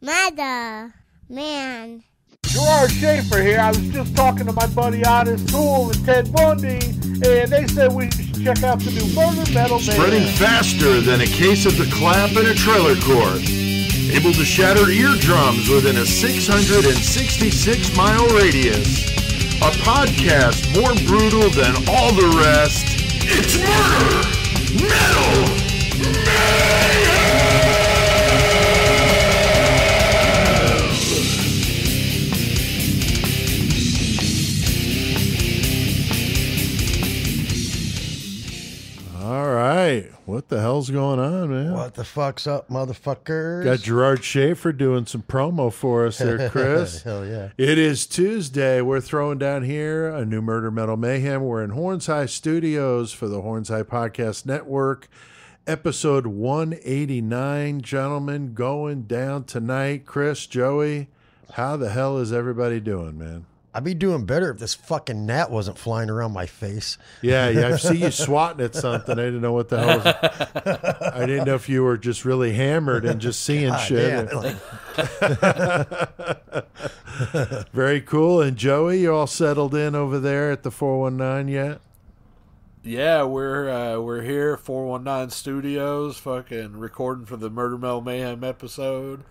Mother, man. Gerard Schaefer here. I was just talking to my buddy Ottis Toole and Ted Bundy, and they said we should check out the new Murder Metal Spreading Man. faster than a case of the clap in a trailer court. Able to shatter eardrums within a 666 mile radius. A podcast more brutal than all the rest. It's Murder Metal All What the hell's going on, man? What the fuck's up, motherfuckers? Got Gerard Schaefer doing some promo for us there, Chris. Hell yeah. It is Tuesday. We're throwing down here a new Murder Metal Mayhem. We're in Horns High Studios for the Horns High Podcast Network. Episode 189, gentlemen, going down tonight. Chris, Joey, how the hell is everybody doing, man? I'd be doing better if this fucking gnat wasn't flying around my face. Yeah, yeah. I see you swatting at something. I didn't know what the hell. Was, I didn't know if you were just really hammered and just seeing God shit. damn, like, Very cool. And Joey, you all settled in over there at the 419 yet? Yeah, we're uh, we're here, four one nine Studios, fucking recording for the Murder Metal Mayhem episode.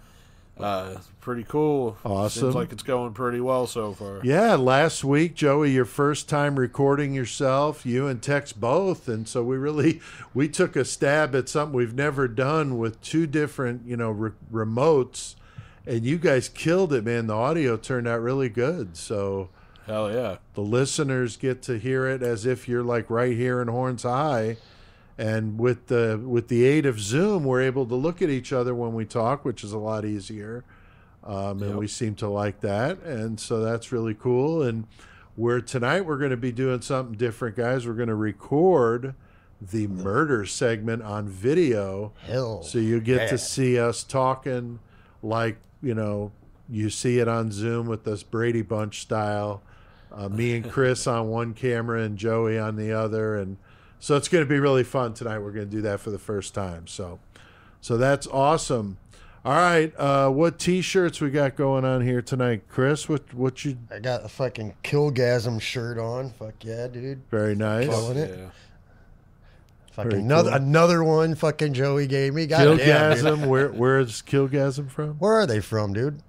Uh, pretty cool. Awesome. Seems like it's going pretty well so far. Yeah, last week, Joey, your first time recording yourself, you and Tex both, and so we really we took a stab at something we've never done with two different, you know, re- remotes, and you guys killed it, man. The audio turned out really good, so Hell yeah. the listeners get to hear it as if you're like right here in Horns High. And with the with the aid of Zoom, we're able to look at each other when we talk, which is a lot easier. Um, and Yep. we seem to like that, and so that's really cool. And we're tonight we're going to be doing something different, guys. We're going to record the murder segment on video, hell. so you get yeah. to see us talking like you know you see it on Zoom with this Brady Bunch style. Uh, me and Chris on one camera and Joey on the other, and so it's going to be really fun tonight. We're going to do that for the first time. So, so that's awesome. All right, uh, what T-shirts we got going on here tonight, Chris? What what you? I got a fucking Killgasm shirt on. Fuck yeah, dude. Very nice. Killing it. Yeah. Fucking Very another cool. another one. Fucking Joey gave me. God damn, dude. Killgasm. Where where's Killgasm from? Where are they from, dude?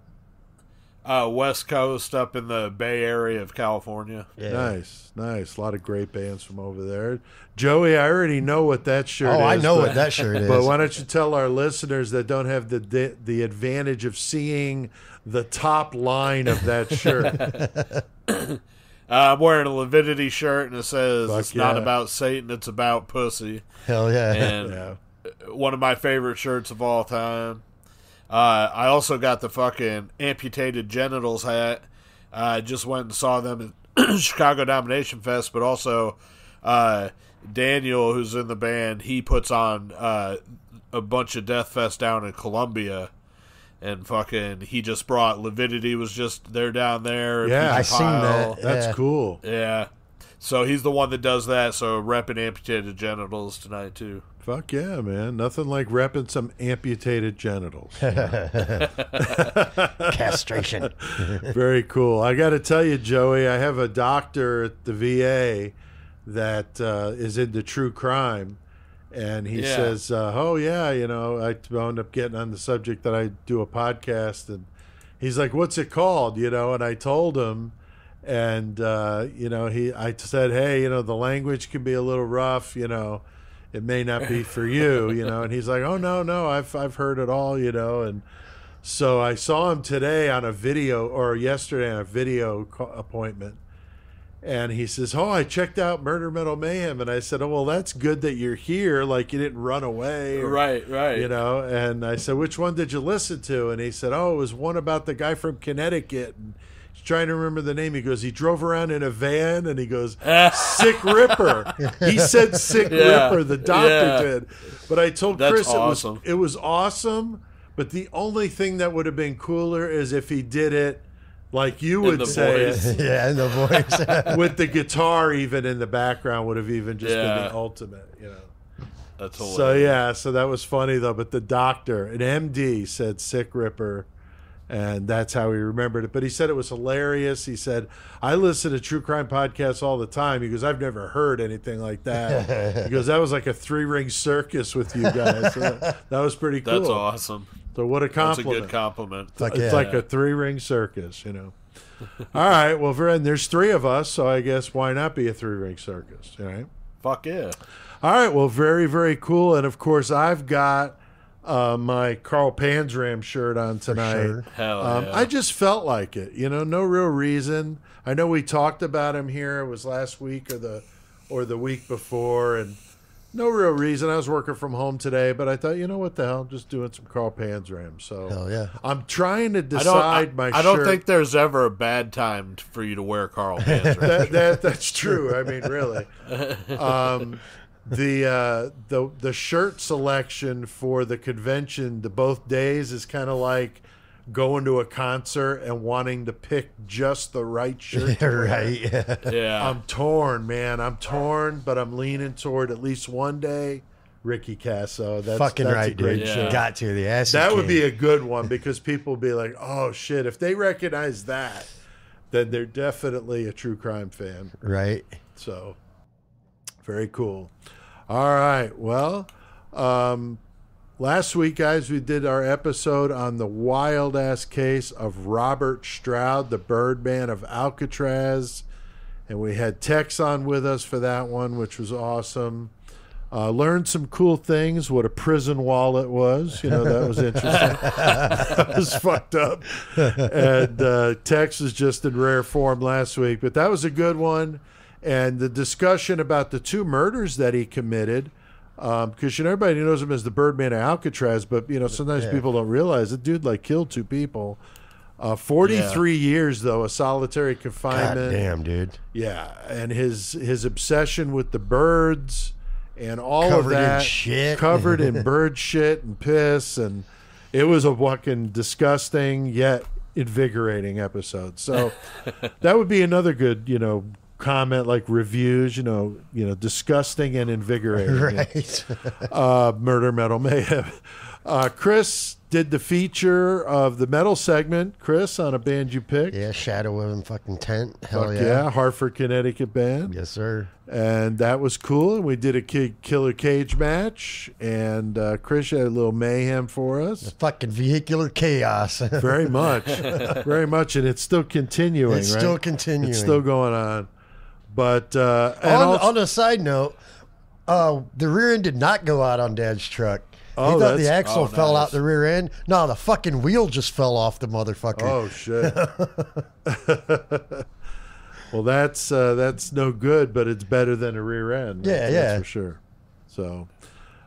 Uh, West Coast up in the Bay Area of California. Yeah. Nice, nice. A lot of great bands from over there. Joey, I already know what that shirt Oh, is. I know but- what that shirt is. But why don't you tell our listeners that don't have the the, the advantage of seeing the top line of that shirt? Uh, I'm wearing a Lividity shirt, and it says Fuck it's not about Satan, it's about pussy. Hell yeah. And yeah. one of my favorite shirts of all time. Uh, I also got the fucking amputated genitals hat. I just went and saw them at Chicago Domination Fest, but also uh, Daniel, who's in the band, he puts on uh, a bunch of Death Fest down in Columbia. And fucking, he just brought Lividity was just there down there. Yeah. I seen that. That's Yeah. cool. Yeah. So he's the one that does that. So repping amputated genitals tonight too. Fuck yeah, man. Nothing like repping some amputated genitals. Castration. Very cool. I got to tell you, Joey, I have a doctor at the VA that uh, is into true crime. And he Yeah. says, uh, Oh, yeah, you know, I wound up getting on the subject that I do a podcast. And he's like, What's it called? You know, and I told him. And, uh, you know, he, I said, Hey, you know, the language can be a little rough, you know, it may not be for you, you know. And he's like, Oh, no, no, I've, I've heard it all, you know. And, so I saw him today on a video, or yesterday on a video co- appointment, and he says, "Oh, I checked out Murder Metal Mayhem," and I said, "Oh, well, that's good that you're here. Like you didn't run away, or- Right, right. You know." And I said, "Which one did you listen to?" And he said, "Oh, it was one about the guy from Connecticut." And trying to remember the name. He goes, "He drove around in a van," and he goes, "Sick Ripper." he said, "Sick Yeah, Ripper." The doctor yeah. did. But I told That's Chris awesome. it was it was awesome. But the only thing that would have been cooler is if he did it like you In would the say voice. yeah, and the voice. with the guitar even in the background would have even just been the ultimate, you know. That's hilarious. So yeah, so that was funny though. But the doctor, an MD, said "sick ripper," and that's how he remembered it. But he said it was hilarious. He said, "I listen to true crime podcasts all the time." He goes, "I've never heard anything like that." he goes, "That was like a three ring circus with you guys. So that, that was pretty cool." That's awesome. So what a compliment. That's a good compliment. Fuck it's yeah. like a three ring circus, you know. all right, well, Vern, there's three of us, so I guess why not be a three ring circus? All right. Fuck yeah. All right, well, very, very cool. And of course, I've got uh, my Carl Panzram shirt on tonight. sure. Hell Um, yeah. I just felt like it, you know, no real reason. I know we talked about him here. It was last week or the or the week before, and no real reason. I was working from home today, but I thought, you know what the hell, just doing some Carl Panzram. So Hell yeah. I'm trying to I don't, I, decide my. I don't shirt. think there's ever a bad time t- for you to wear Carl Panzer. that, that that's true. I mean, really. Um, the uh, the the shirt selection for the convention, the both days, is kind of like going to a concert and wanting to pick just the right shirt. to wear. right. yeah. I'm torn, man. I'm torn, but I'm leaning toward at least one day. Ricky Kasso. That's Fucking that's right, a great dude. Yeah. Got to the ass. That would be a good one because people would be like, "Oh shit!" If they recognize that, then they're definitely a true crime fan. right. So, very cool. All right. Well, um, last week, guys, we did our episode on the wild ass case of Robert Stroud, the Birdman of Alcatraz. And we had Tex on with us for that one, which was awesome. Uh, learned some cool things. What a prison wallet was, you know, that was interesting. that was fucked up. And uh, Tex was just in rare form last week, but that was a good one. And the discussion about the two murders that he committed, because you know everybody knows him as the Birdman of Alcatraz, but you know sometimes Yeah. people don't realize the dude like killed two people. Uh, Forty-three years though, a solitary God confinement. damn, dude. Yeah, and his his obsession with the birds and all Covered of in that shit. covered in bird shit and piss, and it was a fucking disgusting yet invigorating episode. So that would be another good, you know, comment like reviews. You know, you know, disgusting and invigorating. Right. Uh, Murder Metal Mayhem. Uh, Chris did the feature of the metal segment. Chris on a band you picked. yeah, Shadow of him fucking tent. Hell Fuck yeah. yeah, Hartford, Connecticut band. Yes, sir. and that was cool. And we did a ki- killer cage match, and uh, Chris had a little mayhem for us. Fucking vehicular chaos. Very much, very much, and it's still continuing. it's right? still continuing. It's still going on. But uh, and on, also- on a side note, uh, the rear end did not go out on Dad's truck. Oh, he thought the axle oh, fell nice. out the rear end. No, the fucking wheel just fell off the motherfucker. oh shit. well, that's uh, that's no good, but it's better than a rear end. Yeah, that's yeah. for sure. So.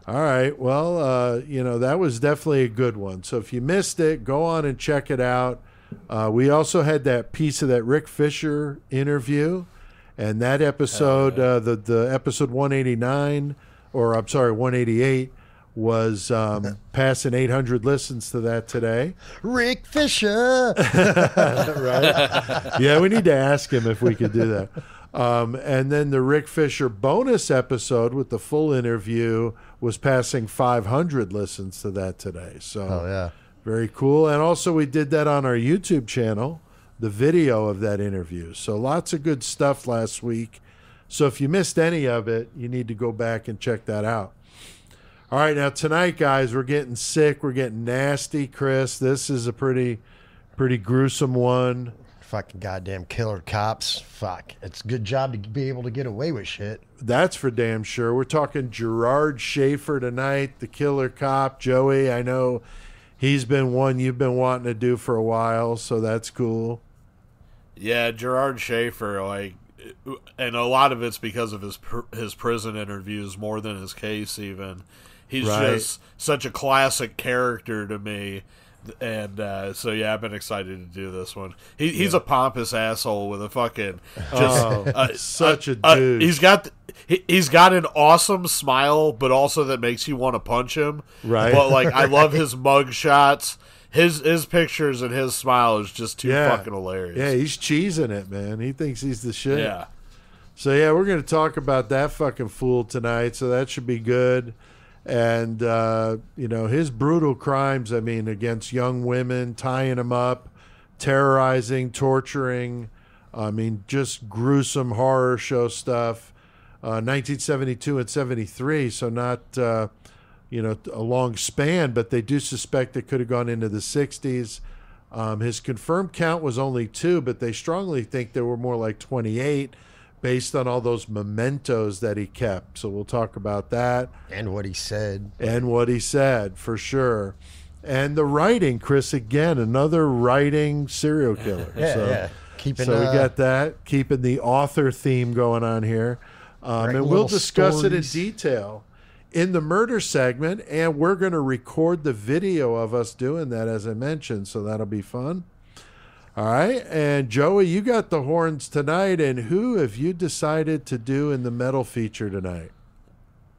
All right. Well, uh, you know, that was definitely a good one. So if you missed it, go on and check it out. Uh, we also had that piece of that Rick Fisher interview, and that episode, uh, the the episode 189, or I'm sorry, 188, was um, passing 800 listens to that today. Rick Fisher. Right? yeah, we need to ask him if we could do that. Um, and then the Rick Fisher bonus episode with the full interview was passing 500 listens to that today. So oh yeah. very cool. And also, we did that on our YouTube channel, the video of that interview. So lots of good stuff last week. So if you missed any of it, you need to go back and check that out. All right, now tonight, guys, we're getting sick. We're getting nasty, Chris. This is a pretty, pretty gruesome one. Fucking goddamn killer cops. Fuck. It's a good job to be able to get away with shit. That's for damn sure. We're talking Gerard Schaefer tonight, the killer cop. Joey, I know he's been one you've been wanting to do for a while, so that's cool. Yeah, Gerard Schaefer, like, and a lot of it's because of his pr- his prison interviews more than his case. Even he's Right. just such a classic character to me, and uh, so yeah, I've been excited to do this one. He, he's a pompous asshole with a fucking just Oh, uh, such a uh, dude. he's got he, he's got an awesome smile, but also that makes you want to punch him. Right. But like, I love his mug shots. His his pictures and his smile is just too Yeah. fucking hilarious. Yeah, he's cheesing it, man. He thinks he's the shit. Yeah. So yeah, we're gonna talk about that fucking fool tonight. So that should be good. and uh, you know his brutal crimes. I mean, against young women, tying them up, terrorizing, torturing. I mean, just gruesome horror show stuff. Uh, 1972 and 73, so not uh, you know a long span, but they do suspect it could have gone into the 60s. Um, his confirmed count was only two, but they strongly think there were more like 28 based on all those mementos that he kept. So we'll talk about that And what he said. and what he said for sure. And the writing, Chris, again, another writing serial killer. Yeah, so, yeah. Keeping, so we uh, got that, keeping the author theme going on here. Um, and we'll discuss it in detail in the murder segment. And we're going to record the video of us doing that, as I mentioned. So that'll be fun. All right. And Joey, you got the horns tonight. And who have you decided to do in the metal feature tonight?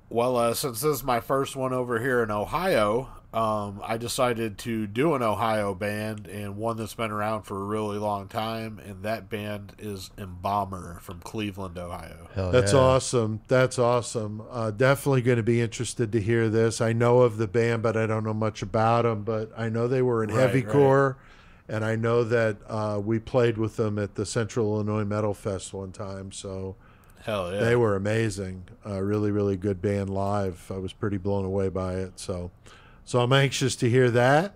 Well, uh, since this is my first one over here in Ohio, um, I decided to do an Ohio band and one that's been around for a really long time, and that band is Embalmer from Cleveland, Ohio. Hell That's yeah. awesome. That's awesome. Uh, definitely going to be interested to hear this. I know of the band, but I don't know much about them. But I know they were in Right, heavy right. core, and I know that uh, we played with them at the Central Illinois Metal Fest one time. So Hell yeah. they were amazing. A really, really good band live. I was pretty blown away by it. So, so I'm anxious to hear that.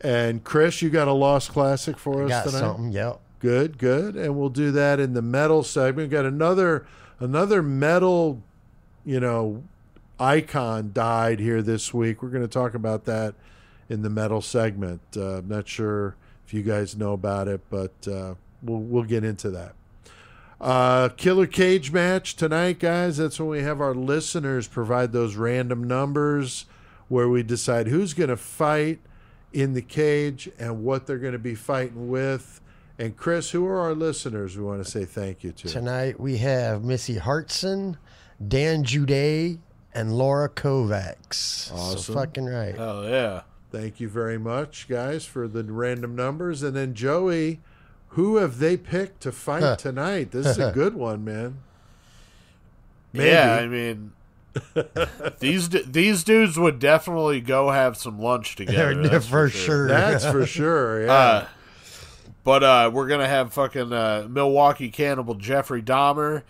And Chris, you got a lost classic for us Got tonight. something. Yep. Good, good. And we'll do that in the metal segment. We've got another another metal, you know, icon died here this week. We're going to talk about that in the metal segment. Uh, I'm not sure if you guys know about it, but uh, we'll we'll get into that. Uh, killer cage match tonight, guys. That's when we have our listeners provide those random numbers where we decide who's going to fight in the cage and what they're going to be fighting with. And Chris, who are our listeners we want to say thank you to? Tonight we have Missy Hartson, Dan Jude, and Laura Kovacs. Awesome. So fucking right. Hell yeah. Thank you very much, guys, for the random numbers. And then Joey, who have they picked to fight tonight? This is a good one, man. Maybe. Yeah, I mean, these these dudes would definitely go have some lunch together. They're that's for sure. That's for sure. Yeah. Uh, but uh, we're gonna have fucking uh, Milwaukee cannibal Jeffrey Dahmer.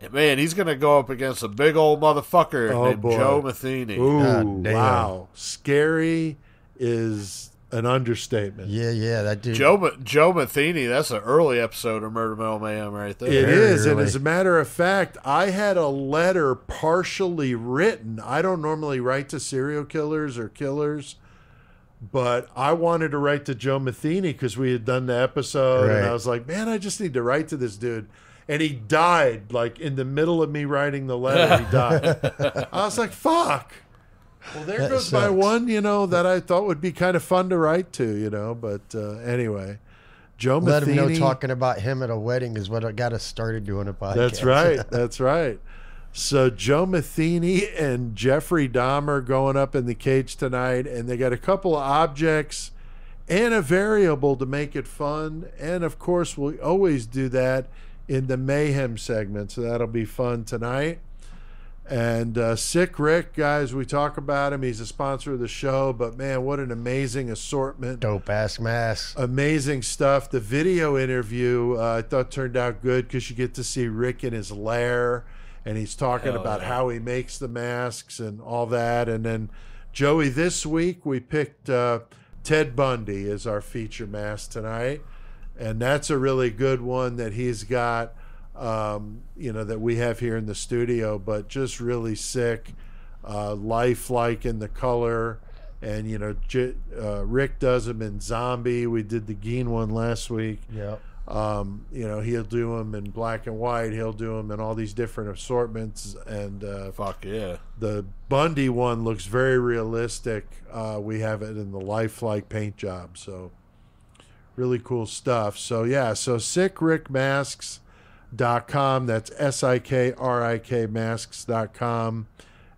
And man, he's gonna go up against a big old motherfucker Oh, named boy. Joe Metheny. Ooh, God damn. wow. Scary is an understatement. Yeah, yeah, that dude. Joe Joe Metheny, that's an early episode of Murder Metal Mayhem right there. It Very is, and as a matter of fact, I had a letter partially written. I don't normally write to serial killers or killers, but I wanted to write to Joe Metheny because we had done the episode, and I was like, man, I just need to write to this dude. And he died, like in the middle of me writing the letter. He died. I was like, fuck. Well, there That goes my one, you know, that I thought would be kind of fun to write to, you know. But uh, anyway, Joe Let him know talking about him at a wedding is what got us started doing a podcast. That's right. That's right. So Joe Metheny and Jeffrey Dahmer going up in the cage tonight, and they got a couple of objects and a variable to make it fun. And of course, we always do that in the mayhem segment, so that'll be fun tonight. And uh, Sik Rik, guys, we talk about him. He's a sponsor of the show, but man, what an amazing assortment Dope ass mask. amazing stuff. The video interview uh, I thought turned out good because you get to see Rick in his lair, and he's talking Hell about yeah. how he makes the masks and all that. And then Joey, this week we picked uh, Ted Bundy as our feature mask tonight, and that's a really good one that he's got. Um, you know that we have here in the studio, but just really sick, uh, lifelike in the color and you know J- uh, Rick does them in Zombie. We did the Gein one last week. Yep. Um, you know he'll do them in black and white. He'll do them in all these different assortments. And uh, Fuck yeah. the Bundy one looks very realistic. Uh, we have it in the lifelike paint job, so really cool stuff. So yeah, so sikrikmasks.com. That's S I K R I K masks.com.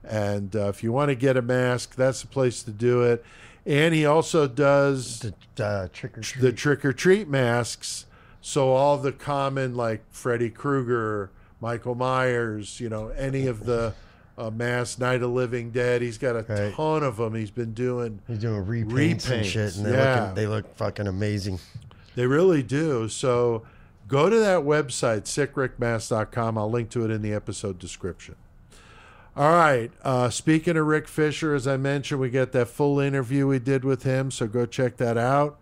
And uh, if you want to get a mask, that's the place to do it. And he also does The uh, trick or treat. the trick or treat masks. So all the common like Freddy Krueger, Michael Myers, you know, any of the uh, Mass, Night of Living Dead. He's got a Right. ton of them. He's been doing. He's doing repaints, and Repaints, shit, and they yeah. look they look fucking amazing. They really do. So go to that website, sickrickmass.com. I'll link to it in the episode description. All right. Uh, speaking of Rick Fisher, as I mentioned, we got that full interview we did with him. So go check that out.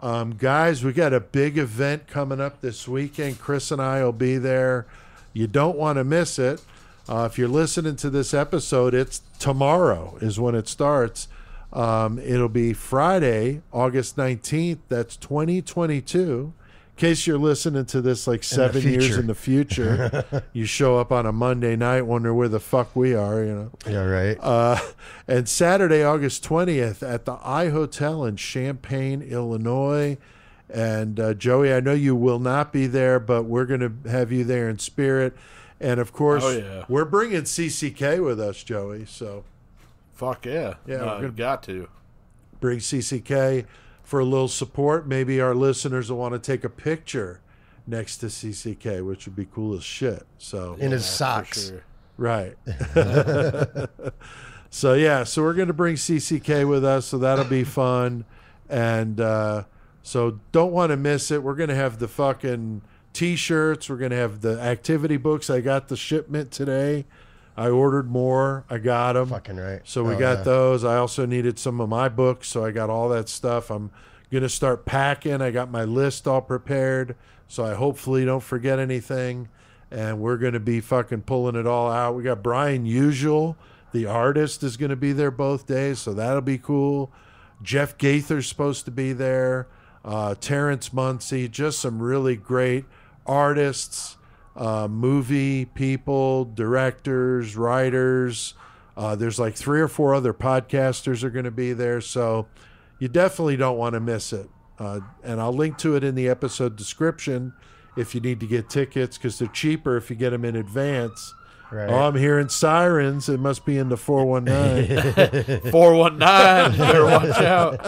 Um, guys, we got a big event coming up this weekend. Chris and I will be there. You don't want to miss it. Uh, if you're listening to this episode, it's tomorrow is when it starts. Um, it'll be Friday, August 19th. That's 2022. In case you're listening to this like seven years in the future, you show up on a Monday night, wonder where the fuck we are, you know. Yeah, right. Uh, and Saturday, August 20th, at the I Hotel in Champaign, Illinois. And uh, Joey, I know you will not be there, but we're going to have you there in spirit. And of course, Oh, yeah. we're bringing CCK with us, Joey. So Fuck yeah. Yeah, No, we're gonna- got to. bring CCK for a little support. Maybe our listeners will want to take a picture next to CCK, which would be cool as shit. So in his For socks. sure. Right. so yeah, so we're going to bring CCK with us, so that'll be fun, and uh, so don't want to miss it. We're going to have the fucking t-shirts. We're going to have the activity books. I got the shipment today. I ordered more. I got them. Fucking right. So we Oh, got yeah. those. I also needed some of my books, so I got all that stuff. I'm gonna start packing. I got my list all prepared, so I hopefully don't forget anything. And we're gonna be fucking pulling it all out. We got Brian Usual, the artist, is gonna be there both days, so that'll be cool. Jeff Gaither's supposed to be there. Uh, Terrence Muncie, just some really great artists, uh, movie people, directors, writers. Uh, there's like three or four other podcasters are going to be there, so you definitely don't want to miss it. Uh, and I'll link to it in the episode description if you need to get tickets because they're cheaper if you get them in advance. Right. Oh, I'm hearing sirens. It must be in the 419. 419. Better watch out.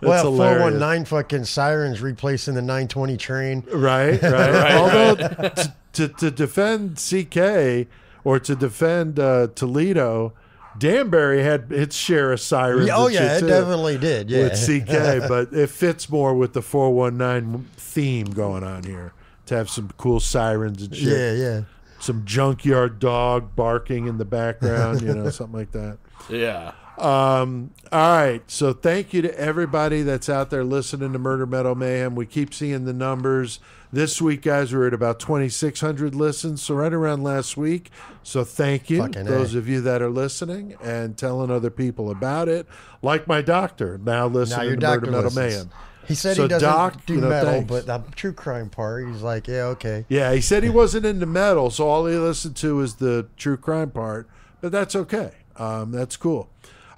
well, 419 fucking sirens replacing the 920 train. right, right. right Although to, to, to defend CK or to defend uh, Toledo, Danbury had its share of sirens. Yeah, oh, yeah, it too, definitely did. Yeah. With CK, but it fits more with the 419 theme going on here to have some cool sirens and shit. yeah, yeah. Some junkyard dog barking in the background, you know, something like that. Yeah. Um, all right. So thank you to everybody that's out there listening to Murder Metal Mayhem. We keep seeing the numbers. This week, guys, we're at about 2,600 listens, so right around last week. So thank you, Fucking A. those of you that are listening and telling other people about it. Like my doctor, now Now listening your to Murder doctor Metal listens. Mayhem. He said So, he doesn't Doc, do you know, metal, thanks. but the true crime part, he's like, yeah, okay. Yeah, he said he wasn't into metal, so all he listened to was the true crime part. But that's okay. Um, that's cool.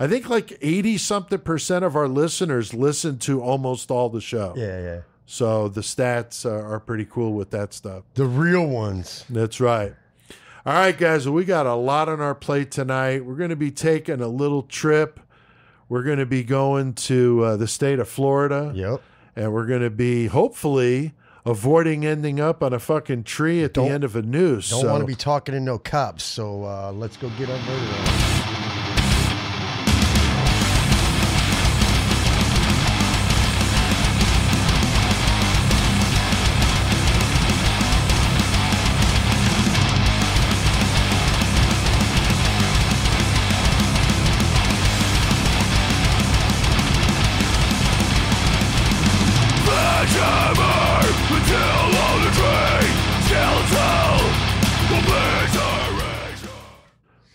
I think like eighty something percent of our listeners listen to almost all the show. Yeah, yeah. So the stats are, are pretty cool with that stuff. The real ones. That's right. All right, guys. Well, we got a lot on our plate tonight. We're going to be taking a little trip. We're going to be going to uh, the state of Florida Yep. and we're going to be hopefully avoiding ending up on a fucking tree at Don't- the end of a noose. Don't So- want to be talking to no cops, so uh, let's go get on murder. Road.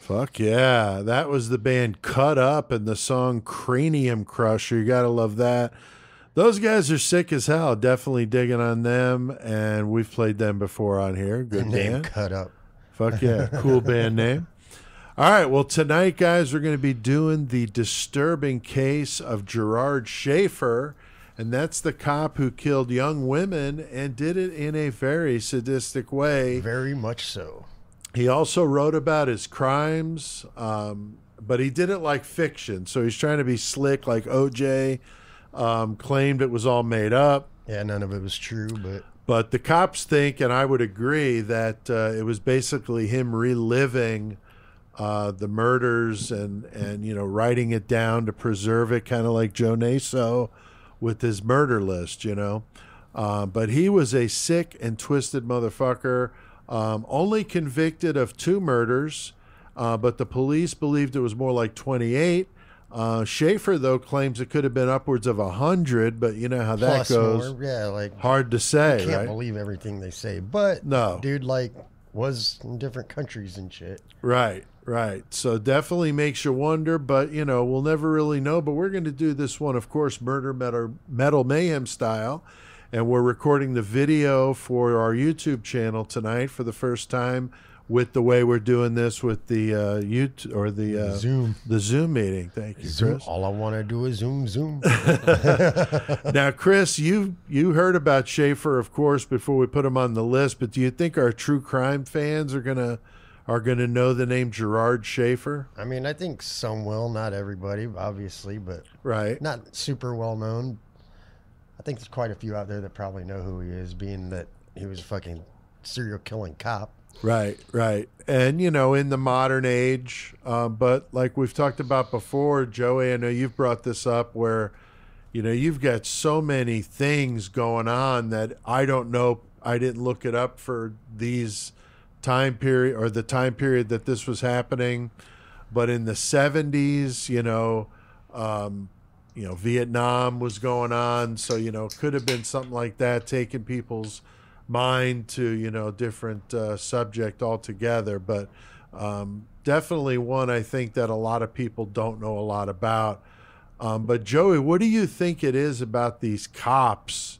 Fuck yeah. That was the band Cut Up and the song Cranium Crusher. You got to love that. Those guys are sick as hell. Definitely digging on them. And we've played them before on here. Good Name band. cut up. Fuck yeah. Cool band name. All right. Well, tonight, guys, we're going to be doing the disturbing case of Gerard Schaefer. And that's the cop who killed young women and did it in a very sadistic way. Very much so. He also wrote about his crimes, um, but he did it like fiction. So he's trying to be slick, like OJ um, claimed it was all made up. Yeah, none of it was true, but But the cops think, and I would agree, that uh, it was basically him reliving uh, the murders and and you know writing it down to preserve it, kind of like Joe Naso with his murder list, you know. Uh, but he was a sick and twisted motherfucker, um, only convicted of two murders, uh, but the police believed it was more like 28. Uh, Schaefer, though, claims it could have been upwards of 100, but you know how that Plus goes. more. Yeah, like Hard to say, can't right? believe everything they say. But No. dude, like was in different countries and shit. Right, right. So definitely makes you wonder, but you know, we'll never really know. But we're going to do this one, of course, Murder Metal, Metal Mayhem style. And we're recording the video for our YouTube channel tonight for the first time with the way we're doing this with the uh, YouTube or the uh, Zoom. the Zoom meeting. Thank you, Zoom. Chris. All I want to do is zoom, zoom. now, Chris, you you heard about Schaefer, of course, before we put him on the list. But do you think our true crime fans are gonna are gonna know the name Gerard Schaefer? I mean, I think some will, not everybody, obviously, but Right. not super well known. I think there's quite a few out there that probably know who he is, being that he was a fucking serial killing cop. Right, right. And, you know, in the modern age, um, but like we've talked about before, Joey, I know you've brought this up where, you know, you've got so many things going on that I don't know. I didn't look it up for these time period or the time period that this was happening. But in the 70s, you know, um, you know, Vietnam was going on. So, you know, could have been something like that, taking people's mind to you know different uh, subject altogether. But um, definitely one i think that a lot of people don't know a lot about. Um, but joey what do you think it is about these cops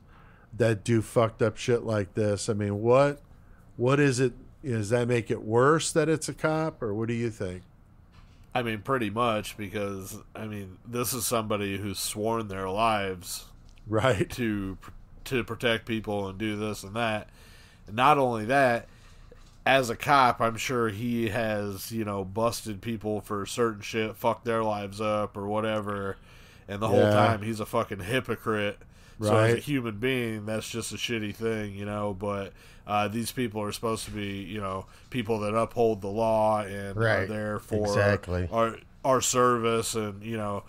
that do fucked up shit like this? I mean what what is it does that make it worse that it's a cop or what do you think I mean, pretty much because I mean, this is somebody who's sworn their lives right to to protect people and do this and that. And not only that, as a cop, I'm sure he has you know busted people for certain shit, fucked their lives up or whatever, and the whole time he's a fucking hypocrite. So as a human being, that's just a shitty thing, you know. But uh, these people are supposed to be, you know, people that uphold the law and are there for Exactly. our our service, and you know,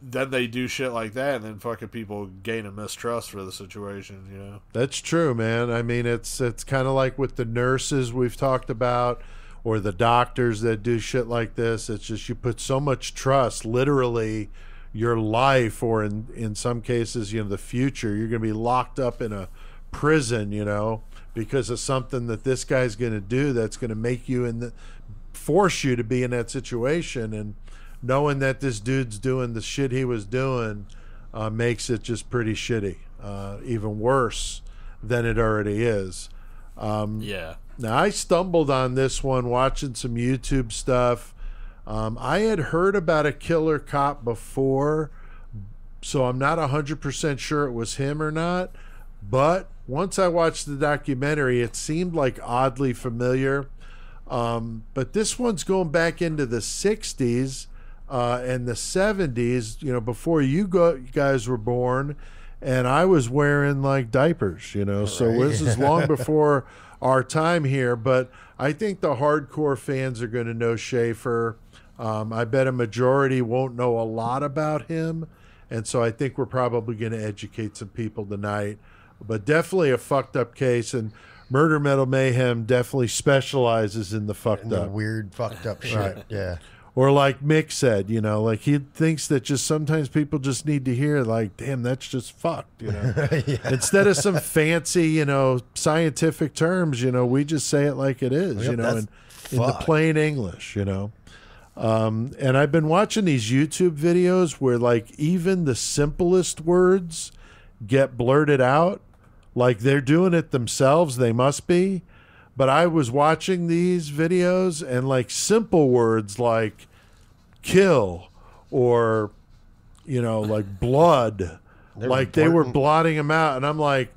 then they do shit like that, and then fucking people gain a mistrust for the situation, you know. That's true, man. I mean, it's it's kind of like with the nurses we've talked about, or the doctors that do shit like this. It's just you put so much trust, literally, your life, or in in some cases, you know, the future. You're going to be locked up in a prison, you know, because of something that this guy's going to do that's going to make you in the force you to be in that situation and knowing that this dude's doing the shit he was doing uh, makes it just pretty shitty uh, even worse than it already is um, Yeah. now i stumbled on this one watching some youtube stuff um, i had heard about a killer cop before so i'm not 100% sure it was him or not but once i watched the documentary it seemed like oddly familiar um, but this one's going back into the 60s uh, and the 70s, you know, before you, go, you guys were born. And I was wearing like diapers, you know, so this is long before our time here. But I think the hardcore fans are going to know Schaefer. Um, I bet a majority won't know a lot about him. And so I think we're probably going to educate some people tonight. But definitely a fucked up case. And Murder Metal Mayhem definitely specializes in the fucked And the up. weird, fucked up shit. Right. Yeah. Or like Mick said, you know, like he thinks that just sometimes people just need to hear, like, damn, that's just fucked, you know. Instead of some fancy, you know, scientific terms, you know, we just say it like it is, Yep, you know, in, in the plain English, you know. Um, and I've been watching these YouTube videos where, like, even the simplest words get blurted out. Like they're doing it themselves, they must be. But I was watching these videos and, like, simple words like kill or, you know, like blood, They're like they were blotting them out. And I'm like,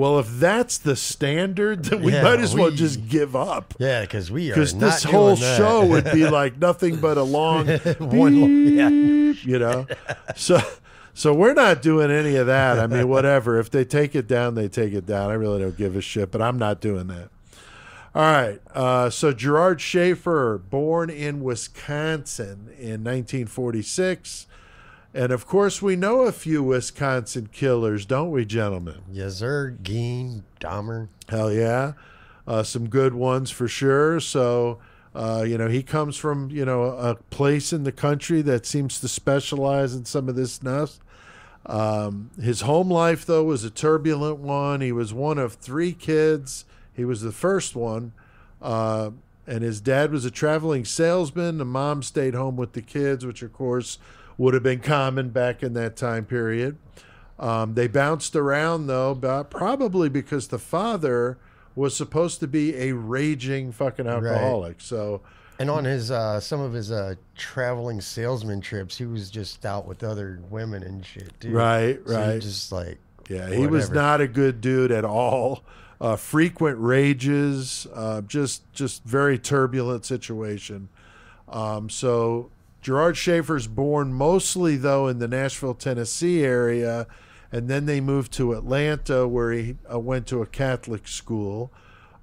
well, if that's the standard, then we Yeah, might as well we- just give up Yeah, because we are because this whole show would be like nothing but a long One long- yeah. you know so so we're not doing any of that i mean whatever if they take it down they take it down i really don't give a shit but i'm not doing that All right. Uh, so Gerard Schaefer, born in Wisconsin in 1946. And of course, we know a few Wisconsin killers, don't we, gentlemen? Yes, sir. Gein, Dahmer. Hell yeah. Uh, some good ones for sure. So, uh, you know, he comes from, you know, a place in the country that seems to specialize in some of this stuff. Um, his home life, though, was a turbulent one. He was one of three kids. He was the first one. Uh, and his dad was a traveling salesman. The mom stayed home with the kids, which, of course, would have been common back in that time period. Um, they bounced around, though, but probably because the father was supposed to be a raging fucking alcoholic. So, And on his uh, some of his uh, traveling salesman trips, he was just out with other women and shit, too. Right, So right. just like Yeah, he was not a good dude at all. Uh, frequent rages, uh, just just very turbulent situation. Um, so Gerard Schaefer's born mostly though in the Nashville, Tennessee area, and then they moved to Atlanta where he uh, went to a Catholic school,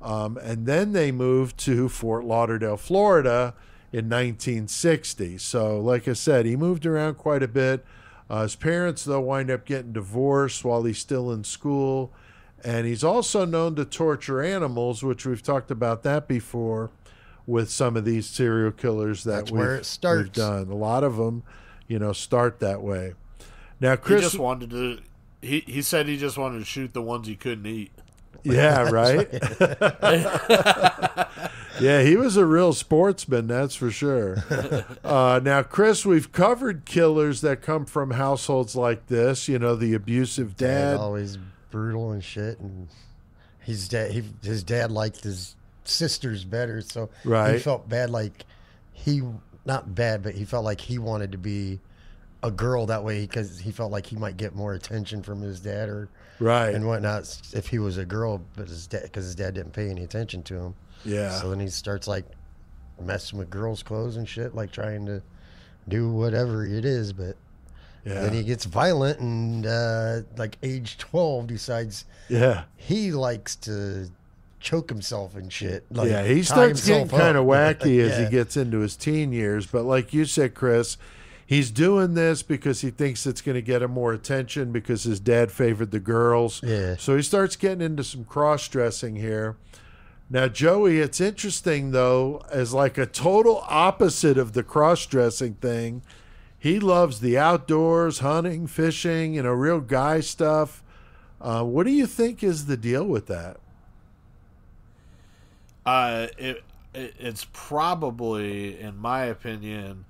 um, and then they moved to Fort Lauderdale, Florida, in 1960. So, like I said, he moved around quite a bit. Uh, his parents, though, wind up getting divorced while he's still in school. And he's also known to torture animals, which we've talked about that before with some of these serial killers that That's we've, where it starts. we've done. A lot of them, you know, start that way. Now, He Chris, just wanted to. He he said he just wanted to shoot the ones he couldn't eat. yeah, right. yeah, he was a real sportsman, that's for sure. Uh, now, Chris, we've covered killers that come from households like this. You know, the abusive dad dad. always brutal and shit and his dad he, his dad liked his sisters better so he felt bad like he not bad but he felt like he wanted to be a girl that way because he felt like he might get more attention from his dad or Right. and whatnot if he was a girl but his dad because his dad didn't pay any attention to him Yeah. so then he starts like messing with girls clothes and shit like trying to do whatever it is but yeah. then he gets violent and uh, like age 12 decides yeah. he likes to choke himself and shit. Like, yeah, he starts getting kind of wacky as Yeah. he gets into his teen years. But like you said, Chris, he's doing this because he thinks it's going to get him more attention because his dad favored the girls. Yeah. So he starts getting into some cross dressing here. Now, Joey, it's interesting though, as like a total opposite of the cross dressing thing. He loves the outdoors, hunting, fishing, you know, real guy stuff. Uh, what do you think is the deal with that? Uh, it, it it's probably, in my opinion,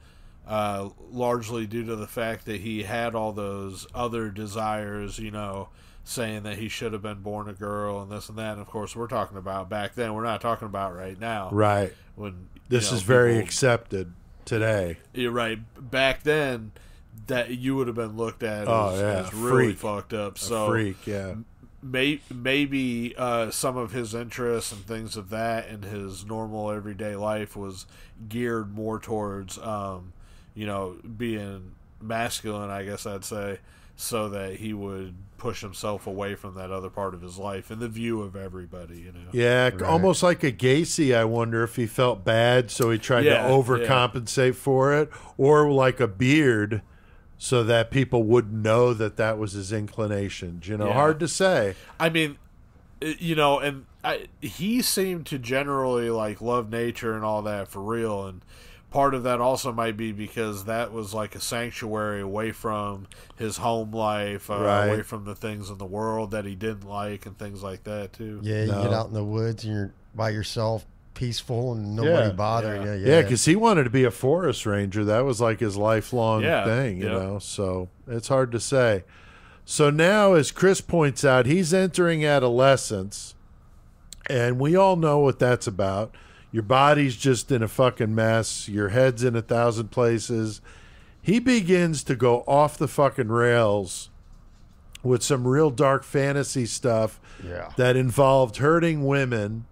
uh, largely due to the fact that he had all those other desires. You know, saying that he should have been born a girl and this and that. And of course, we're talking about back then. We're not talking about right now. Right. When This know, is very people- accepted today. You're right. Back then, that you would have been looked at as, Oh, yeah, as really freak. fucked up. A So freak, yeah. May, maybe uh, some of his interests and things of that in his normal everyday life was geared more towards, um, you know, being masculine. I guess I'd say, so that he would push himself away from that other part of his life in the view of everybody. You know. Yeah, almost like a Gacy. I wonder if he felt bad, so he tried Yeah, to overcompensate for it, or like a beard, so that people wouldn't know that that was his inclinations. You know, Yeah. hard to say. I mean, you know, and I, he seemed to generally like love nature and all that for real, and part of that also might be because that was like a sanctuary away from his home life, uh, Right. away from the things in the world that he didn't like and things like that too. Yeah, you No. get out in the woods and you're by yourself, peaceful, and nobody Yeah. bothering Yeah. you. Yeah, because he wanted to be a forest ranger. That was like his lifelong Yeah, thing, you yeah. know. So it's hard to say. So now, as Chris points out, he's entering adolescence, and we all know what that's about. Your body's just in a fucking mess. Your head's in a thousand places. He begins to go off the fucking rails with some real dark fantasy stuff Yeah. that involved hurting women.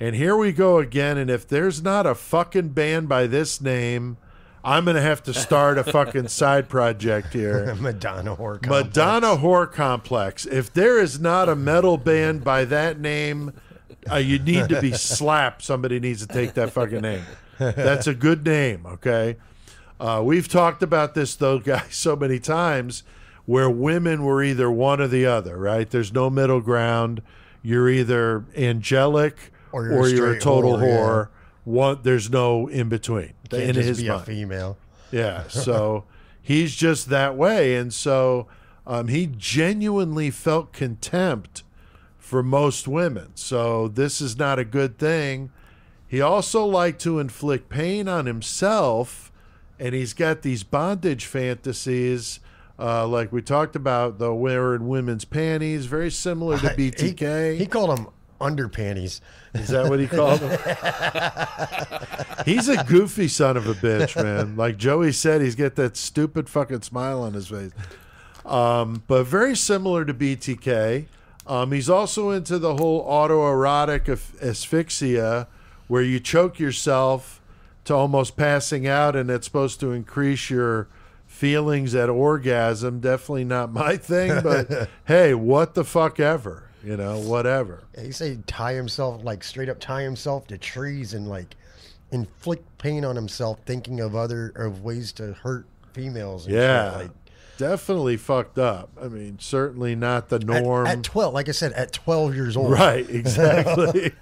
And here we go again. And if there's not a fucking band by this name, I'm going to have to start a fucking side project here. Madonna whore. complex. Madonna Whore Complex. If there is not a metal band by that name, uh, you need to be slapped. Somebody needs to take that fucking name. That's a good name, okay? Uh, we've talked about this though, guys, so many times where women were either one or the other, right? There's no middle ground. You're either angelic Or or you're you're, a a total whore, yeah. whore. One, there's no in between. Can't in just his be mind. a female. Yeah, so he's just that way, and so um, he genuinely felt contempt for most women. So this is not a good thing. He also liked to inflict pain on himself, and he's got these bondage fantasies, uh, like we talked about, the wearing women's panties, very similar to He- BTK. He, called them underpanties. Is that what he called them? he's a goofy son of a bitch, man. Like Joey said, he's got that stupid fucking smile on his face. Um, but very similar to BTK. Um, he's also into the whole autoerotic asphyxia, where you choke yourself to almost passing out, and it's supposed to increase your feelings at orgasm. Definitely not my thing, but hey, what the fuck ever, you know, whatever. He said tie himself like straight up tie himself to trees and like inflict pain on himself, thinking of other of ways to hurt females. And Yeah. shit. like Definitely fucked up. I mean, certainly not the at, norm. at twelve, like I said, at twelve years old, right, exactly.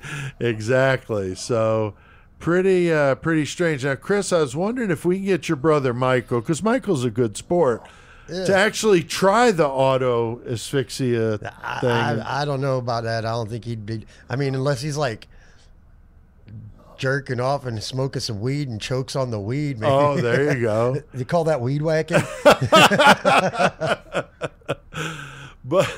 exactly. So pretty uh pretty strange. Now, Chris, I was wondering if we can get your brother Michael, because Michael's a good sport, to actually try the auto asphyxia thing. I, I, I don't know about that. I don't think he'd be. I mean, unless he's like jerking off and smoking some weed and chokes on the weed. Maybe. oh, there you go. you call that weed whacking. But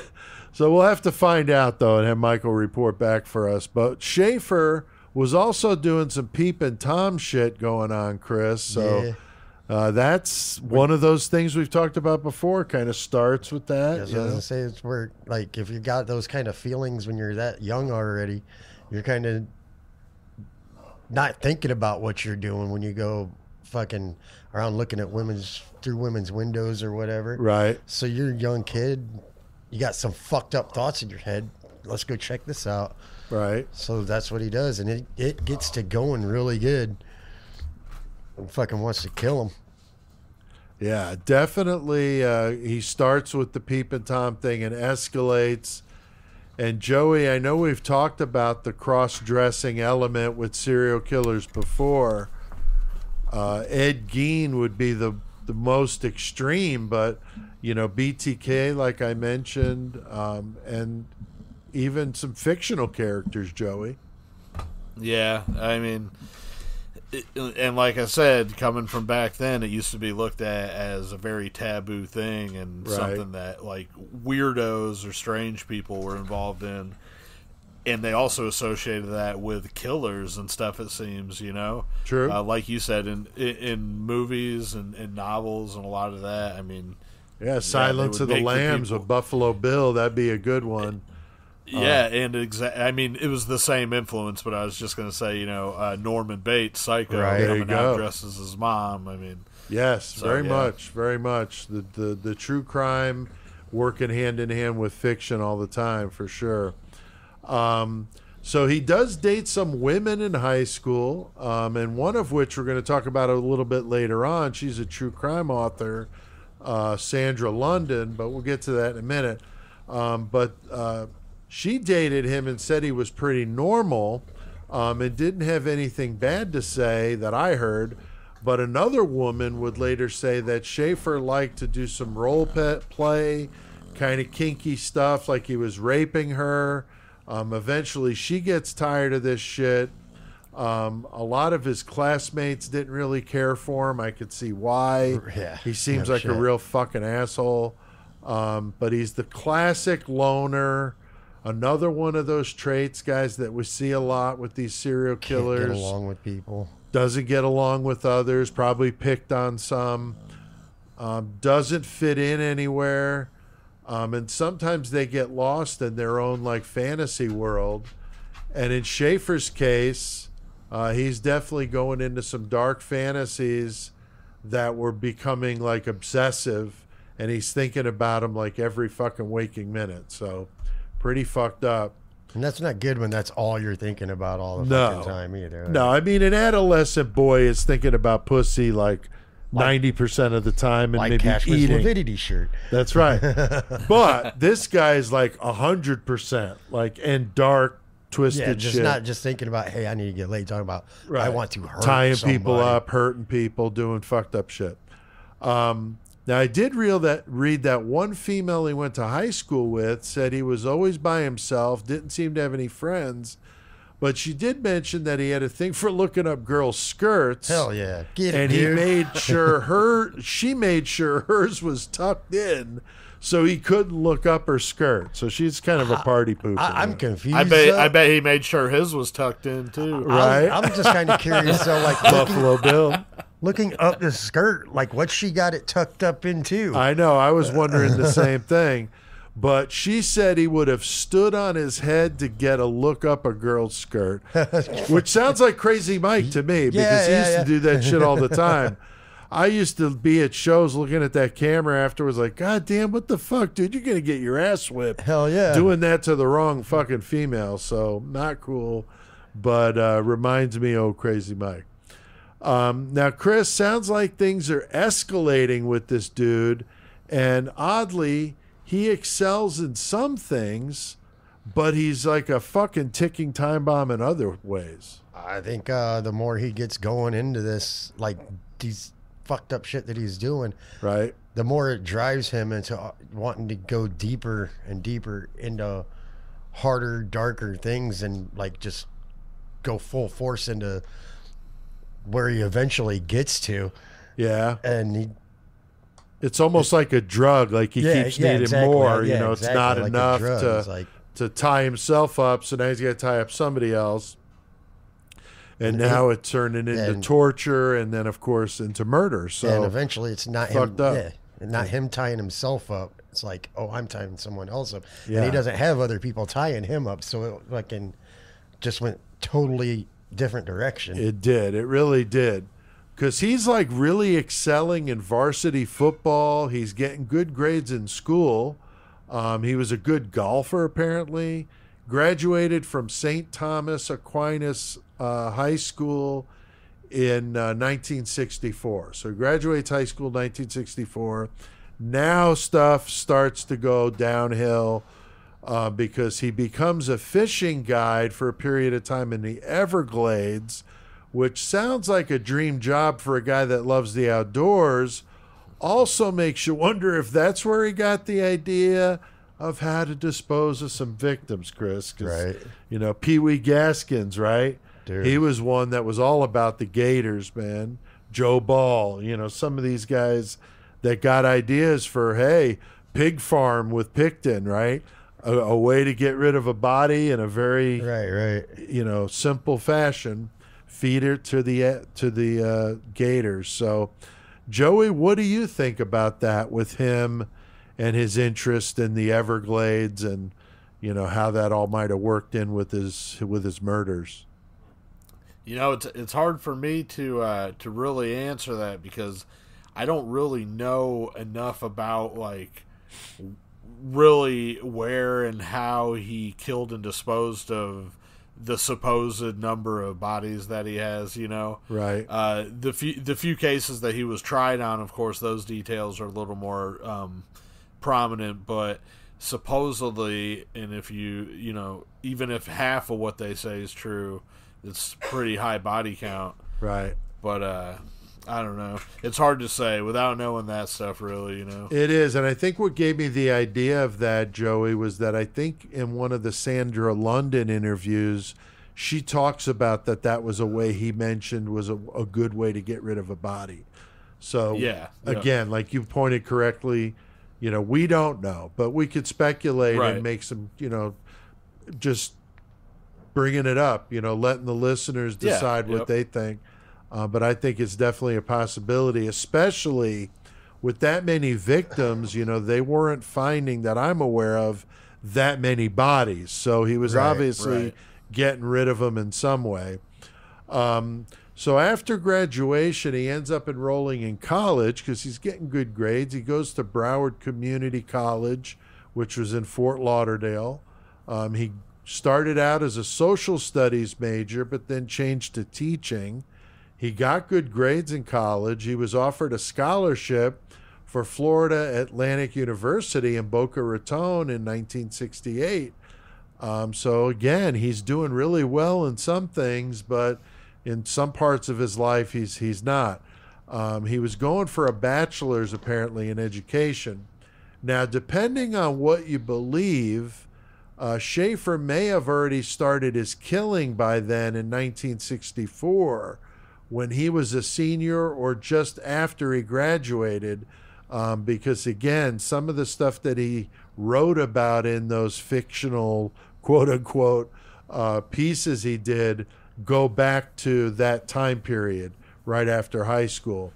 so we'll have to find out though, and have Michael report back for us. But Schaefer was also doing some peep and Tom shit going on, Chris. So Yeah. Uh, that's one of those things we've talked about before. Kind of starts with that. What I was gonna say. It's where, like, if you got those kind of feelings when you're that young already, you're kind of not thinking about what you're doing when you go fucking around looking at women's through women's windows or whatever. Right. So you're a young kid, you got some fucked up thoughts in your head. Let's go check this out. Right. So that's what he does, and it it gets to going really good. And fucking wants to kill him. Yeah, definitely. Uh, he starts with the peep and Tom thing and escalates. And Joey, I know we've talked about the cross dressing element with serial killers before. Uh, Ed Gein would be the, the most extreme, but, you know, BTK, like I mentioned, um, and even some fictional characters, Joey. Yeah, I mean, and like I said, coming from back then, it used to be looked at as a very taboo thing and Right. something that like weirdos or strange people were involved in. And they also associated that with killers and stuff. It seems, you know, True. Uh, like you said in in, movies and, and novels and a lot of that. I mean, Yeah, Silence would of the Lambs people- with Buffalo Bill. That'd be a good one. Yeah, and exa- I mean, it was the same influence, but I was just going to say, you know, uh, Norman Bates, Psycho, Right. Coming out dressed as his mom. I mean, Yes, So, very yeah. much, very much. The, the the true crime working hand in hand with fiction all the time for sure. Um, so he does date some women in high school, um, and one of which we're going to talk about a little bit later on. She's a true crime author, uh, Sandra London, but we'll get to that in a minute. Um, but uh, she dated him and said he was pretty normal um, and didn't have anything bad to say that I heard. But another woman would later say that Schaefer liked to do some role pet play, kind of kinky stuff, like he was raping her. Um, eventually, she gets tired of this shit. Um, a lot of his classmates didn't really care for him. I could see why. Yeah, He seems no like a real fucking asshole. Um, but he's the classic loner. Another one of those traits, guys, that we see a lot with these serial Can't killers get along with people. doesn't get along with others, probably picked on some, um, doesn't fit in anywhere, um, and sometimes they get lost in their own like fantasy world. And in Schaefer's case, uh, he's definitely going into some dark fantasies that were becoming like obsessive, and he's thinking about them like every fucking waking minute. So, pretty fucked up. And that's not good when that's all you're thinking about all the No. fucking time either. No, I mean an adolescent boy is thinking about pussy like ninety percent of the time and like maybe Cashman's eating. Lividity shirt. That's right. but this guy's like hundred percent, like and dark, twisted Yeah, just shit. not just thinking about, hey, I need to get laid. Talking about, right. I want to hurt tying people up, hurting people, doing fucked up shit. Um, now I did real that read that one female he went to high school with said he was always by himself, didn't seem to have any friends, but she did mention that he had a thing for looking up girls' skirts. Hell yeah, get it, and he dude. made sure her she made sure hers was tucked in so he couldn't look up her skirt so she's kind of a party pooper I, I'm confused. I bet though. I bet he made sure his was tucked in too. Right. I'm, I'm just kind of curious. So, like, looking, buffalo bill looking up the skirt, like, what she got it tucked up into? i know i was wondering the same thing but she said he would have stood on his head to get a look up a girl's skirt which sounds like crazy mike to me because he yeah, used yeah. to do that shit all the time I used to be at shows looking at that camera afterwards, like, God damn, what the fuck, dude? You're gonna get your ass whipped. Hell yeah. doing that to the wrong fucking female. So not cool, but uh, reminds me of Crazy Mike. Um, now, Chris, sounds like things are escalating with this dude, and oddly, he excels in some things, but he's like a fucking ticking time bomb in other ways. I think uh, the more he gets going into this, like these fucked up shit that he's doing, Right? the more it drives him into uh, wanting to go deeper and deeper into harder, darker things, and like just go full force into where he eventually gets to. Yeah. And he, It's almost like a drug. Like he Yeah, keeps yeah, needing exactly. more. Yeah, you know, it's not like enough to like- to tie himself up. So now he's got to tie up somebody else. And, And now it's turning into and- torture, and then of course into murder. So and eventually it's not him. up. Yeah, and not him tying himself up. It's like, oh, I'm tying someone else up, and he doesn't have other people tying him up. So it fucking just went totally different direction. It did. It really did. Because he's like really excelling in varsity football. He's getting good grades in school. Um, he was a good golfer, apparently. Graduated from St. Thomas Aquinas uh, High School in uh, 1964. So graduates high school 1964. Now stuff starts to go downhill uh, because he becomes a fishing guide for a period of time in the Everglades, which sounds like a dream job for a guy that loves the outdoors. Also makes you wonder if that's where he got the idea of how to dispose of some victims, Chris. Right. You know, Pee Wee Gaskins, right? Dude. He was one that was all about the Gators, man. Joe Ball, you know, some of these guys that got ideas for, hey, pig farm with Pickton, right? A, a way to get rid of a body in a very, right, right. you know, simple fashion. Feed it to the to the uh, Gators. So, Joey, what do you think about that with him and his interest in the Everglades and you know how that all might have worked in with his with his murders? You know, it's it's hard for me to uh, to really answer that because I don't really know enough about like really where and how he killed and disposed of the supposed number of bodies that he has. You know, Right. uh, the few the few cases that he was tried on, of course, those details are a little more um, prominent, but supposedly, and if you you know, even if half of what they say is true, it's pretty high body count. Right. But uh, I don't know. It's hard to say without knowing that stuff, really. You know. It is, and I think what gave me the idea of that, Joey, was that I think in one of the Sandra London interviews, she talks about that that was a way he mentioned was a, a good way to get rid of a body. So Yeah, yeah. again, like you pointed correctly, you know, we don't know, but we could speculate Right. and make some, you know, just bringing it up, you know, letting the listeners Yeah, decide what yep. they think. Uh, but I think it's definitely a possibility, especially with that many victims. You know, they weren't finding that I'm aware of that many bodies. So he was Right, obviously right. getting rid of them in some way. Um, so after graduation, he ends up enrolling in college because he's getting good grades. He goes to Broward Community College, which was in Fort Lauderdale. Um, he started out as a social studies major, but then changed to teaching. He got good grades in college. He was offered a scholarship for Florida Atlantic University in Boca Raton in 1968. Um, so again, he's doing really well in some things, but in some parts of his life, he's he's not. Um, he was going for a bachelor's apparently in education. Now, depending on what you believe, uh, Schaefer may have already started his killing by then in 1964 when he was a senior or just after he graduated. Um, because again, some of the stuff that he wrote about in those fictional quote unquote uh, pieces he did go back to that time period right after high school.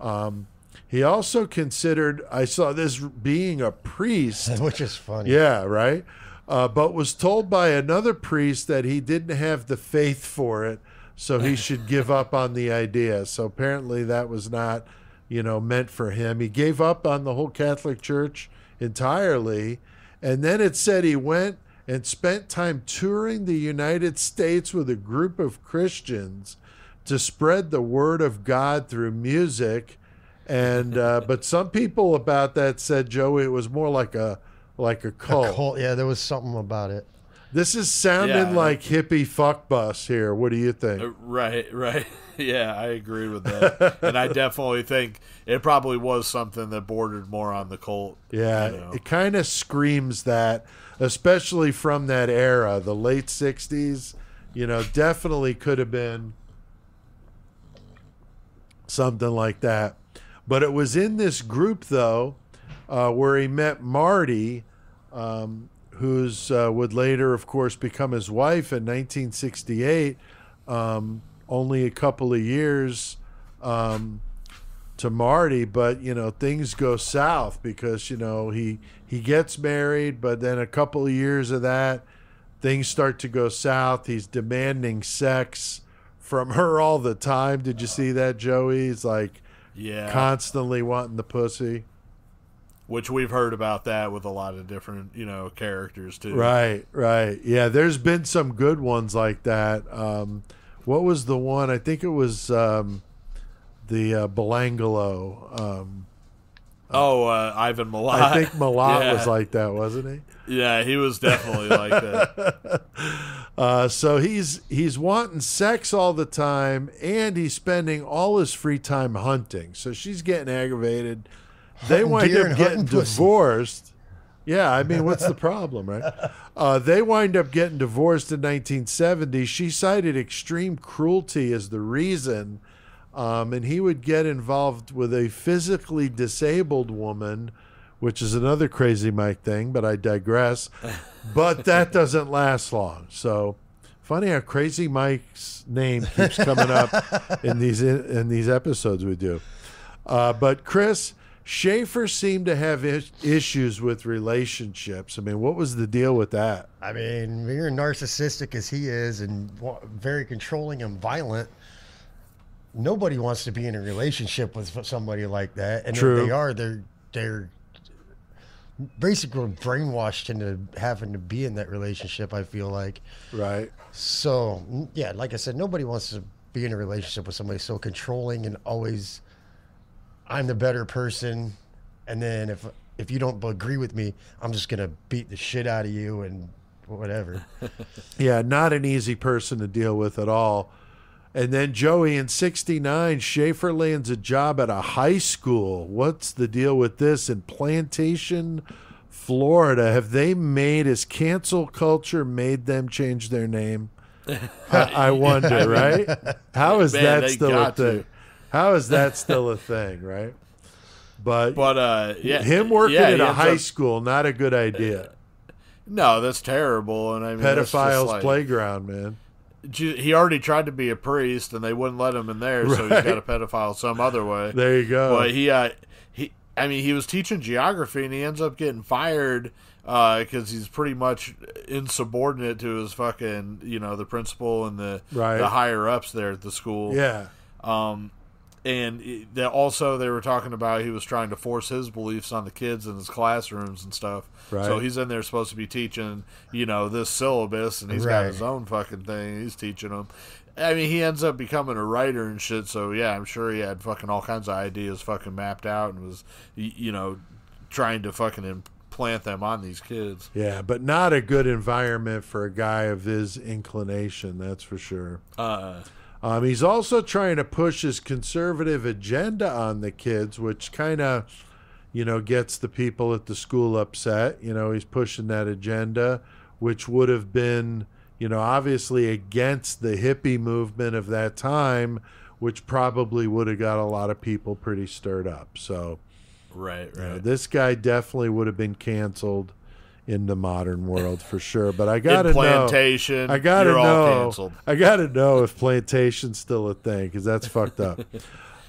Um, he also considered, I saw this being a priest. Which is funny. Yeah, right. Uh, but was told by another priest that he didn't have the faith for it, so he should give up on the idea. So apparently that was not, you know, meant for him. He gave up on the whole Catholic Church entirely, and then it said he went and spent time touring the United States with a group of Christians to spread the word of God through music and uh, but some people about that said Joey it was more like a like a cult. Cult, yeah, there was something about it. This is sounding Yeah. like hippie fuck bus here. What do you think? Uh, Right, right. Yeah, I agree with that. and I definitely think it probably was something that bordered more on the cult. Yeah, you know. it kind of screams that, especially from that era, the late '60s. You know, definitely could have been something like that. But it was in this group, though, uh, where he met Marty, um, who's uh, would later, of course, become his wife in 1968. Um, only a couple of years um, to Marty, but you know things go south because you know he he gets married, but then a couple of years of that, things start to go south. He's demanding sex from her all the time. Did you see that, Joey? He's like Yeah. constantly wanting the pussy. Which we've heard about that with a lot of different, you know, characters too. Right, right. Yeah, there's been some good ones like that. Um, what was the one? I think it was um, the uh, Belangolo. Um, Oh, uh, Ivan Milat. I think Malat Yeah. was like that, wasn't he? Yeah, he was definitely like that. Uh, so he's he's wanting sex all the time, and he's spending all his free time hunting. So she's getting aggravated. They wind up getting divorced. Yeah, I mean, what's the problem, right? Uh, they wind up getting divorced in 1970. She cited extreme cruelty as the reason, um, and he would get involved with a physically disabled woman, which is another crazy Mike thing, but I digress. but that doesn't last long. So funny how crazy Mike's name keeps coming up in these in these episodes we do. Uh, but Chris Schaefer seemed to have is- issues with relationships. I mean, what was the deal with that? I mean, you're narcissistic as he is and very controlling and violent, nobody wants to be in a relationship with somebody like that. And True. if they are, they're they're basically brainwashed into having to be in that relationship. I feel like Right. so. Yeah, like I said, nobody wants to be in a relationship with somebody so controlling and always, I'm the better person, and then if if you don't agree with me, I'm just gonna beat the shit out of you and whatever. Yeah, not an easy person to deal with at all. And then Joey in 69, Schaefer lands a job at a high school. What's the deal with this? In Plantation, Florida, have they made, has cancel culture made them change their name? I, I wonder, right? How is Man, that they still a got thing? How is that still a thing, right? But, But uh, yeah, him working yeah, at a high up- school, not a good idea. No, that's terrible. And I mean, Pedophiles like- playground, man. He already tried to be a priest, and they wouldn't let him in there, so he's got a pedophile some other way. There you go. But he, uh, he, I mean, he was teaching geography, and he ends up getting fired because he's pretty much insubordinate to his fucking, you know, the principal and the Right. the higher ups there at the school. yeah. Um, and that also they were talking about he was trying to force his beliefs on the kids in his classrooms and stuff. Right. So he's in there supposed to be teaching, you know, this syllabus, and he's got his own fucking thing. He's teaching them. I mean, he ends up becoming a writer and shit. So yeah, I'm sure he had fucking all kinds of ideas fucking mapped out and was, you know, trying to fucking implant them on these kids. Yeah, but not a good environment for a guy of his inclination, that's for sure. Uh, Um, he's also trying to push his conservative agenda on the kids, which kind of, you know, gets the people at the school upset. You know, he's pushing that agenda, which would have been, you know, obviously against the hippie movement of that time, which probably would have got a lot of people pretty stirred up. So, right, you know, right. this guy definitely would have been canceled in the modern world for sure. But I got to in know. plantation, I gotta know. canceled. I gotta know if plantation's still a thing because that's fucked up.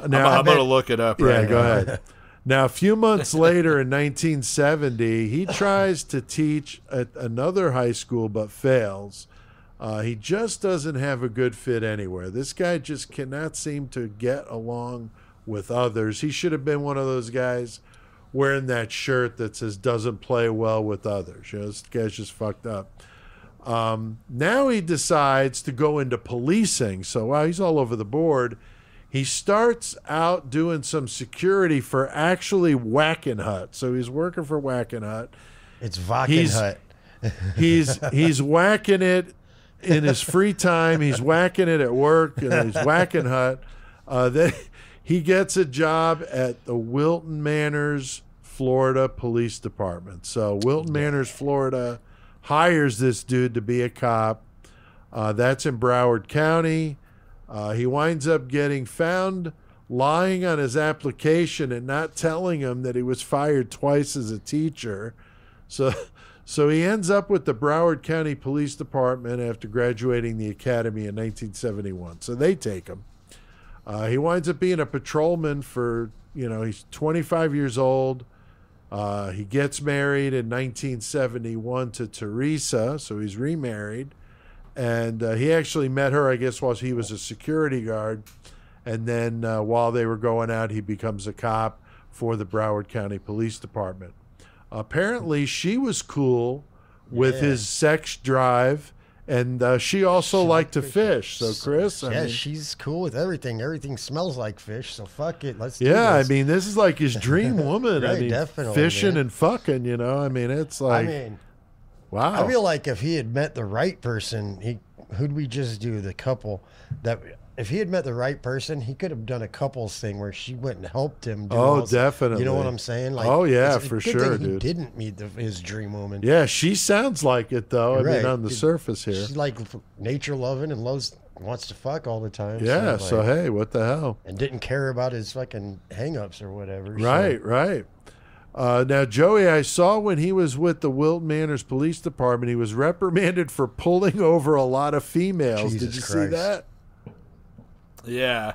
Now, I'm, I'm gonna look it up. yeah, Right go ahead. Now, a few months later, in 1970, he tries to teach at another high school but fails. Uh, he just doesn't have a good fit anywhere. This guy just cannot seem to get along with others. He should have been one of those guys wearing that shirt that says "doesn't play well with others." You know, this guy's just fucked up. Um, now he decides to go into policing. So wow, he's all over the board. He starts out doing some security for actually Wackenhut. So he's working for Wackenhut. It's He's- Hut. He's he's whacking it in his free time. He's whacking it at work, and he's whacking Hut. Uh, then he gets a job at the Wilton Manors, Florida Police Department. So Wilton Manors, Florida, hires this dude to be a cop. Uh, that's in Broward County. Uh, he winds up getting found lying on his application and not telling him that he was fired twice as a teacher. So, so he ends up with the Broward County Police Department after graduating the academy in 1971. So they take him. Uh, he winds up being a patrolman for, you know, he's 25 years old. Uh, he gets married in 1971 to Teresa, so he's remarried. And uh, he actually met her, I guess, while he was a security guard. And then uh, while they were going out, he becomes a cop for the Broward County Police Department. Apparently, she was cool with Yeah. his sex drive, and uh, she also liked to fish. So, Chris, I yeah, mean, she's cool with everything. Everything smells like fish, so fuck it. Let's do yeah, I mean, this is like his dream woman. I mean, definitely, fishing man. and fucking. You know, I mean, it's like, I mean, wow. I feel like if he had met the right person, he who'd we just do the couple that if he had met the right person, he could have done a couples thing where she went and helped him. Do Oh, this- definitely. You know what I'm saying? Like, Oh, yeah, for sure, dude. didn't meet the, his dream woman. yeah, she sounds like it though. I mean, on the It- surface here. She's like nature loving and loves wants to fuck all the time. Yeah. so, So hey, what the hell? and didn't care about his fucking hangups or whatever. so- Right, right. Uh, now, Joey, I saw when he was with the Wilton Manors Police Department, he was reprimanded for pulling over a lot of females. Did Jesus you see that? Yeah.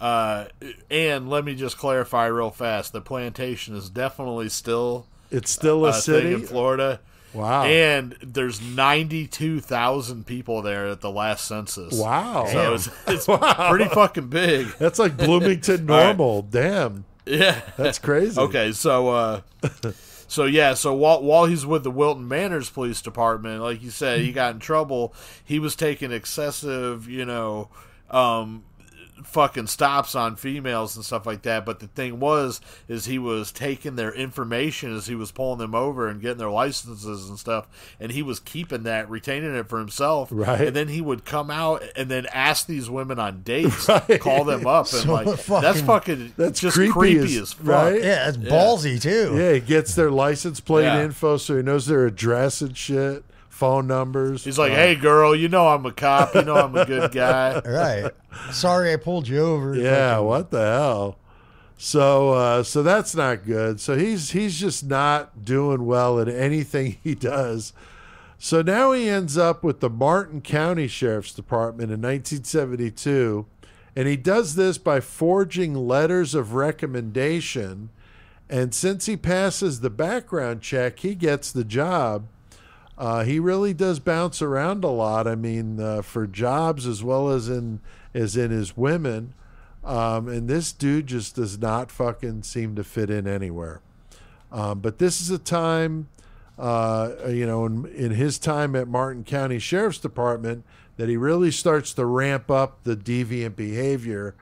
Uh, and let me just clarify real fast: the plantation is definitely still It's still a a city. in Florida, wow. and there's 92,000 people there at the last census. wow. So it's, it's pretty fucking big. That's like Bloomington All right. normal. Damn. Yeah. That's crazy. Okay, so uh so yeah, so while while he's with the Wilton Manors Police Department, like you said, he got in trouble. He was taking excessive, you know, um fucking stops on females and stuff like that. But the thing was, is he was taking their information as he was pulling them over and getting their licenses and stuff, and he was keeping that, retaining it for himself. Right. And then he would come out and then ask these women on dates, Right. call them up, and So like that's fucking- fucking That's just creepy creepy, as- as, fuck. right? Yeah, it's ballsy too. Yeah, he gets their license plate Yeah. info so he knows their address and shit, phone numbers. He's like, "Hey, girl, you know I'm a cop. You know I'm a good guy." Right. Sorry, I pulled you over. Yeah, Fucking- what the hell? So uh, so that's not good. So he's he's just not doing well at anything he does. So now he ends up with the Martin County Sheriff's Department in 1972, and he does this by forging letters of recommendation. And since he passes the background check, he gets the job. Uh, he really does bounce around a lot. I mean, uh, for jobs as well as in as in his women. Um, and this dude just does not fucking seem to fit in anywhere. Um, but this is a time, uh, you know, in, in his time at Martin County Sheriff's Department, that he really starts to ramp up the deviant behavior.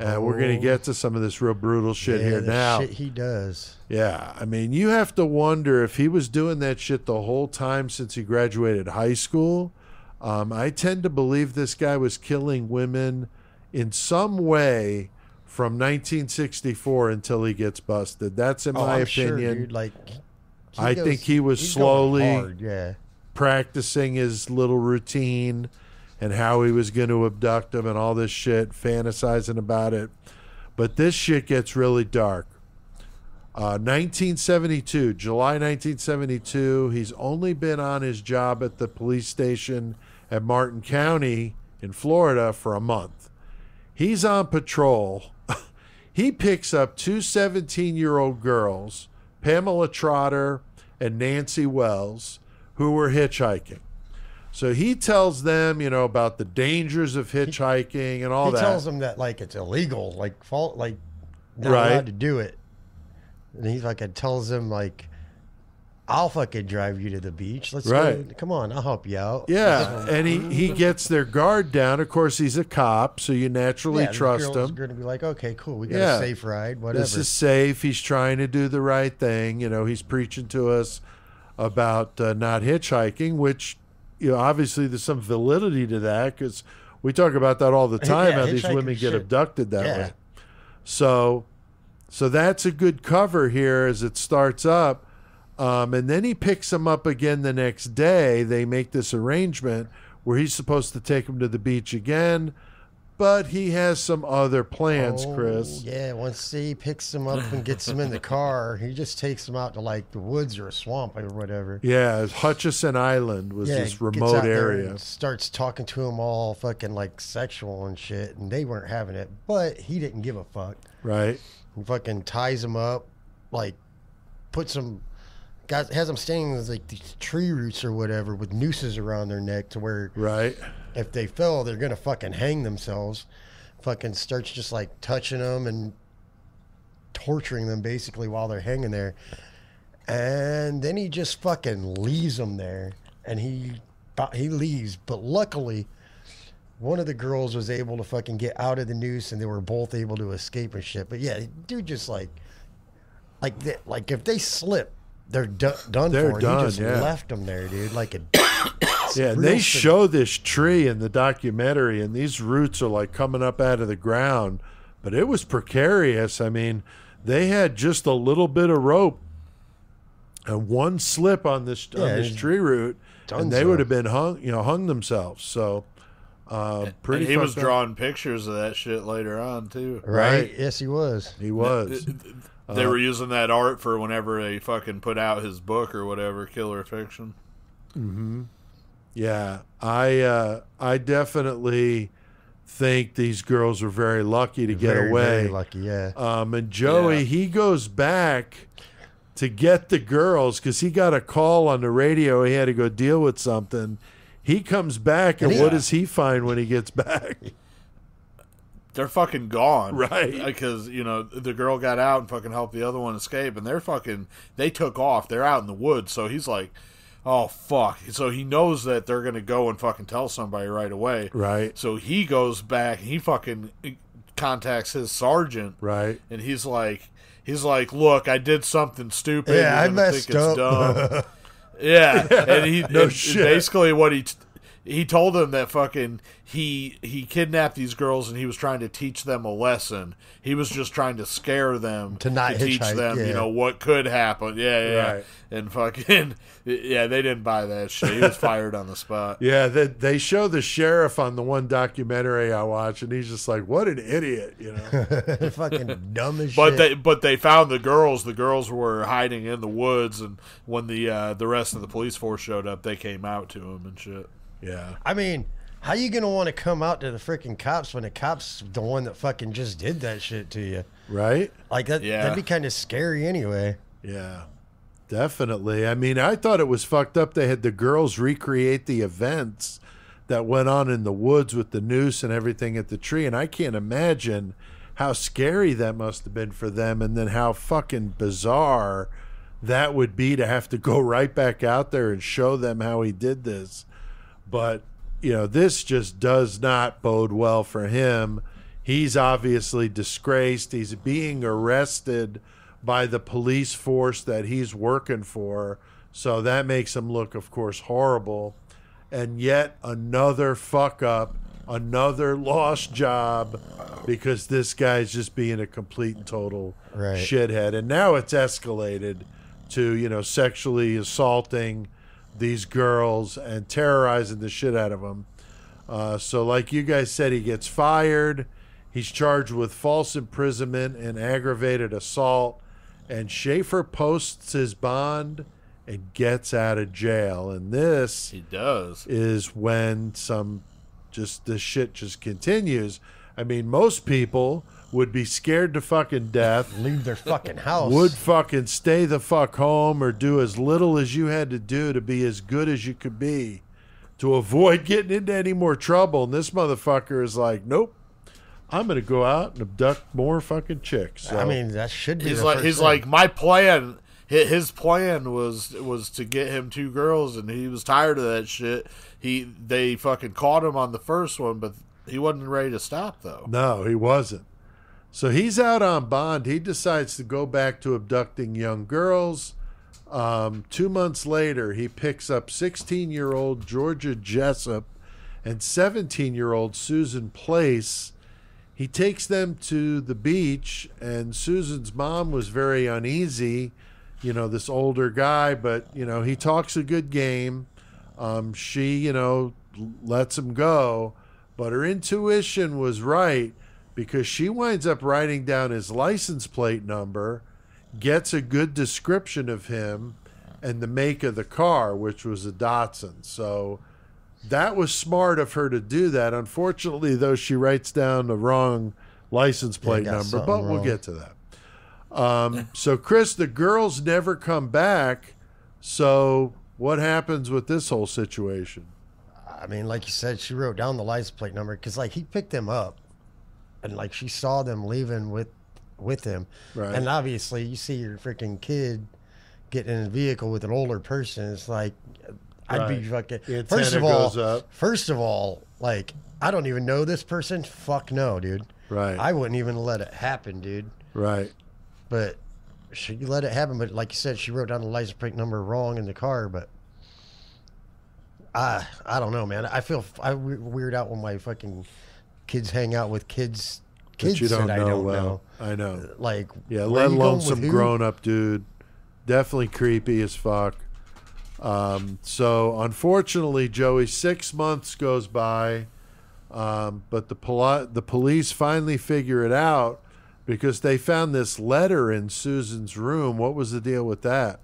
Uh, We're going to Oh. get to some of this real brutal shit yeah, here the now. shit he does. Yeah, I mean, you have to wonder if he was doing that shit the whole time since he graduated high school. Um, I tend to believe this guy was killing women in some way from 1964 until he gets busted. That's in Oh, my I'm sure, opinion. dude. Like, I goes- think he was slowly- hard, yeah. practicing his little routine and how he was going to abduct him and all this shit, fantasizing about it. But this shit gets really dark. Uh, 1972, July 1972. He's only been on his job at the police station at Martin County in Florida for a month. He's on patrol. he picks up two 17 year old girls, Pamela Trotter and Nancy Wells, who were hitchhiking. So he tells them, you know, about the dangers of hitchhiking and all he that. He tells them that like it's illegal, like fault, like not Right. allowed to do it. And he's like he fucking tells them like, "I'll fucking drive you to the beach. Let's Right. go. Come on, I'll help you out." yeah, and he, he gets their guard down. Of course, he's a cop, so you naturally Yeah, trust him. Going to be like, "Okay, cool. We got Yeah. a safe ride. Whatever." This is safe. He's trying to do the right thing. You know, he's preaching to us about uh, not hitchhiking, which, you know, obviously there's some validity to that because we talk about that all the time. Yeah, how these women get shit. abducted that Yeah. way. So, so that's a good cover here as it starts up. Um, and then he picks him up again the next day. They make this arrangement where he's supposed to take him to the beach again, but he has some other plans, Oh, Chris. Yeah, once he picks him up and gets him in the car, he just takes him out to like the woods or a swamp or whatever. Yeah, Hutchinson Island was Yeah, this gets remote area. and starts talking to him all fucking like sexual and shit, and they weren't having it, but he didn't give a fuck. Right. He fucking ties him up, like puts him, got has them standing in like these tree roots or whatever with nooses around their neck to where Right. If they fell, they're gonna fucking hang themselves. Fucking starts just like touching them and torturing them basically while they're hanging there, and then he just fucking leaves them there, and he he leaves. But luckily, one of the girls was able to fucking get out of the noose, and they were both able to escape and shit. But yeah, dude, just like like they, like if they slip. They're do- done They're for. done, he just yeah. left them there, dude. Like a Yeah, and they sim- show this tree in the documentary, and these roots are like coming up out of the ground, but it was precarious. I mean, they had just a little bit of rope and one slip on this on this tree root, and they Dunzo. would have been hung, you know, hung themselves. So, uh, pretty. and he was up. drawing pictures of that shit later on too. right? Right. Yes, he was. He was. They uh, were using that art for whenever they fucking put out his book or whatever, Killer Fiction. Mm-hmm. Yeah, I uh, I definitely think these girls were very lucky to get very, away. Very lucky, yeah. Um, and Joey, Yeah. he goes back to get the girls because he got a call on the radio. He had to go deal with something. He comes back, and And he- what does he find when he gets back? They're fucking gone, Right. Because you know the girl got out and fucking helped the other one escape, and they're fucking they took off. They're out in the woods, so he's like, "Oh fuck!" So he knows that they're gonna go and fucking tell somebody right away, Right, So he goes back. and He fucking contacts his sergeant, right. and he's like, he's like, "Look, I did something stupid. Yeah, I messed up." dumb." yeah, and he No and shit. basically what he he told them that fucking he he kidnapped these girls and he was trying to teach them a lesson. He was just trying to scare them To not teach them, yeah. you know, what could happen. Yeah, yeah, Right. and fucking yeah, they didn't buy that shit. He was fired on the spot. Yeah, they, they show the sheriff on the one documentary I watched, and he's just like, "What an idiot!" You know. fucking dumb as But shit. they but they found the girls. The girls were hiding in the woods, and when the uh, the rest of the police force showed up, they came out to him and shit. Yeah, I mean, how you gonna want to come out to the freaking cops when the cops the one that fucking just did that shit to you? right. Like that, Yeah. that'd be kind of scary anyway. Yeah, definitely. I mean, I thought it was fucked up. They had the girls recreate the events that went on in the woods with the noose and everything at the tree, and I can't imagine how scary that must have been for them, and then how fucking bizarre that would be to have to go right back out there and show them how he did this. But you know, this just does not bode well for him. He's obviously disgraced. He's being arrested by the police force that he's working for. So that makes him look, of course, horrible. And yet another fuck up, another lost job because this guy's just being a complete and total Right. shithead. And now it's escalated to, you know, sexually assaulting these girls and terrorizing the shit out of them. Uh, so, like you guys said, he gets fired. He's charged with false imprisonment and aggravated assault. And Schaefer posts his bond and gets out of jail. And this He does. is when some just the shit just continues. I mean, most people would be scared to fucking death, Leave their fucking house. would fucking stay the fuck home or do as little as you had to do to be as good as you could be to avoid getting into any more trouble. And this motherfucker is like, nope, I'm going to go out and abduct more fucking chicks. So, I mean, that should be. He's the like first he's thing. like my plan. His plan was was to get him two girls, and he was tired of that shit. He they fucking caught him on the first one, but he wasn't ready to stop though. No, he wasn't. So he's out on bond. He decides to go back to abducting young girls. Um, two months later, he picks up 16 year old Georgia Jessup and 17 year old Susan Place. He takes them to the beach, and Susan's mom was very uneasy. You know, this older guy, but, you know, he talks a good game. Um, she, you know, lets him go, but her intuition was right because she winds up writing down his license plate number, gets a good description of him and the make of the car, which was a Datsun. So that was smart of her to do that. Unfortunately, though, she writes down the wrong license plate got number, but we'll get to that. Um, so, Chris, the girls never come back. So, what happens with this whole situation? I mean, like you said, she wrote down the license plate number because, like, he picked them up, and like she saw them leaving with with him, Right. and obviously you see your freaking kid getting in a vehicle with an older person. It's like I'd be fucking. The First of all, first of all, like I don't even know this person. Fuck no, dude. Right. I wouldn't even let it happen, dude. Right. But she let it happen. But like you said, she wrote down the license plate number wrong in the car. But I I don't know, man. I feel I weird out when my fucking kids hang out with kids. Kids that you don't that know I don't well. know. I know. Like Yeah, where let you alone some grown up dude. Definitely creepy as fuck. Um, so unfortunately, Joey, six months goes by, um, but the poli- the police finally figure it out because they found this letter in Susan's room. What was the deal with that?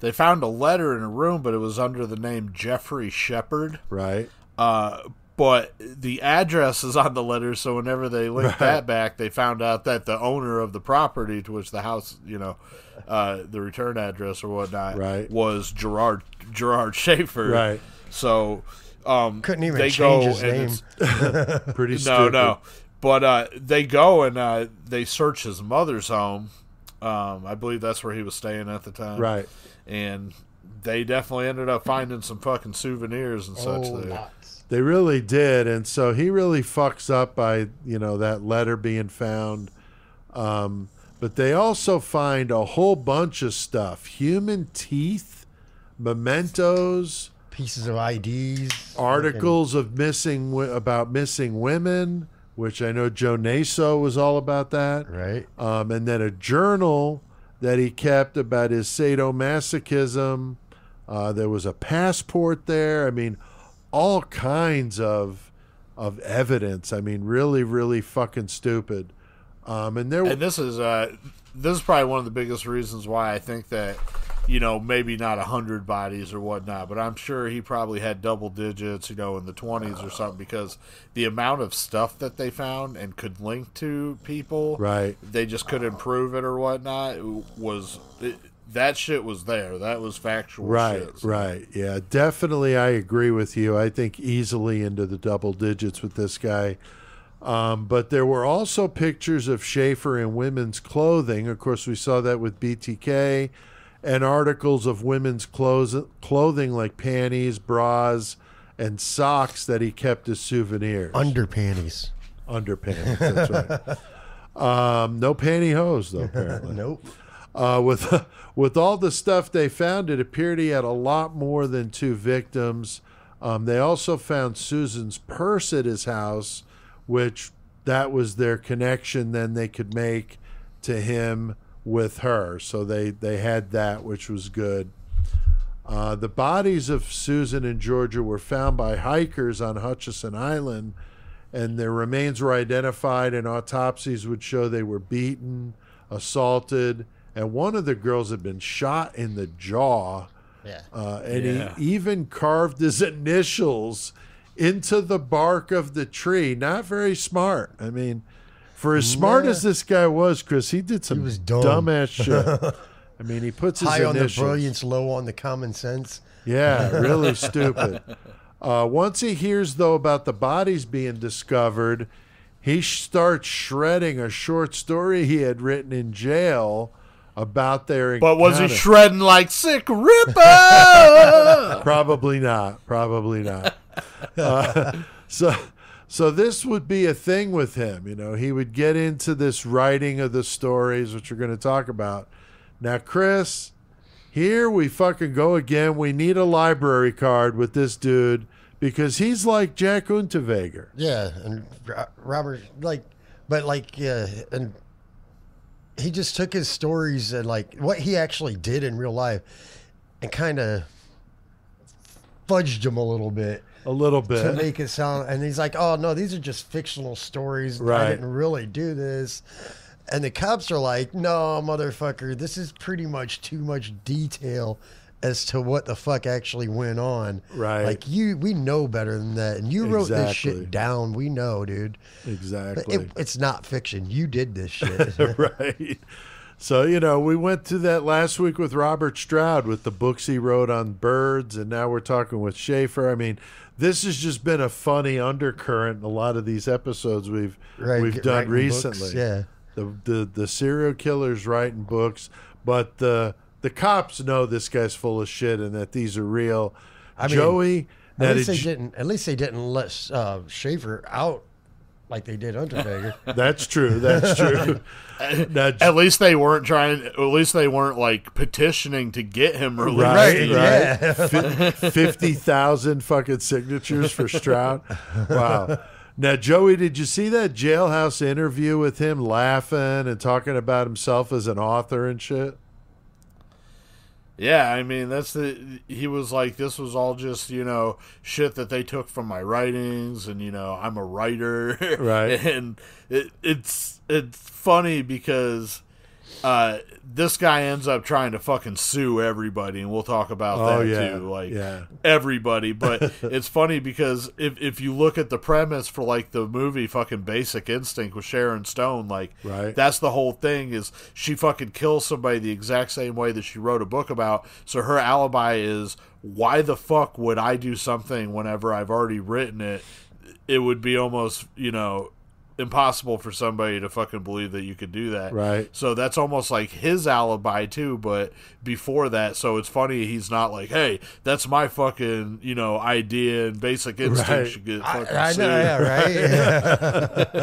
They found a letter in a room, but it was under the name Jeffrey Shepard. Right. Uh, but the address is on the letter, so whenever they linked Right. that back, they found out that the owner of the property to which the house, you know, uh, the return address or whatnot, Right. was Gerard Gerard Schaefer. Right. So um, Couldn't even they change go his and name. Pretty no, stupid. no. But uh, they go and uh, they search his mother's home. Um, I believe that's where he was staying at the time. Right. And they definitely ended up finding some fucking souvenirs and such Oh, there. lots. They really did, and so he really fucks up by you know that letter being found. Um, but they also find a whole bunch of stuff: human teeth, mementos, Pieces of IDs. articles of missing about missing women, which I know Joe Naso was all about that. Right. Um, and then a journal that he kept about his sadomasochism. Uh, there was a passport there. I mean, all kinds of of evidence. I mean, really, really fucking stupid. Um, and there, And this is uh, this is probably one of the biggest reasons why I think that you know maybe not a hundred bodies or whatnot, but I'm sure he probably had double digits, you know, in the twenties or something because the amount of stuff that they found and could link to people, right, They just couldn't prove it or whatnot. Was it, that shit was there? That was factual. right, shit, so- right, yeah, definitely. I agree with you. I think easily into the double digits with this guy. Um, but there were also pictures of Schaefer in women's clothing. Of course, we saw that with BTK, and articles of women's clothes, clothing like panties, bras, and socks that he kept as souvenirs. Underpanties. Underpanties, that's right. Um, no pantyhose, though, apparently. Nope. Uh, with with all the stuff they found, it appeared he had a lot more than two victims. Um, they also found Susan's purse at his house, which that was their connection. Then they could make to him with her, so they they had that, which was good. Uh, the bodies of Susan and Georgia were found by hikers on Hutchinson Island, and their remains were identified, and autopsies would show they were beaten, assaulted, and one of the girls had been shot in the jaw. Yeah. Uh, and Yeah. he even carved his initials into the bark of the tree. Not very smart. I mean, for as smart Yeah. as this guy was, Chris, he did some was dumb. dumbass shit. I mean, he puts his High on the brilliance, low on the common sense. Yeah, really stupid. Uh, once he hears, though, about the bodies being discovered, he starts shredding a short story he had written in jail about their But was he shredding like sick ripper? Probably not. Probably not. Uh, so, so this would be a thing with him. You know, he would get into this writing of the stories, which we're going to talk about. Now, Chris, here we fucking go again. We need a library card with this dude because he's like Jack Unterweger. Yeah, and Robert like, but like, yeah, and he just took his stories and like what he actually did in real life, and kind of fudged them a little bit A little bit. to make it sound. And he's like, "Oh no, these are just fictional stories. Right. I didn't really do this." And the cops are like, "No, motherfucker, this is pretty much too much detail." As to what the fuck actually went on, Right. Like you, we know better than that, and you wrote this shit down. We know, dude. Exactly. it, it's not fiction. You did this shit. right. So, you know, we went through that last week with Robert Stroud with the books he wrote on birds, and now we're talking with Schaefer. I mean, this has just been a funny undercurrent in a lot of these episodes we've Right, we've done writing books, recently. yeah. The, the the serial killers writing books, but the the cops know this guy's full of shit and that these are real. I mean, Joey, at least they you- didn't. At least they didn't let uh, Schaefer out like they did Unterweger. that's true. That's true. now, At least they weren't trying. At least they weren't like petitioning to get him released. Right, Right, right. Fi- Fifty thousand fucking signatures for Stroud. Wow. Now, Joey, did you see that jailhouse interview with him laughing and talking about himself as an author and shit? Yeah, I mean that's the he was like this was all just you know shit that they took from my writings and you know I'm a writer Right. and it, it's it's funny because uh, this guy ends up trying to fucking sue everybody and we'll talk about Oh, that yeah. too like Yeah. everybody but it's funny because if if you look at the premise for like the movie fucking Basic Instinct with Sharon Stone like Right. that's the whole thing is she fucking kills somebody the exact same way that she wrote a book about so her alibi is why the fuck would i do something whenever i've already written it it would be almost you know impossible for somebody to fucking believe that you could do that Right. so that's almost like his alibi too but before that so it's funny he's not like hey that's my fucking you know idea and basic instinct Right. should get I, fucking I sued. know, yeah,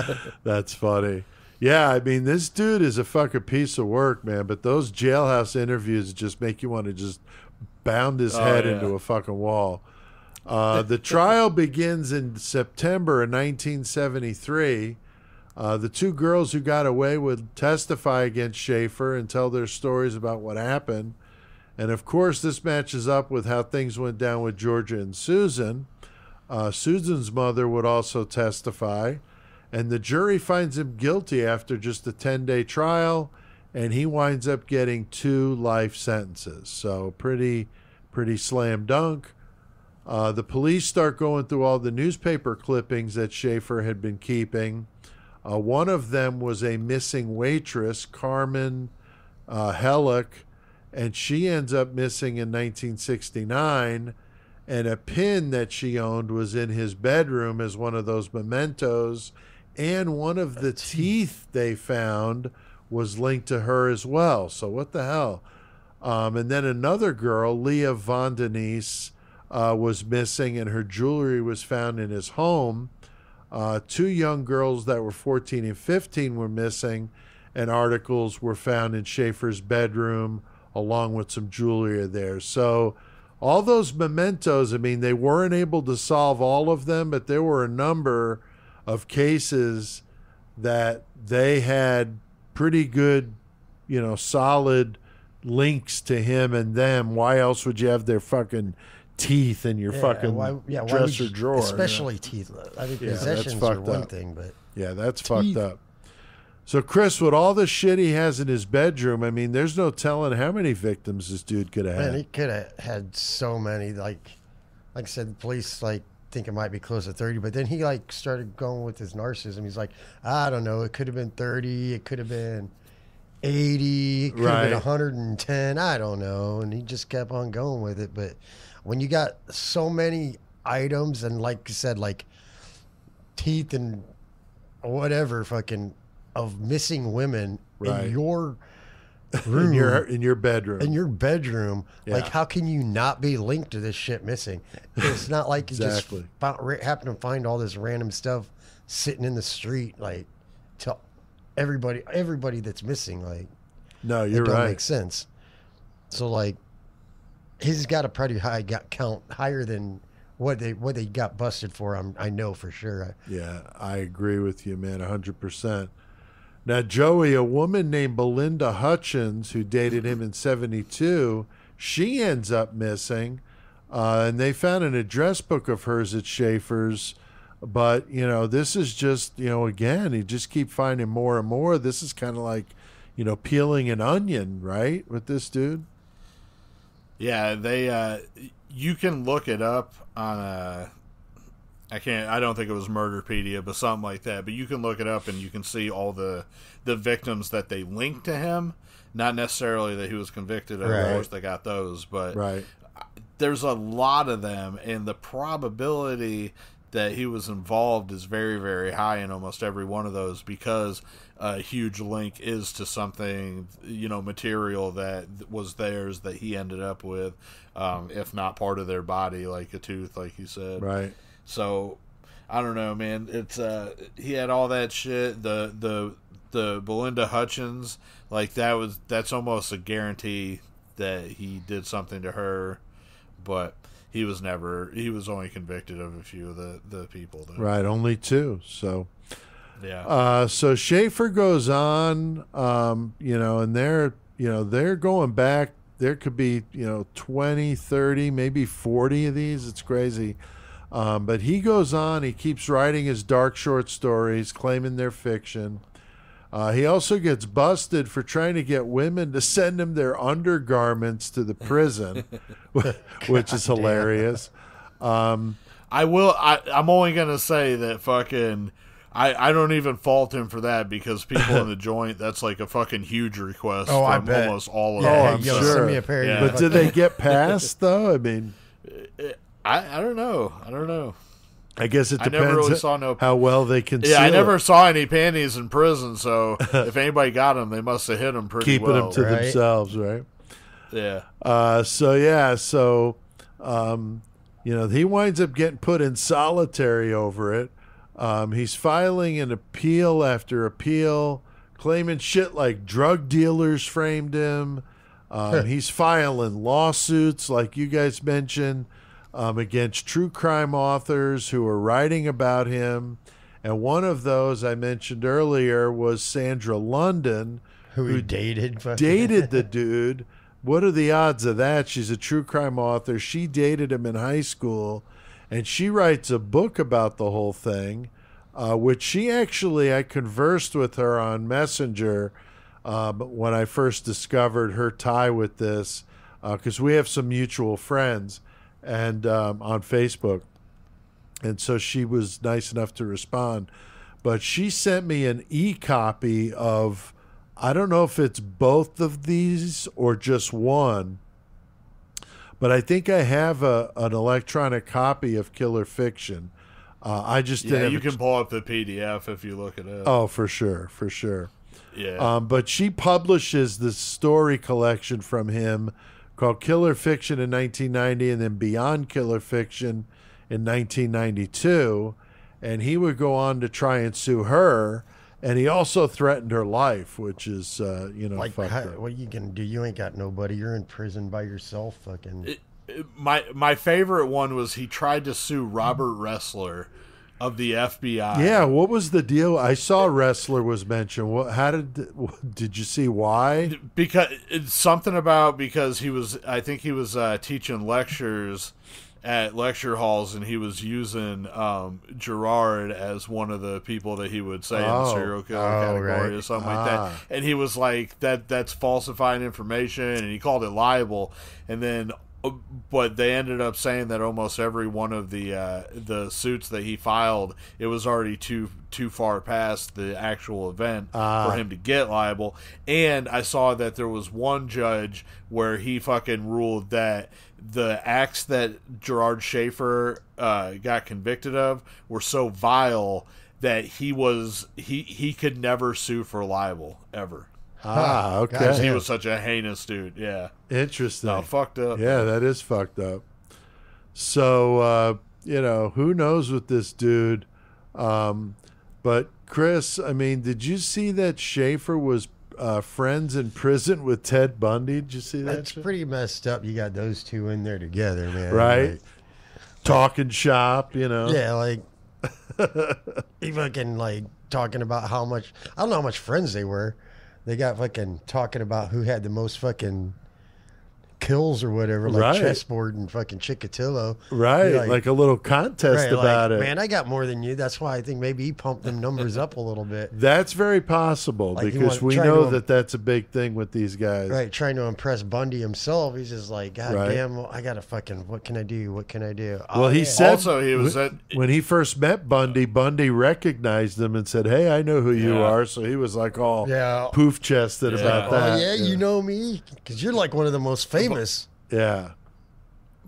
right. That's funny. Yeah, I mean, this dude is a fucking piece of work, man. But those jailhouse interviews just make you want to just bound his Oh, head yeah. into a fucking wall. Uh, the trial begins in September of 1973. Uh, the two girls who got away would testify against Schaefer and tell their stories about what happened. And of course, this matches up with how things went down with Georgia and Susan. Uh, Susan's mother would also testify, and the jury finds him guilty after just a 10 day trial, and he winds up getting two life sentences. So, pretty, pretty slam dunk. Uh, the police start going through all the newspaper clippings that Schaefer had been keeping. Uh, one of them was a missing waitress, Carmen uh, Hallock, and she ends up missing in 1969. And a pin that she owned was in his bedroom as one of those mementos and one of the teeth they found was linked to her as well. So what the hell? Um, and then another girl, Leah Bonadies, uh, was missing, and her jewelry was found in his home. Uh, two young girls that were 14 and 15 were missing, and articles were found in Schaefer's bedroom along with some jewelry there. So, all those mementos, I mean, they weren't able to solve all of them, but there were a number of cases that they had pretty good, you know, solid links to him and them. Why else would you have their fucking teeth in your Yeah, fucking why- yeah, would dresser drawer? Especially teeth. I think Yeah, that's possessions are fucked one up. thing, but Yeah, that's Teeth. fucked up. So, Chris, with all the shit he has in his bedroom, I mean, there's no telling how many victims this dude could have man, had. he could have had so many. Like, like I said, the police like think it might be close to thirty, but then he like started going with his narcissism. He's like, I don't know, it could have been thirty, it could have been eighty, it could have Right. been hundred and ten. I don't know, and he just kept on going with it. But when you got so many items and like you said, like teeth and whatever, fucking of missing women Right. in your room in your in your bedroom. in your bedroom. Like, how can you not be linked to this shit missing? It's not like you just found, happen to find all this random stuff sitting in the street. Like, to everybody, everybody that's missing, like, no, it you're don't right. make sense. So, like, he's got a pretty high got count, higher than what they what they got busted for. I'm, I know for sure. Yeah, I agree with you, man, 100%. Now, Joey, a woman named Belinda Hutchens, who dated him in 72, she ends up missing. Uh, and they found an address book of hers at Schaefer's. But, you know, this is just, you know, again, you just keep finding more and more. This is kind of like, you know, peeling an onion, right? With this dude. Yeah, they. Uh, you can look it up on a. I can't. I don't think it was Murderpedia, but something like that. But you can look it up and you can see all the the victims that they linked to him. Not necessarily that he was convicted of. Right. Of course, they got those, but Right. there's a lot of them, and the probability that he was involved is very, very high in almost every one of those because a huge link is to something, you know, material that was theirs that he ended up with, um, if not part of their body, like a tooth, like you said. Right. So I don't know, man. It's uh he had all that shit. The the the Belinda Hutchens, like that was that's almost a guarantee that he did something to her, but he was never he was only convicted of a few of the the people. Though. Right. Only two. So. Yeah. Uh, so Schaefer goes on, um, you know, and they're, you know, they're going back. There could be, you know, 20, 30, maybe 40 of these. It's crazy. Um, but he goes on, he keeps writing his dark short stories, claiming they're fiction. Uh, he also gets busted for trying to get women to send him their undergarments to the prison, which is hilarious. Um, I will. I, I'm only gonna say that fucking. I, I don't even fault him for that because people in the joint that's like a fucking huge request Oh, I bet. almost all of Yeah, Oh, them. hey, I'm yo, sure. Send me a pair. of Yeah. but did they get past though? I mean, I, I don't know. I don't know. I guess it I depends never really saw no- how well they conceal Yeah, I it. never saw any panties in prison, so if anybody got them, they must have hit them pretty well. keeping well. them to Right. themselves, right? yeah, Uh, so yeah, so um, you know he winds up getting put in solitary over it. Um, he's filing an appeal after appeal, claiming shit like drug dealers framed him. Um, he's filing lawsuits, like you guys mentioned, um, against true crime authors who are writing about him. And one of those I mentioned earlier was Sandra London, who he dated? dated the dude. What are the odds of that? She's a true crime author. She dated him in high school, and she writes a book about the whole thing, uh, which she actually, I conversed with her on Messenger um, when I first discovered her tie with this, because we have some mutual friends and um, on Facebook. And so she was nice enough to respond. But she sent me an e copy of, I don't know if it's both of these or just one, but I think I have a, an electronic copy of Killer Fiction. Uh, I just Yeah, didn't. you can pull up the PDF if you look it up. Oh, for sure, for sure. yeah. Um, but she publishes the story collection from him called Killer Fiction in 1990 and then Beyond Killer Fiction in 1992. And he would go on to try and sue her. And he also threatened her life, which is, uh, you know, Like, fucked how, up. what you gonna do? You ain't got nobody. You're in prison by yourself. Fucking. my my favorite one was he tried to sue Robert Ressler of the FBI. Yeah, what was the deal? I saw Ressler was mentioned. What? How did did you see why? because it's something about because he was I think he was uh, teaching lectures at lecture halls and he was using um, Gerard as one of the people that he would say in the Oh. serial killer Oh, category right. or something like Ah. that. And he was like that that's falsifying information and he called it libel. And then but they ended up saying that almost every one of the uh, the suits that he filed, it was already too too far past the actual event Ah. for him to get liable. And I saw that there was one judge where he fucking ruled that the acts that Gerard Schaefer uh, got convicted of were so vile that he was he he could never sue for libel ever. Ah, God okay, He was such a heinous dude. Yeah, interesting. no, fucked up. Yeah, that is fucked up. So uh, you know, who knows with this dude? Um, but Chris, I mean, did you see that Schaefer was uh, friends in prison with Ted Bundy? Did you see that? That's shit? pretty messed up. You got those two in there together, man. right. Like, Talking shop, you know. yeah, like he fucking like talking about how much I don't know how much friends they were. They got fucking talking about who had the most fucking kills or whatever, like Right. chessboard and fucking Chikatilo. Right, You're like, a little contest right, about like, it. Man, I got more than you. That's why I think maybe he pumped them numbers up a little bit. That's very possible Like, because want- we know to- that that's a big thing with these guys. Right, trying to impress Bundy himself. He's just like, God Right. damn, I gotta fucking. What can I do? What can I do? Well, Oh, he yeah. said Also, he was when, at- when he first met Bundy. Bundy recognized him and said, "Hey, I know who you are." So he was like all Yeah. poof chested Yeah. about Oh that. yeah, you know me because you're like one of the most famous. Yeah,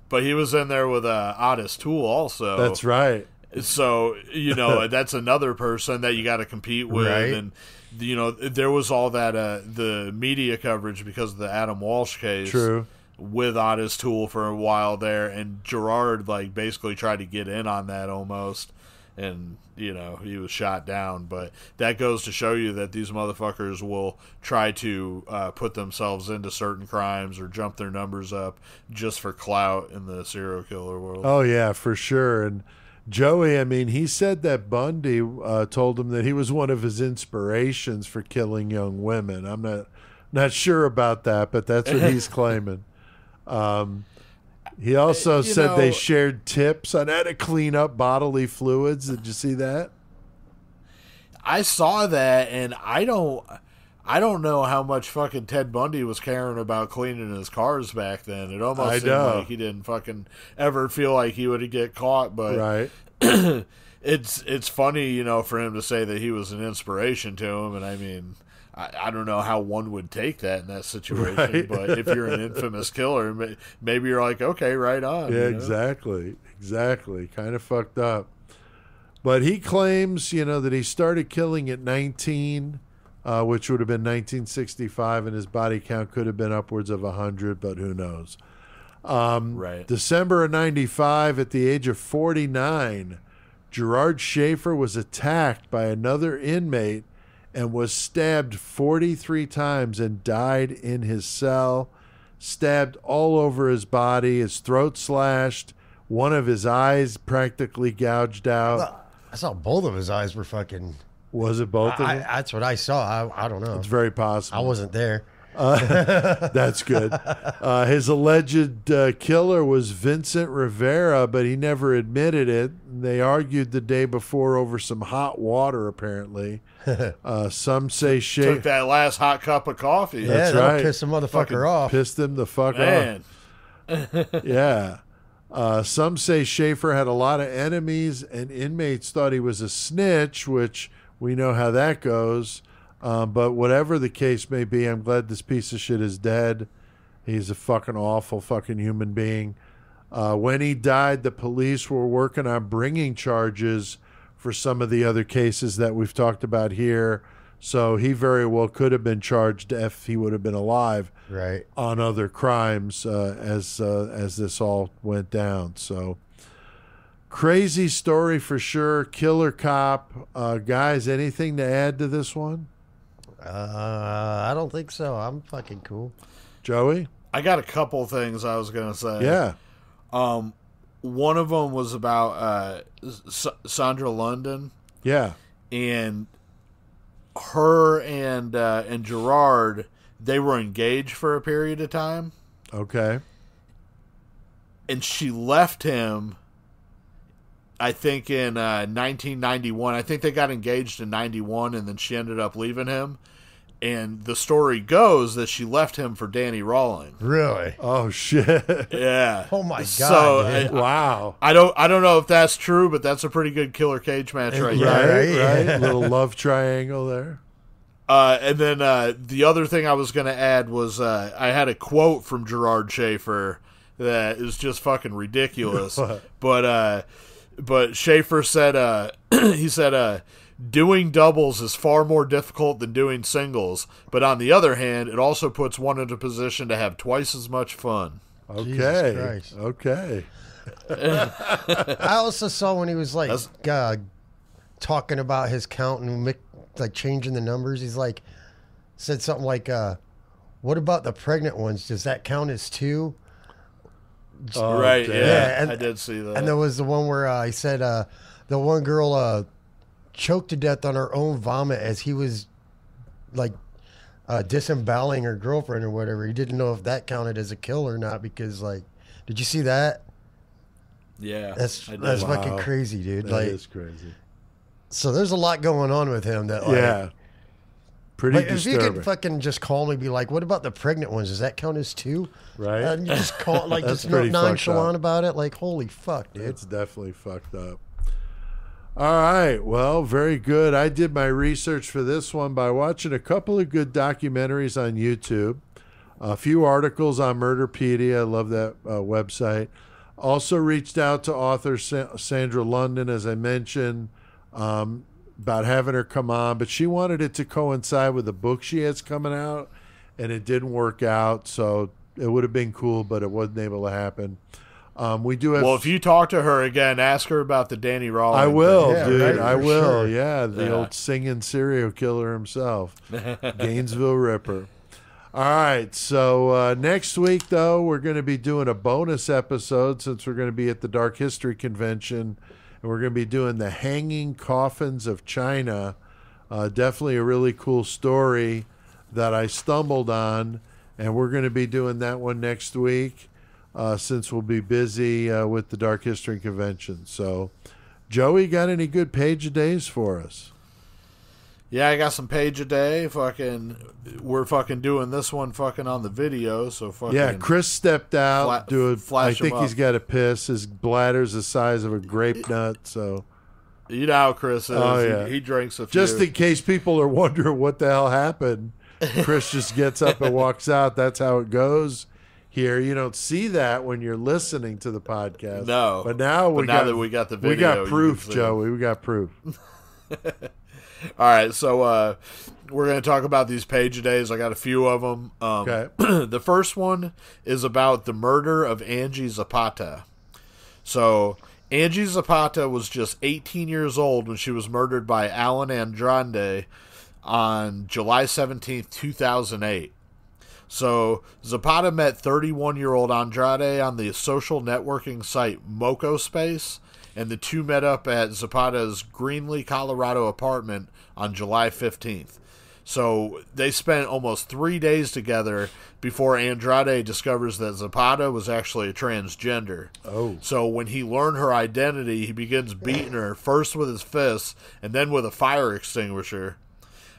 But he was in there with uh, Ottis Toole also. that's right. So you know that's another person that you got to compete with, Right. and you know there was all that uh, the media coverage because of the Adam Walsh case. True. With Ottis Toole for a while there, and Gerard like basically tried to get in on that almost, and you know he was shot down. But that goes to show you that these motherfuckers will try to uh, put themselves into certain crimes or jump their numbers up just for clout in the serial killer world. Oh yeah, for sure. And Joey, I mean, he said that Bundy uh, told him that he was one of his inspirations for killing young women. I'm not not sure about that, but that's what he's claiming. Um, he uh, also You said they shared tips on how to clean up bodily fluids. Did you see that? I saw that, and I don't, I don't know how much fucking Ted Bundy was caring about cleaning his cars back then. It almost I seemed know. like he didn't fucking ever feel like he would get caught. But Right. it's it's funny, you know, for him to say that he was an inspiration to him, and I mean. I, I don't know how one would take that in that situation, Right. but if you're an infamous killer, maybe you're like, okay, right on. Yeah, you know? exactly. Exactly. Kind of fucked up. But he claims, you know, that he started killing at 19, uh, which would have been 1965, and his body count could have been upwards of 100, but who knows. Right. December of 95, at the age of 49, Gerard Schaefer was attacked by another inmate and was stabbed 43 times and died in his cell, stabbed all over his body, his throat slashed, one of his eyes practically gouged out. I saw both of his eyes were fucking. Was it both of I, them? that's what I saw. I, I don't know. It's very possible. I wasn't there. That's good. Uh, his alleged uh, killer was Vincent Rivera, but he never admitted it. They argued the day before over some hot water, apparently. Uh, some say Schaefer Took that last hot cup of coffee. Yeah, That's that'll right. piss a motherfucker Fucking off. pissed him the fuck Man. off. Yeah. Uh, some say Schaefer had a lot of enemies, and inmates thought he was a snitch, which we know how that goes. Um, but whatever the case may be, I'm glad this piece of shit is dead. He's a fucking awful fucking human being. Uh, when he died, the police were working on bringing charges for some of the other cases that we've talked about here. So he very well could have been charged if he would have been alive Right. on other crimes uh, as uh, as this all went down. So crazy story for sure. Killer cop, uh, guys. Anything to add to this one, Uh, I don't think so. I'm fucking cool. Joey? I got a couple things I was gonna say. Yeah. Um, one of them was about uh, S- Sandra London Yeah. and her and uh, and Gerard. They were engaged for a period of time, Okay. and she left him. I think in uh, 1991. I think they got engaged in 91, and then she ended up leaving him. And the story goes that she left him for Danny Rolling. Really? Oh shit. Yeah. Oh my god. dude. I- wow. I don't I don't know if that's true, but that's a pretty good killer cage match right Yeah. there. Right, right, right. Little love triangle there. Uh, and then uh, the other thing I was going to add was uh, I had a quote from Gerard Schaefer that is just fucking ridiculous. But uh, but Schaefer said uh, he said uh, doing doubles is far more difficult than doing singles, but on the other hand, it also puts one in a position to have twice as much fun. Okay. Christ. Okay. I also saw when he was like That's- uh, talking about his count and mi- like changing the numbers. He's like said something like, uh, "What about the pregnant ones? Does that count as two? Oh, right? Yeah, Yeah, and- I did see that. And there was the one where uh, he said uh, the one girl uh, choked to death on her own vomit as he was like uh, disemboweling her girlfriend or whatever. He didn't know if that counted as a kill or not because like, did you see that? yeah, That's that's Wow. fucking crazy, dude. That is like, crazy. so there's a lot going on with him that like. yeah. Pretty Like, if you disturbing. could fucking just call me, be like, "What about the pregnant ones? Does that count as two? right? And you just call like just no- up. nonchalant about it. Like, holy fuck, dude. It's definitely fucked up. All right. Well, very good. I did my research for this one by watching a couple of good documentaries on YouTube, a few articles on Murderpedia. I love that uh, website. Also reached out to author Sa- Sandra London, as I mentioned, um, about having her come on, but she wanted it to coincide with the book she has coming out, and it didn't work out. So it would have been cool, but it wasn't able to happen. Um, we do have Well, if you talk to her again, ask her about the Danny Rollings. I will, Yeah, dude. right, I will. sure. Yeah, the Yeah. old singing serial killer himself, Gainesville Ripper. All right. So uh, next week, though, we're going to be doing a bonus episode since we're going to be at the Dark History Convention, and we're going to be doing the Hanging Coffins of China. Uh, definitely a really cool story that I stumbled on, and we're going to be doing that one next week. Uh, since we'll be busy uh, with the Dark History Convention. So, Joey, got any good page a days for us? Yeah, I got some page a day. Fucking, we're fucking doing this one fucking on the video. So fucking Yeah, Chris stepped out. Fla- do a, flash I think he's got a piss. His bladder's the size of a grape nut. So, You know how Chris is. Oh, He- yeah. he, drinks a few. just in case people are wondering what the hell happened, Chris just gets up and walks out. That's how it goes here. You don't see that when you're listening to the podcast. No. but now we But now got that we got the we video, you got proof. Joey. We got proof. All right, so uh, we're going to talk about these page days. I got a few of them. Um, Okay. the first one is about the murder of Angie Zapata. So Angie Zapata was just 18 years old when she was murdered by Allen Andrade on July 17th, 2008. So Zapata met 31 year old Andrade on the social networking site Moco Space, and the two met up at Zapata's Greeley, Colorado apartment on July 15th. So they spent almost three days together before Andrade discovers that Zapata was actually a transgender. Oh. So when he learned her identity, he begins beating her first with his fists and then with a fire extinguisher.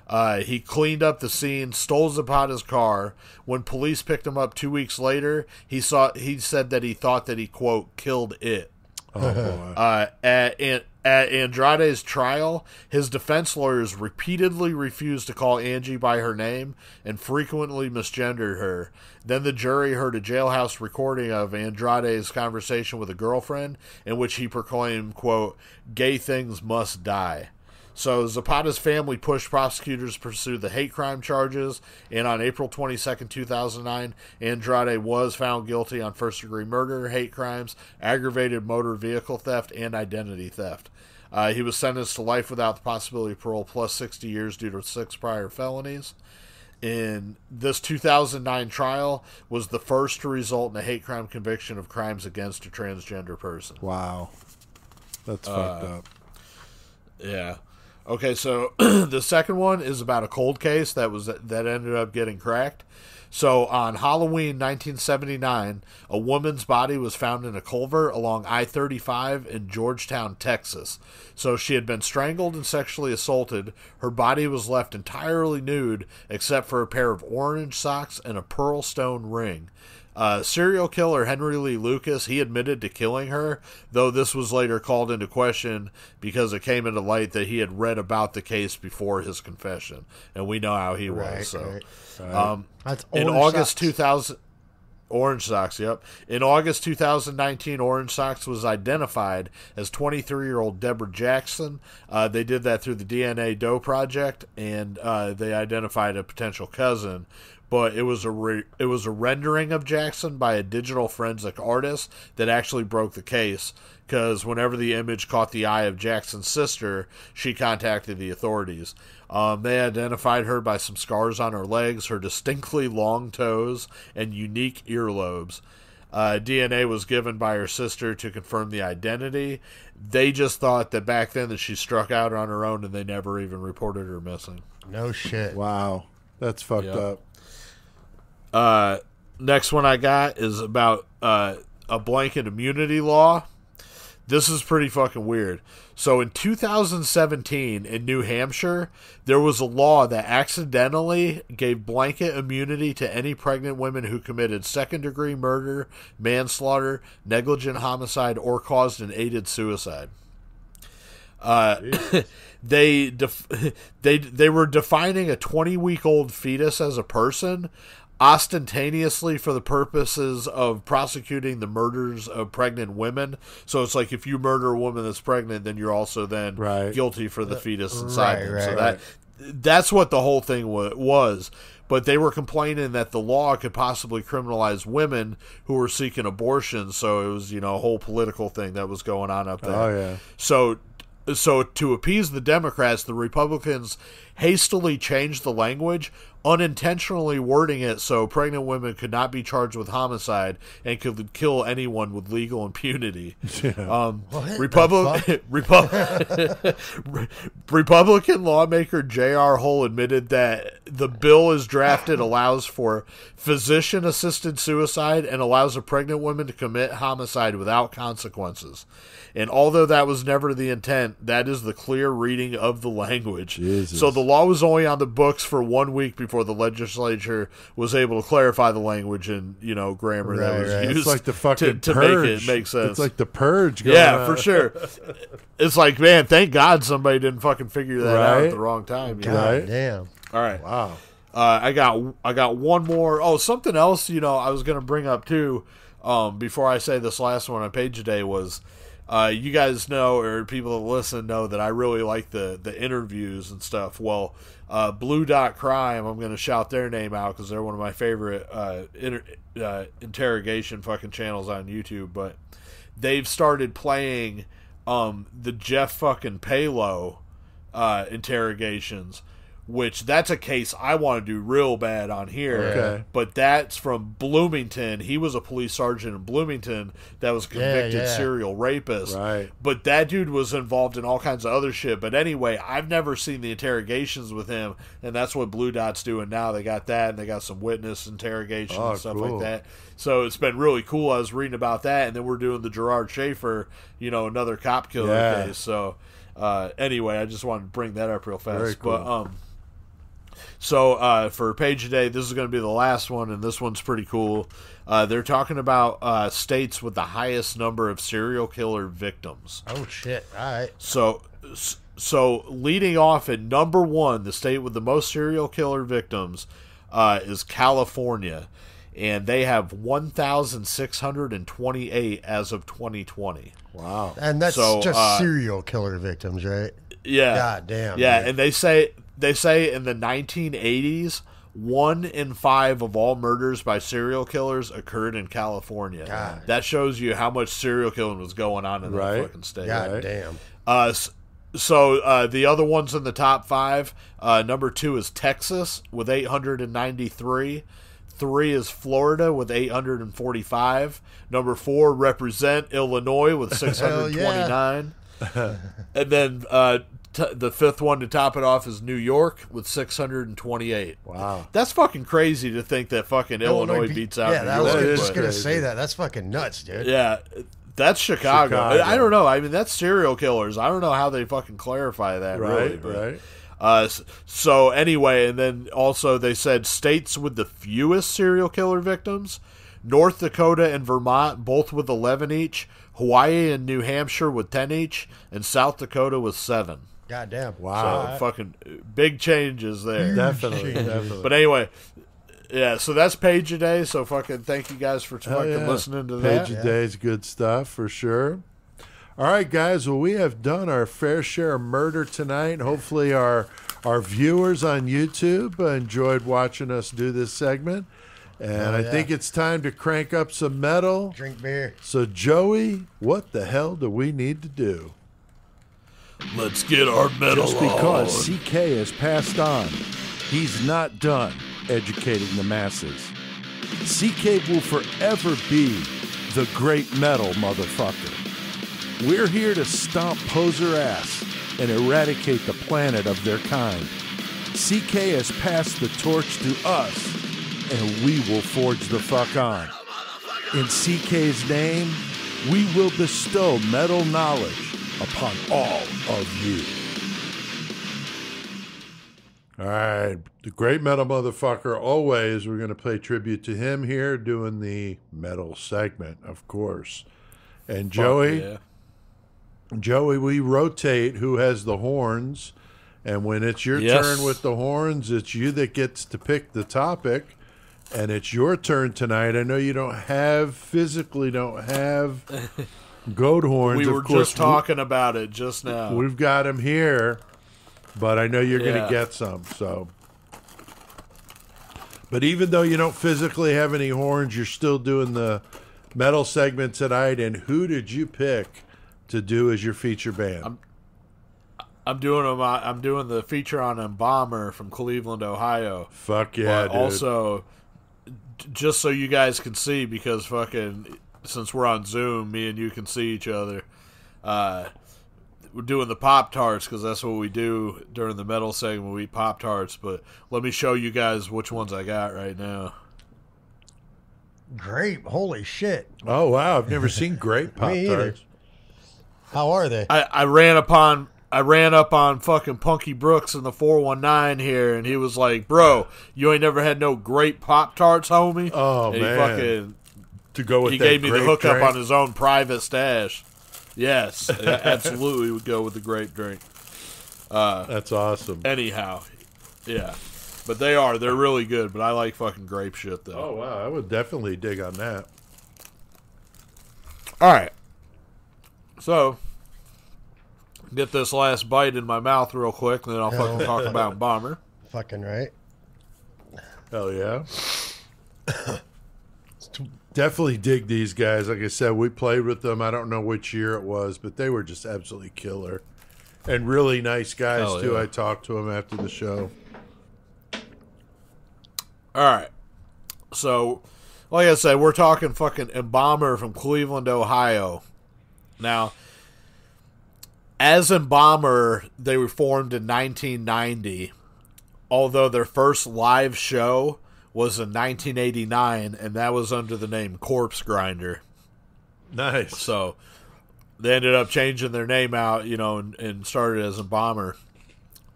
Uh, he cleaned up the scene, stole Zapata's car. When police picked him up two weeks later, he saw he said that he thought that he quote killed it. Oh boy. Uh, at, and At Andrade's trial, his defense lawyers repeatedly refused to call Angie by her name and frequently misgendered her. Then the jury heard a jailhouse recording of Andrade's conversation with a girlfriend in which he proclaimed, quote, gay things must die. So Zapata's family pushed prosecutors to pursue the hate crime charges, and on April 22nd, 2009, Andrade was found guilty on first degree murder, hate crimes, aggravated motor vehicle theft, and identity theft. Uh, he was sentenced to life without the possibility of parole plus 60 years due to six prior felonies. In this 2009 trial was the first to result in a hate crime conviction of crimes against a transgender person. Wow. That's fucked up. Yeah. Okay, so the second one is about a cold case that was that ended up getting cracked. So on Halloween 1979, a woman's body was found in a culvert along I-35 in Georgetown, Texas. So she had been strangled and sexually assaulted. Her body was left entirely nude except for a pair of orange socks and a pearl stone ring. Uh, serial killer Henry Lee Lucas, he admitted to killing her, though this was later called into question because it came into light that he had read about the case before his confession, and we know how he Right, was. So, right. um, That's in August socks. 2000, Orange Sox, yep. In August 2019, Orange Sox was identified as 23 year old Deborah Jackson. Uh, they did that through the DNA Doe Project, and uh, they identified a potential cousin. But it was a re- it was a rendering of Jackson by a digital forensic artist that actually broke the case. Because whenever the image caught the eye of Jackson's sister, she contacted the authorities. Um, they identified her by some scars on her legs, her distinctly long toes, and unique earlobes. Uh, DNA was given by her sister to confirm the identity. They just thought that back then that she struck out on her own, and they never even reported her missing. No shit. Wow. That's fucked Yep. up. Uh, next one I got is about uh, a blanket immunity law. This is pretty fucking weird. So in 2017 in New Hampshire, there was a law that accidentally gave blanket immunity to any pregnant women who committed second degree murder, manslaughter, negligent homicide, or caused an aided suicide. Uh, they def- they they were defining a 20 week old fetus as a person ostentaneously for the purposes of prosecuting the murders of pregnant women. So it's like if you murder a woman that's pregnant, then you're also then Right. guilty for the uh, fetus inside right, them. right, so that that's what the whole thing was. But they were complaining that the law could possibly criminalize women who were seeking abortion. So it was, you know, a whole political thing that was going on up there. Oh, yeah. So, so to appease the Democrats, the Republicans hastily changed the language, unintentionally wording it so pregnant women could not be charged with homicide and could kill anyone with legal impunity. Um, Republic, Repu- Republican lawmaker J.R. Hoell admitted that the bill as drafted allows for physician assisted suicide and allows a pregnant woman to commit homicide without consequences. And although that was never the intent, that is the clear reading of the language. Jesus. So the law was only on the books for one week before the legislature was able to clarify the language and you know grammar that was right. used It's like the fucking to, to purge. make it make sense. It's like the purge. Going yeah, on. for sure. It's like, man, thank God somebody didn't fucking figure that out at the wrong time. you know? God Right. damn. All right. Wow. Uh, I got I got one more. Oh, something else. You know, I was gonna bring up too. Um, before I say this last one on page today was, uh, you guys know or people that listen know that I really like the the interviews and stuff. Well, uh, Blue Dot Crime. I'm gonna shout their name out because they're one of my favorite uh, inter- uh, interrogation fucking channels on YouTube. But they've started playing um, the Jeff fucking Pelo uh, interrogations, which that's a case I want to do real bad on here. Okay. But that's from Bloomington. He was a police sergeant in Bloomington that was convicted yeah. serial rapist. Right. But that dude was involved in all kinds of other shit. But anyway, I've never seen the interrogations with him, and that's what Blue Dot's doing now. They got that, and they got some witness interrogation Oh, and stuff cool. like that. So it's been really cool. I was reading about that, and then we're doing the Gerard Schaefer, you know, another cop killer Yeah. case. So uh, anyway, I just wanted to bring that up real fast. Cool. But um, So uh, for page today, this is going to be the last one, and this one's pretty cool. Uh, they're talking about uh, states with the highest number of serial killer victims. Oh shit! All right. So, so leading off at number one, the state with the most serial killer victims uh, is California, and they have one thousand six hundred and twenty-eight as of twenty twenty. Wow. And that's So, just uh, serial killer victims, right? Yeah. God damn, Yeah, dude. and they say they say in the 1980s, one in five of all murders by serial killers occurred in California. God. That shows you how much serial killing was going on in Right. that fucking state. God Right. damn. Uh, so uh, the other ones in the top five, uh, number two is Texas with 893. Three is Florida with 845. Number four, represent Illinois with 629. and then uh, t- the fifth one to top it off is New York with 628. Wow. That's fucking crazy to think that fucking Illinois, beat- beats out Yeah, New that was York. That just gonna crazy. say that. That's fucking nuts, dude. yeah, that's Chicago. Chicago. I don't know. I mean, that's serial killers. I don't know how they fucking clarify that. really, Right, but- right. Uh, so anyway, and then also they said states with the fewest serial killer victims: North Dakota and Vermont, both with eleven each. Hawaii and New Hampshire with ten each, and South Dakota with seven. God damn. So Wow. fucking big changes there. Definitely, definitely. But anyway, yeah. So that's page a day. So fucking thank you guys for Hell fucking yeah. listening to Page that. a day's good stuff for sure. All right, guys. Well, we have done our fair share of murder tonight. Hopefully, our our viewers on YouTube enjoyed watching us do this segment. And Hell I think it's time to crank up some metal. Drink beer. So, Joey, what the hell do we need to do? Let's get our metal Just because CK has passed on, he's not done educating the masses. CK will forever be the great metal motherfucker. We're here to stomp poser ass and eradicate the planet of their kind. CK has passed the torch to us, and we will forge the fuck on. In CK's name, we will bestow metal knowledge upon all of you. All right, the great metal motherfucker. Always, we're going to pay tribute to him here, doing the metal segment, of course. And Joey, Yeah. Joey, we rotate who has the horns, and when it's your Yes. turn with the horns, it's you that gets to pick the topic, and it's your turn tonight. I know you don't have physically don't have goat horns. We of were course, just talking about it just now. We, have got them here, but I know you're going to get some. So, but even though you don't physically have any horns, you're still doing the metal segment tonight. And who did you pick to do as your feature band? I'm doing a, uh, I'm doing the feature on Embalmer from Cleveland, Ohio. Fuck yeah, also, just so you guys can see, because fucking since we're on Zoom, me and you can see each other. Uh, we're doing the Pop Tarts because that's what we do during the metal segment. We eat Pop Tarts, but let me show you guys which ones I got right now. Grape. Holy shit. oh wow, I've never seen great pop tarts. How are they? I, I ran upon I ran up on fucking Punky Brooks in the four one nine here, and he was like, "Bro, you ain't never had no great Pop Tarts, homie." Oh, and man. He To go with he that gave me the hookup drink? on his own private stash. Yes, absolutely would go with the grape drink. Uh, That's awesome. Anyhow, yeah, but they are they're really good. But I like fucking grape shit though. Oh wow, I would definitely dig on that. All right, so get this last bite in my mouth real quick, and then I'll fucking talk about Embalmer. Fucking right. Hell yeah. Definitely dig these guys. Like I said, we played with them. I don't know which year it was, but they were just absolutely killer. And really nice guys, Hell too. yeah. I talked to them after the show. All right. So, like I said, we're talking fucking Embalmer from Cleveland, Ohio. Now, as Embalmer, they were formed in 1990, although their first live show was in 1989, and that was under the name Corpse Grinder. Nice. So they ended up changing their name out, you know, and, and started as Embalmer.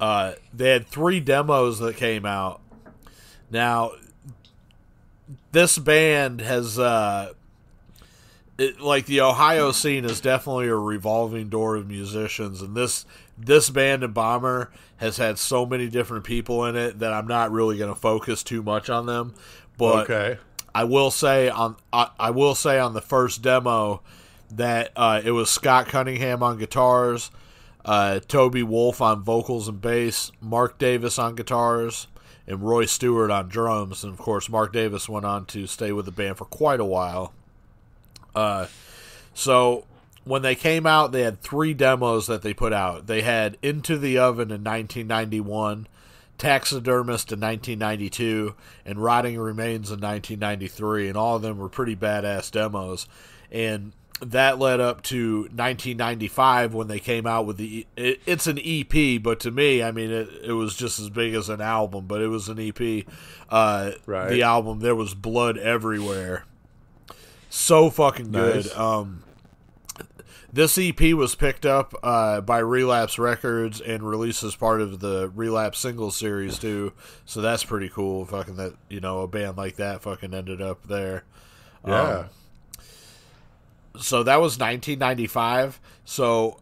uh, they had three demos that came out. Now, this band has uh, it, like the Ohio scene is definitely a revolving door of musicians, and this this band Embalmer has had so many different people in it that I'm not really going to focus too much on them. But Okay. I will say on I, I will say on the first demo that uh, it was Scott Cunningham on guitars, uh, Toby Wolf on vocals and bass, Mark Davis on guitars, and Roy Stewart on drums. And of course, Mark Davis went on to stay with the band for quite a while. Uh, so when they came out, they had three demos that they put out. They had Into the Oven in 1991, Taxidermist in 1992, and Rotting Remains in 1993, and all of them were pretty badass demos. And that led up to 1995 when they came out with the. It, it's an EP, but to me, I mean, it, it was just as big as an album, but it was an EP. Uh, Right. The album, there was blood everywhere. So fucking good. Nice. Um, this EP was picked up uh, by Relapse Records and released as part of the Relapse single series too. So that's pretty cool. Fucking that you know a band like that fucking ended up there. Yeah. Um, so that was 1995. So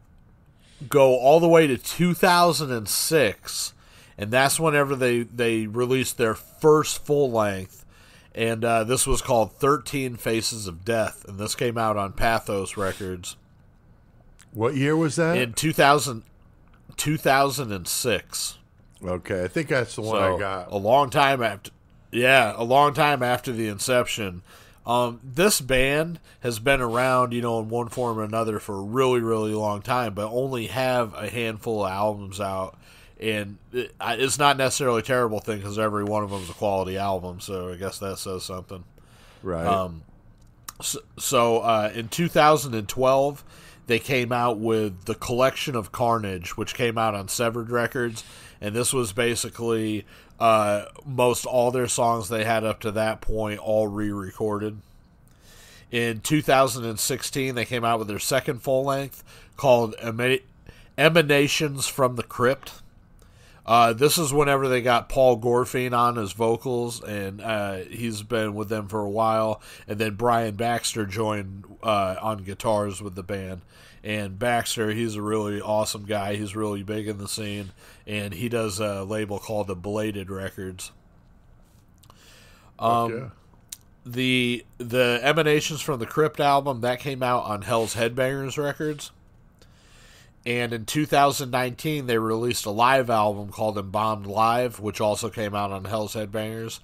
go all the way to 2006, and that's whenever they they released their first full length, and uh, this was called 13 Faces of Death, and this came out on Pathos Records what year was that? in 2000, 2006. okay, I think that's the one So, I got. a long time after yeah a long time after the inception um, this band has been around you know in one form or another for a really really long time but only have a handful of albums out and it, it's not necessarily a terrible thing because every one of them is a quality album so i guess that says something Right. um, so, so uh, in 2012, they came out with the collection of Carnage, which came out on Severed Records, and this was basically uh, most all their songs they had up to that point all re-recorded. In 2016, they came out with their second full length called Ema- Emanations from the Crypt. Uh, this is whenever they got Paul Gorfine on his vocals, and uh, he's been with them for a while. And then Brian Baxter joined uh, on guitars with the band. And Baxter, he's a really awesome guy. He's really big in the scene, and he does a label called the Bladed Records. Um, yeah. the the Emanations from the Crypt album that came out on Hell's Headbangers Records. And in 2019, they released a live album called Embalmed Live, which also came out on Hell's Headbangers.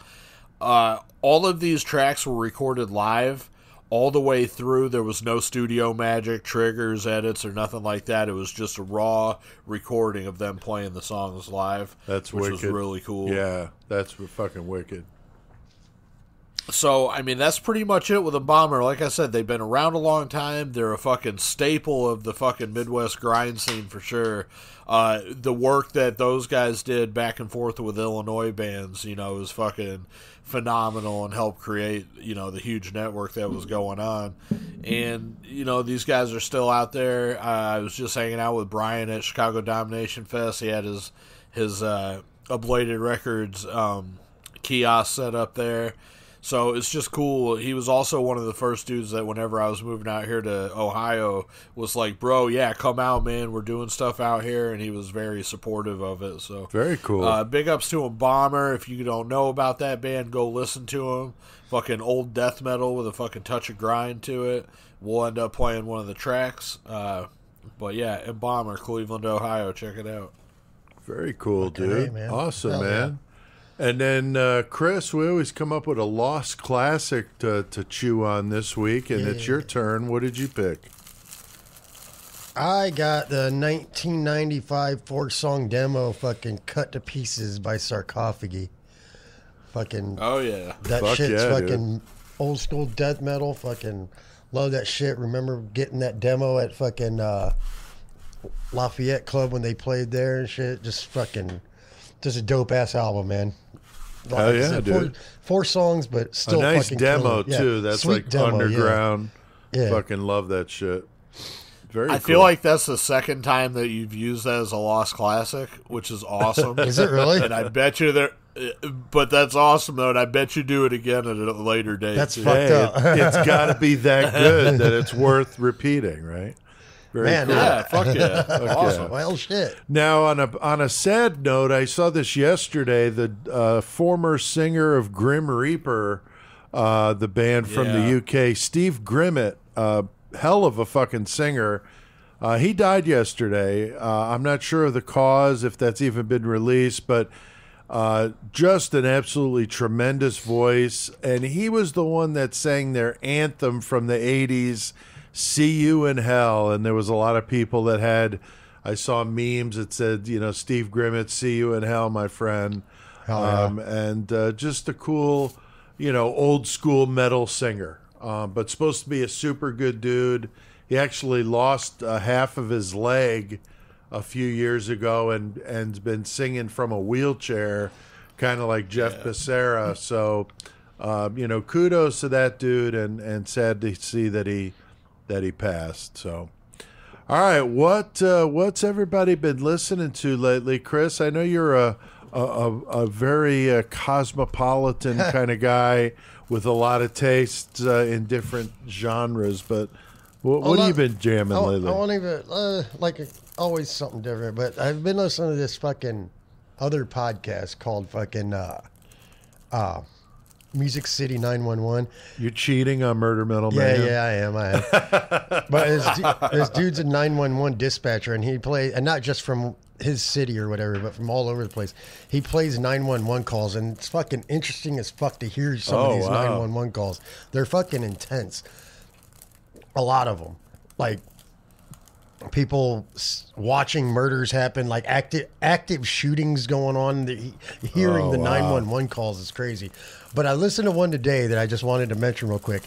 Uh, all of these tracks were recorded live all the way through. There was no studio magic, triggers, edits, or nothing like that. It was just a raw recording of them playing the songs live. That's which wicked. was really cool. Yeah, that's fucking wicked. So, I mean, that's pretty much it with Embalmer. Like I said, they've been around a long time. They're a fucking staple of the fucking Midwest grind scene for sure. Uh, the work that those guys did back and forth with Illinois bands, you know, is fucking phenomenal and helped create, you know, the huge network that was going on. And, you know, these guys are still out there. Uh, I was just hanging out with Brian at Chicago Domination Fest. He had his, his, uh, Ablated Records, um, kiosk set up there. So it's just cool. He was also one of the first dudes that whenever I was moving out here to Ohio was like, "Bro, yeah, come out, man. We're doing stuff out here." And he was very supportive of it. So Very cool. uh, big ups to him, Bomber. If you don't know about that band, go listen to him. Fucking old death metal with a fucking touch of grind to it. We'll end up playing one of the tracks. Uh, but yeah, and Bomber, Cleveland, Ohio. Check it out. Very cool, Fucking dude. Man. Awesome, Hell man. And then uh, Chris, we always come up with a lost classic to, to chew on this week, and it's your turn. What did you pick? I got the 1995 four song demo fucking cut to pieces by Sarcophagi. Fucking Oh yeah. that fuck shit's yeah, dude. fucking old school death metal. Fucking love that shit. Remember getting that demo at fucking uh, Lafayette Club when they played there and shit. Just fucking, just a dope ass album, man. Like Hell yeah, said, dude. Four, four songs, but still a nice fucking demo killer. Yeah, too. That's sweet like demo, yeah. underground. Yeah. Fucking love that shit. Very. I cool. feel like that's the second time that you've used that as a lost classic, which is awesome. Is it really? and I bet you there. But that's awesome though, and I bet you do it again at a later date. That's too. fucked Hey, up. it, has got to be that good that it's worth repeating, right? Very Man, cool. yeah, fuck yeah, awesome. Well, shit. Now, on a on a sad note, I saw this yesterday. The uh, former singer of Grim Reaper, uh, the band from the UK, Steve Grimmett, uh, hell of a fucking singer. Uh, he died yesterday. Uh, I'm not sure of the cause, if that's even been released, but uh, just an absolutely tremendous voice. And he was the one that sang their anthem from the 80s, See You in Hell. And there was a lot of people that had, I saw memes that said, you know, Steve Grimmett, See You in Hell, my friend. Hell yeah. um, and uh, just a cool, you know, old school metal singer. Um, but supposed to be a super good dude. He actually lost uh, half of his leg a few years ago and and's been singing from a wheelchair, kind of like Jeff Becerra. So, um, you know, kudos to that dude, and and sad to see that he that he passed. So. All right, what uh, what's everybody been listening to lately, Chris? I know you're a a, a, a very uh, cosmopolitan kind of guy with a lot of tastes uh, in different genres, but what, what have you been jamming I, lately? I won't even uh, like always something different. But I've been listening to this fucking other podcast called fucking uh, uh, Music City Nine One One. You're cheating on Murder Metal Yeah, Man. yeah, I am. I am. but this, this dude's a 911 dispatcher, and he plays, and not just from his city or whatever, but from all over the place. He plays 911 calls, and it's fucking interesting as fuck to hear some Oh, of these wow. 911 calls. They're fucking intense. A lot of them. Like, people watching murders happen, like active active shootings going on. The, hearing Oh, the 911 calls is crazy. But I listened to one today that I just wanted to mention real quick.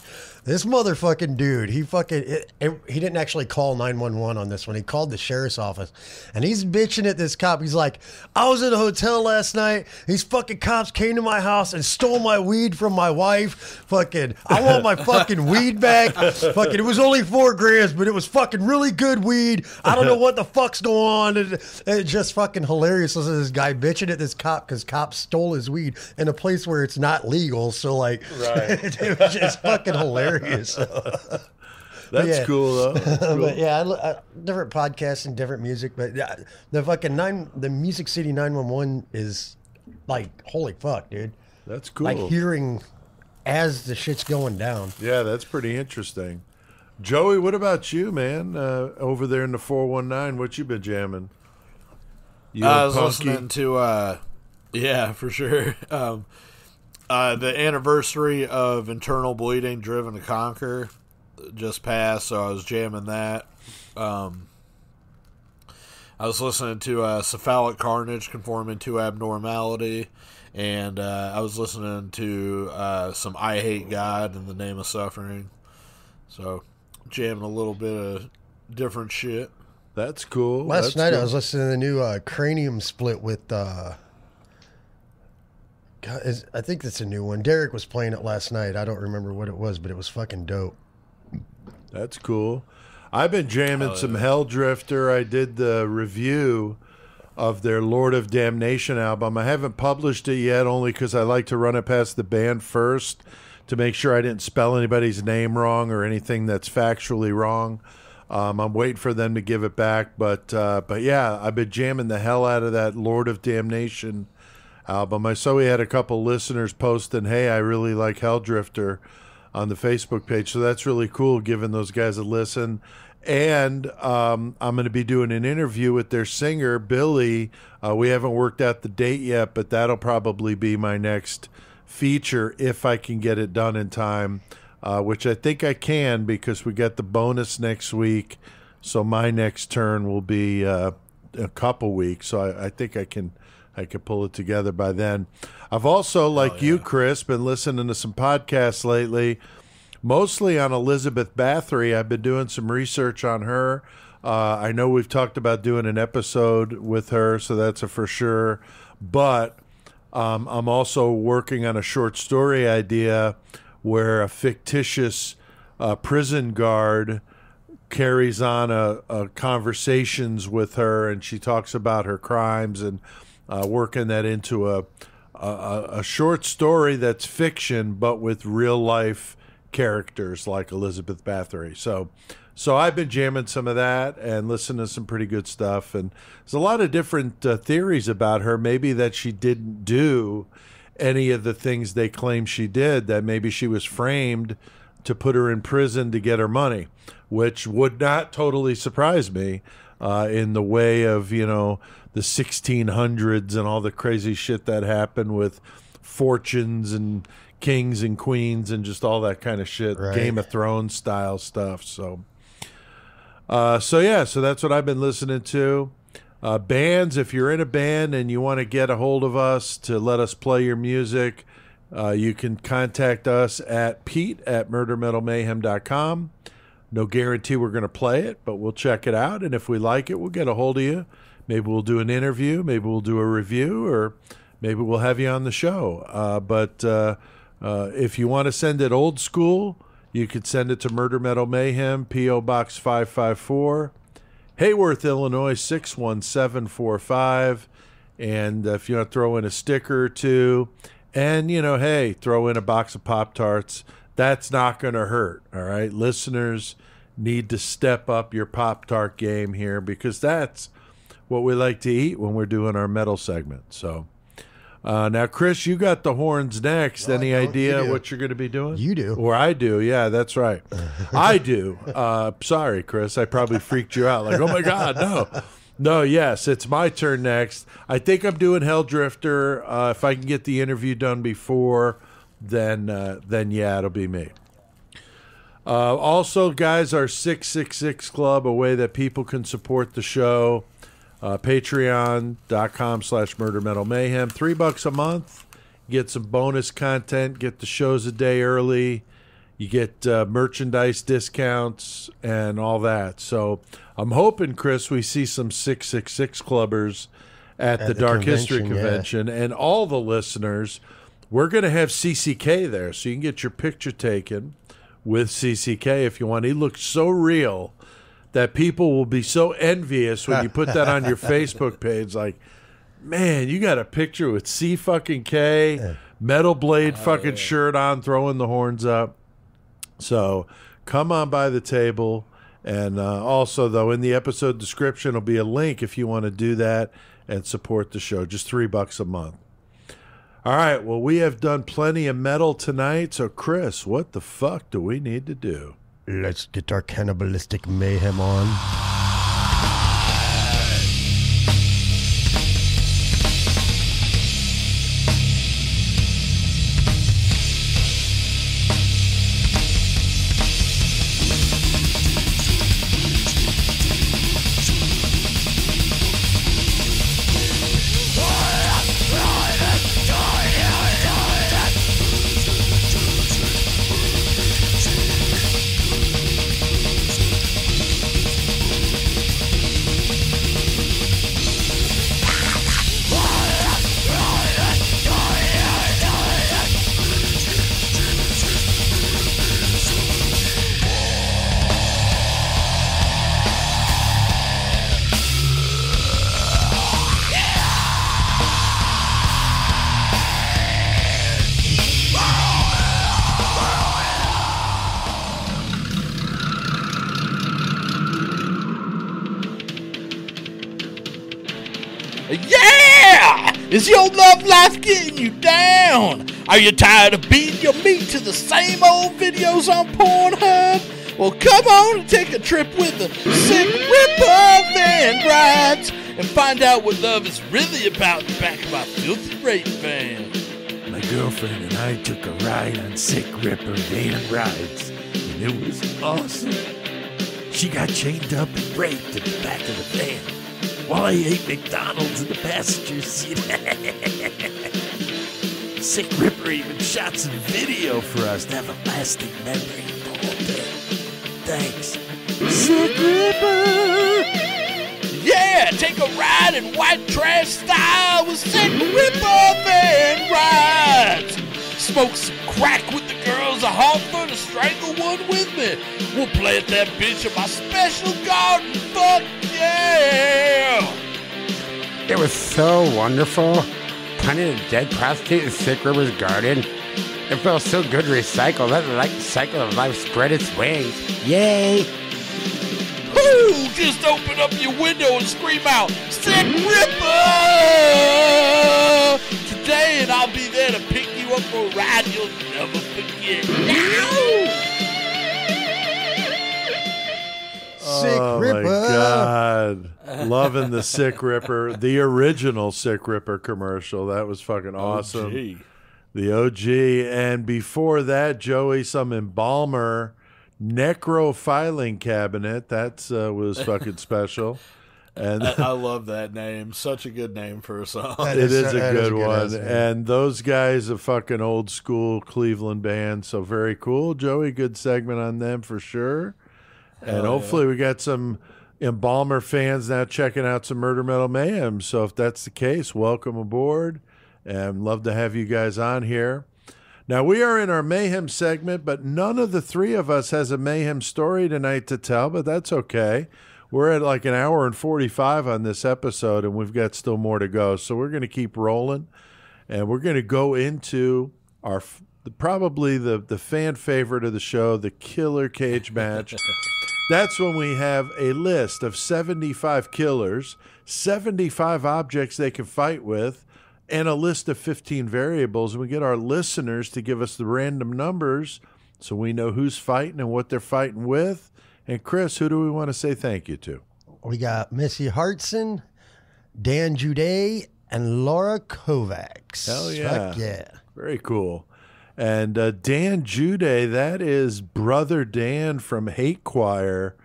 This motherfucking dude, he fucking it, it- he didn't actually call 911 on this one. He called the sheriff's office, and he's bitching at this cop. He's like, "I was in a hotel last night. These fucking cops came to my house and stole my weed from my wife. Fucking, I want my fucking weed back. Fucking, it was only four grams, but it was fucking really good weed. I don't know what the fuck's going on. And, and it's just fucking hilarious. Listen to this guy bitching at this cop because cops stole his weed in a place where it's not legal. So like, it was just fucking hilarious. That's Yeah. cool though. That's cool. but yeah, I, li- uh, different podcasts and different music. But yeah, the fucking nine, the Music City nine one one is like holy fuck, dude. That's cool. Like hearing as the shit's going down. yeah, that's pretty interesting. Joey, what about you, man? Uh, over there in the four one nine, what you been jamming? You I was Punky? listening to, uh, yeah, for sure. Um, uh, the anniversary of Internal Bleeding, Driven to Conquer, just passed, so I was jamming that. Um, I was listening to uh, Cephalic Carnage, Conforming to Abnormality, and uh, I was listening to uh, some Eyehategod in the Name of Suffering. So, jamming a little bit of different shit. That's cool. Last That's night I was listening to the new uh, Cranium split with. God, is, I think that's a new one. Derek was playing it last night. I don't remember what it was, but it was fucking dope. That's cool. I've been jamming some Hell Drifter. I did the review of their Lord of Damnation album. I haven't published it yet, only because I like to run it past the band first to make sure I didn't spell anybody's name wrong or anything that's factually wrong. Um, I'm waiting for them to give it back, but uh, but yeah, I've been jamming the hell out of that Lord of Damnation album. I saw we had a couple listeners posting, "Hey, I really like Hell Drifter." on the Facebook page. So that's really cool giving those guys a listen. And um, I'm going to be doing an interview with their singer, Billy. Uh, we haven't worked out the date yet, but that'll probably be my next feature if I can get it done in time, uh, which I think I can because we got the bonus next week. So my next turn will be uh, a couple weeks. So I, I think I can. I could pull it together by then. I've also, like you, Chris, been listening to some podcasts lately, mostly on Elizabeth Bathory. I've been doing some research on her. Uh, I know we've talked about doing an episode with her, so that's a for sure. But um, I'm also working on a short story idea where a fictitious uh, prison guard carries on a, a conversations with her, and she talks about her crimes and uh, working that into a, a a short story that's fiction, but with real life characters like Elizabeth Bathory. So, so I've been jamming some of that and listening to some pretty good stuff. And there's a lot of different uh, theories about her. Maybe that she didn't do any of the things they claim she did. That maybe she was framed to put her in prison to get her money, which would not totally surprise me. Uh, in the way of you know the 1600s and all the crazy shit that happened with fortunes and kings and queens and just all that kind of shit, Right. Game of Thrones style stuff. So, uh, so yeah, so that's what I've been listening to. Uh, bands, if you're in a band and you want to get a hold of us to let us play your music, uh, you can contact us at pete at murdermetalmayhem.com. No guarantee we're going to play it, but we'll check it out. And if we like it, we'll get a hold of you. Maybe we'll do an interview. Maybe we'll do a review, or maybe we'll have you on the show. Uh, but uh, uh, if you want to send it old school, you could send it to Murder Metal Mayhem, P.O. Box 554, Heyworth, Illinois 61745. And if you want to throw in a sticker or two, and, you know, hey, throw in a box of Pop Tarts, that's not going to hurt. All right. Listeners need to step up your Pop Tart game here because that's what we like to eat when we're doing our metal segment. So. Uh, now, Chris, you got the horns next. Any idea You what you're going to be doing? You do. Or I do. Yeah, that's right. I do. Uh, sorry, Chris. I probably freaked you out. Like, oh my God, no. No, yes, it's my turn next. I think I'm doing Hell Drifter. Uh, if I can get the interview done before, then uh, then yeah, it'll be me. Uh, also, guys, our 666 Club, a way that people can support the show. Uh, Patreon.com slash Murder Metal Mayhem. Three bucks a month. Get some bonus content. Get the shows a day early. You get uh, merchandise discounts and all that. So I'm hoping, Chris, we see some 666 clubbers at, the, the Dark History convention, yeah. Convention. And all the listeners, we're going to have CCK there. So you can get your picture taken with CCK if you want. He looks so real that people will be so envious when you put that on your Facebook page. Like, man, you got a picture with C fucking K, metal blade fucking shirt on, throwing the horns up. So come on by the table. And uh, also, though, in the episode description will be a link if you want to do that and support the show. Just three bucks a month. All right. Well, we have done plenty of metal tonight. So, Chris, what the fuck do we need to do? Let's get our cannibalistic mayhem on. To the same old videos on Pornhub? Well, come on and take a trip with the Sick Ripper Van Rides and find out what love is really about in the back of my filthy rape van. My girlfriend and I took a ride on Sick Ripper van rides, and it was awesome. She got chained up and raped in the back of the van while I ate McDonald's in the passenger seat. Sick Ripper even shot some video for us to have a lasting memory of the whole day. Thanks. Sick Ripper! Yeah, take a ride in white trash style with Sick Ripper Van Rides. smoke some crack with the girls of Hartford, or strangle one with me. We'll plant that bitch in my special garden. Fuck yeah! It was so wonderful. Planting a dead prostitute in Sick River's garden. It felt so good to recycle. Let the like cycle of life spread its wings. Yay! Woo! Just open up your window and scream out, Sick Ripper! Today, and I'll be there to pick you up for a ride you'll never forget. Sick oh Ripper. my god, loving the Sick Ripper, the original Sick Ripper commercial. That was fucking awesome. Gee. The OG, and before that, Joey, some embalmer necro filing cabinet. That uh, was fucking special. And I, I love that name. Such a good name for a song. That it is- is a that is good a good one. ass name. And those guys, a fucking old school Cleveland band. So very cool. Joey, good segment on them for sure. And hopefully we got some embalmer fans now checking out some Murder Metal Mayhem. So if that's the case, welcome aboard. And love to have you guys on here. Now we are in our mayhem segment, but none of the three of us has a mayhem story tonight to tell, but that's okay. We're at like an hour and 45 on this episode, and we've got still more to go. So we're going to keep rolling, and we're going to go into our probably the, the fan favorite of the show, the killer cage match. That's when we have a list of 75 killers, 75 objects they can fight with, and a list of 15 variables. And we get our listeners to give us the random numbers so we know who's fighting and what they're fighting with. And Chris, who do we want to say thank you to? We got Missy Hartson, Dan Jude, and Laura Kovacs. Hell yeah. Fuck yeah. Very cool. And uh, Dan Jude, that is brother Dan from Hate Choir.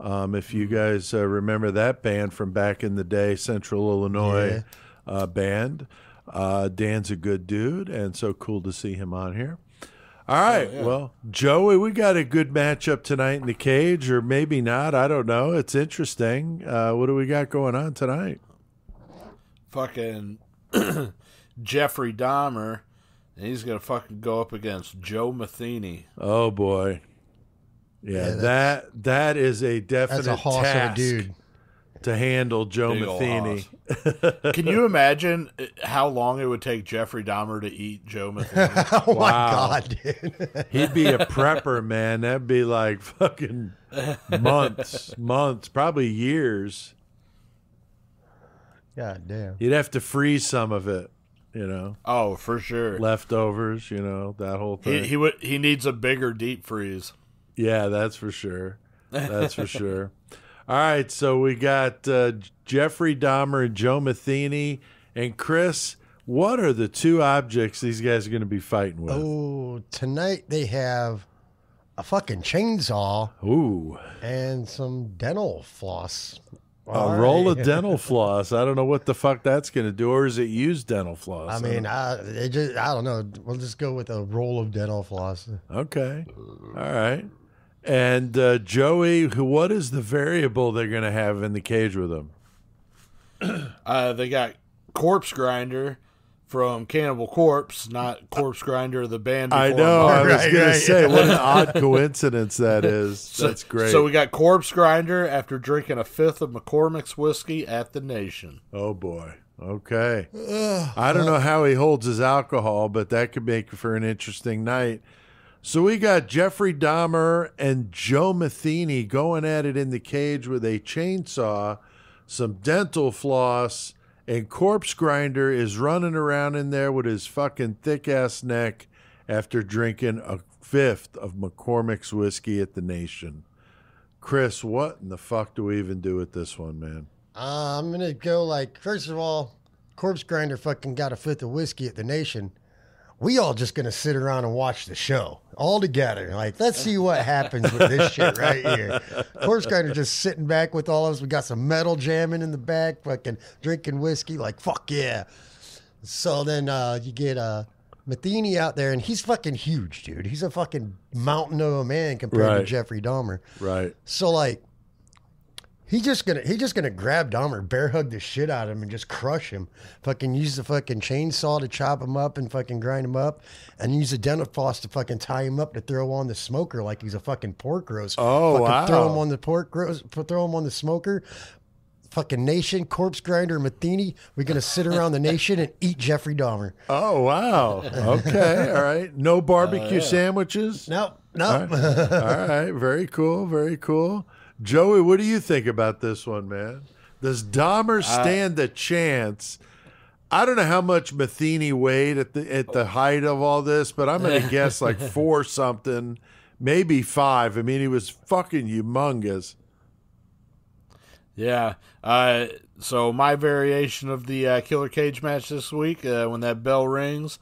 Um, if you guys uh, remember that band from back in the day, Central Illinois uh, band. Uh, Dan's a good dude, and so cool to see him on here. All right, well, Joey, we got a good matchup tonight in the cage, or maybe not. I don't know. It's interesting. Uh, what do we got going on tonight? fucking Jeffrey Dahmer, and he's gonna fucking go up against Joe Metheny. Oh boy, yeah, Yeah, that that is a definite That's a hoss of a task dude. to handle Joe Big ol' Metheny. Can you imagine uh, how long it would take Jeffrey Dahmer to eat Joe Metheny? Oh Wow. my god, dude. He'd be a prepper, man. That'd be like fucking months, months, probably years. god damn. You'd have to freeze some of it, you know, oh, for sure. leftovers, you know, that whole thing. He he would he needs a bigger deep freeze. Yeah, that's for sure. That's for sure. All right, so we got uh, Jeffrey Dahmer and Joe Metheny and Chris. What are the two objects these guys are going to be fighting with? Oh, tonight they have a fucking chainsaw Ooh, and some dental floss. A All roll right. of dental floss. I don't know what the fuck that's going to do, or is it used dental floss? I mean, I, it just, I don't know. We'll just go with a roll of dental floss. okay, all right. And uh, Joey. What is the variable they're going to have in the cage with them? Uh, they got Corpse Grinder from Cannibal Corpse, not Corpse Grinder the band. I know. I was Right, going right. to say, what an odd coincidence that is. That's great. So we got Corpse Grinder after drinking a fifth of McCormick's whiskey at the Nation. Oh boy. Okay. I don't know how he holds his alcohol, but that could make for an interesting night. So we got Jeffrey Dahmer and Joe Metheny going at it in the cage with a chainsaw, some dental floss, and Corpse Grinder is running around in there with his fucking thick ass neck after drinking a fifth of McCormick's whiskey at the Nation. Chris, what in the fuck do we even do with this one, man? Uh, I'm gonna go like first of all, Corpse Grinder fucking got a fifth of whiskey at the Nation. We all just gonna sit around and watch the show all together. Like, let's see what happens with this shit right here. Corpse Grinder just sitting back with all of us. We got some metal jamming in the back, fucking drinking whiskey. Like, fuck yeah. So then uh, you get uh, Metheny out there, and he's fucking huge, dude. He's a fucking mountain of a man compared to Jeffrey Dahmer. Right. So like He just gonna he just gonna grab Dahmer, bear hug the shit out of him, and just crush him. Fucking use the fucking chainsaw to chop him up and fucking grind him up, and use the dental floss to fucking tie him up to throw on the smoker like he's a fucking pork roast. Oh, fucking Throw wow. him on the pork roast. Throw him on the smoker. Fucking nation, corpse grinder, Metheny. We're gonna sit around the nation and eat Jeffrey Dahmer. Oh wow. Okay. All right. No barbecue oh, sandwiches. No, no. All right. All right. Very cool. Very cool. Joey, what do you think about this one, man? Does Dahmer stand a chance? I don't know how much Metheny weighed at the at the height of all this, but I'm gonna guess like four something, maybe five. I mean, he was fucking humongous. Yeah. Uh, so my variation of the uh, Killer Cage match this week, uh, when that bell rings,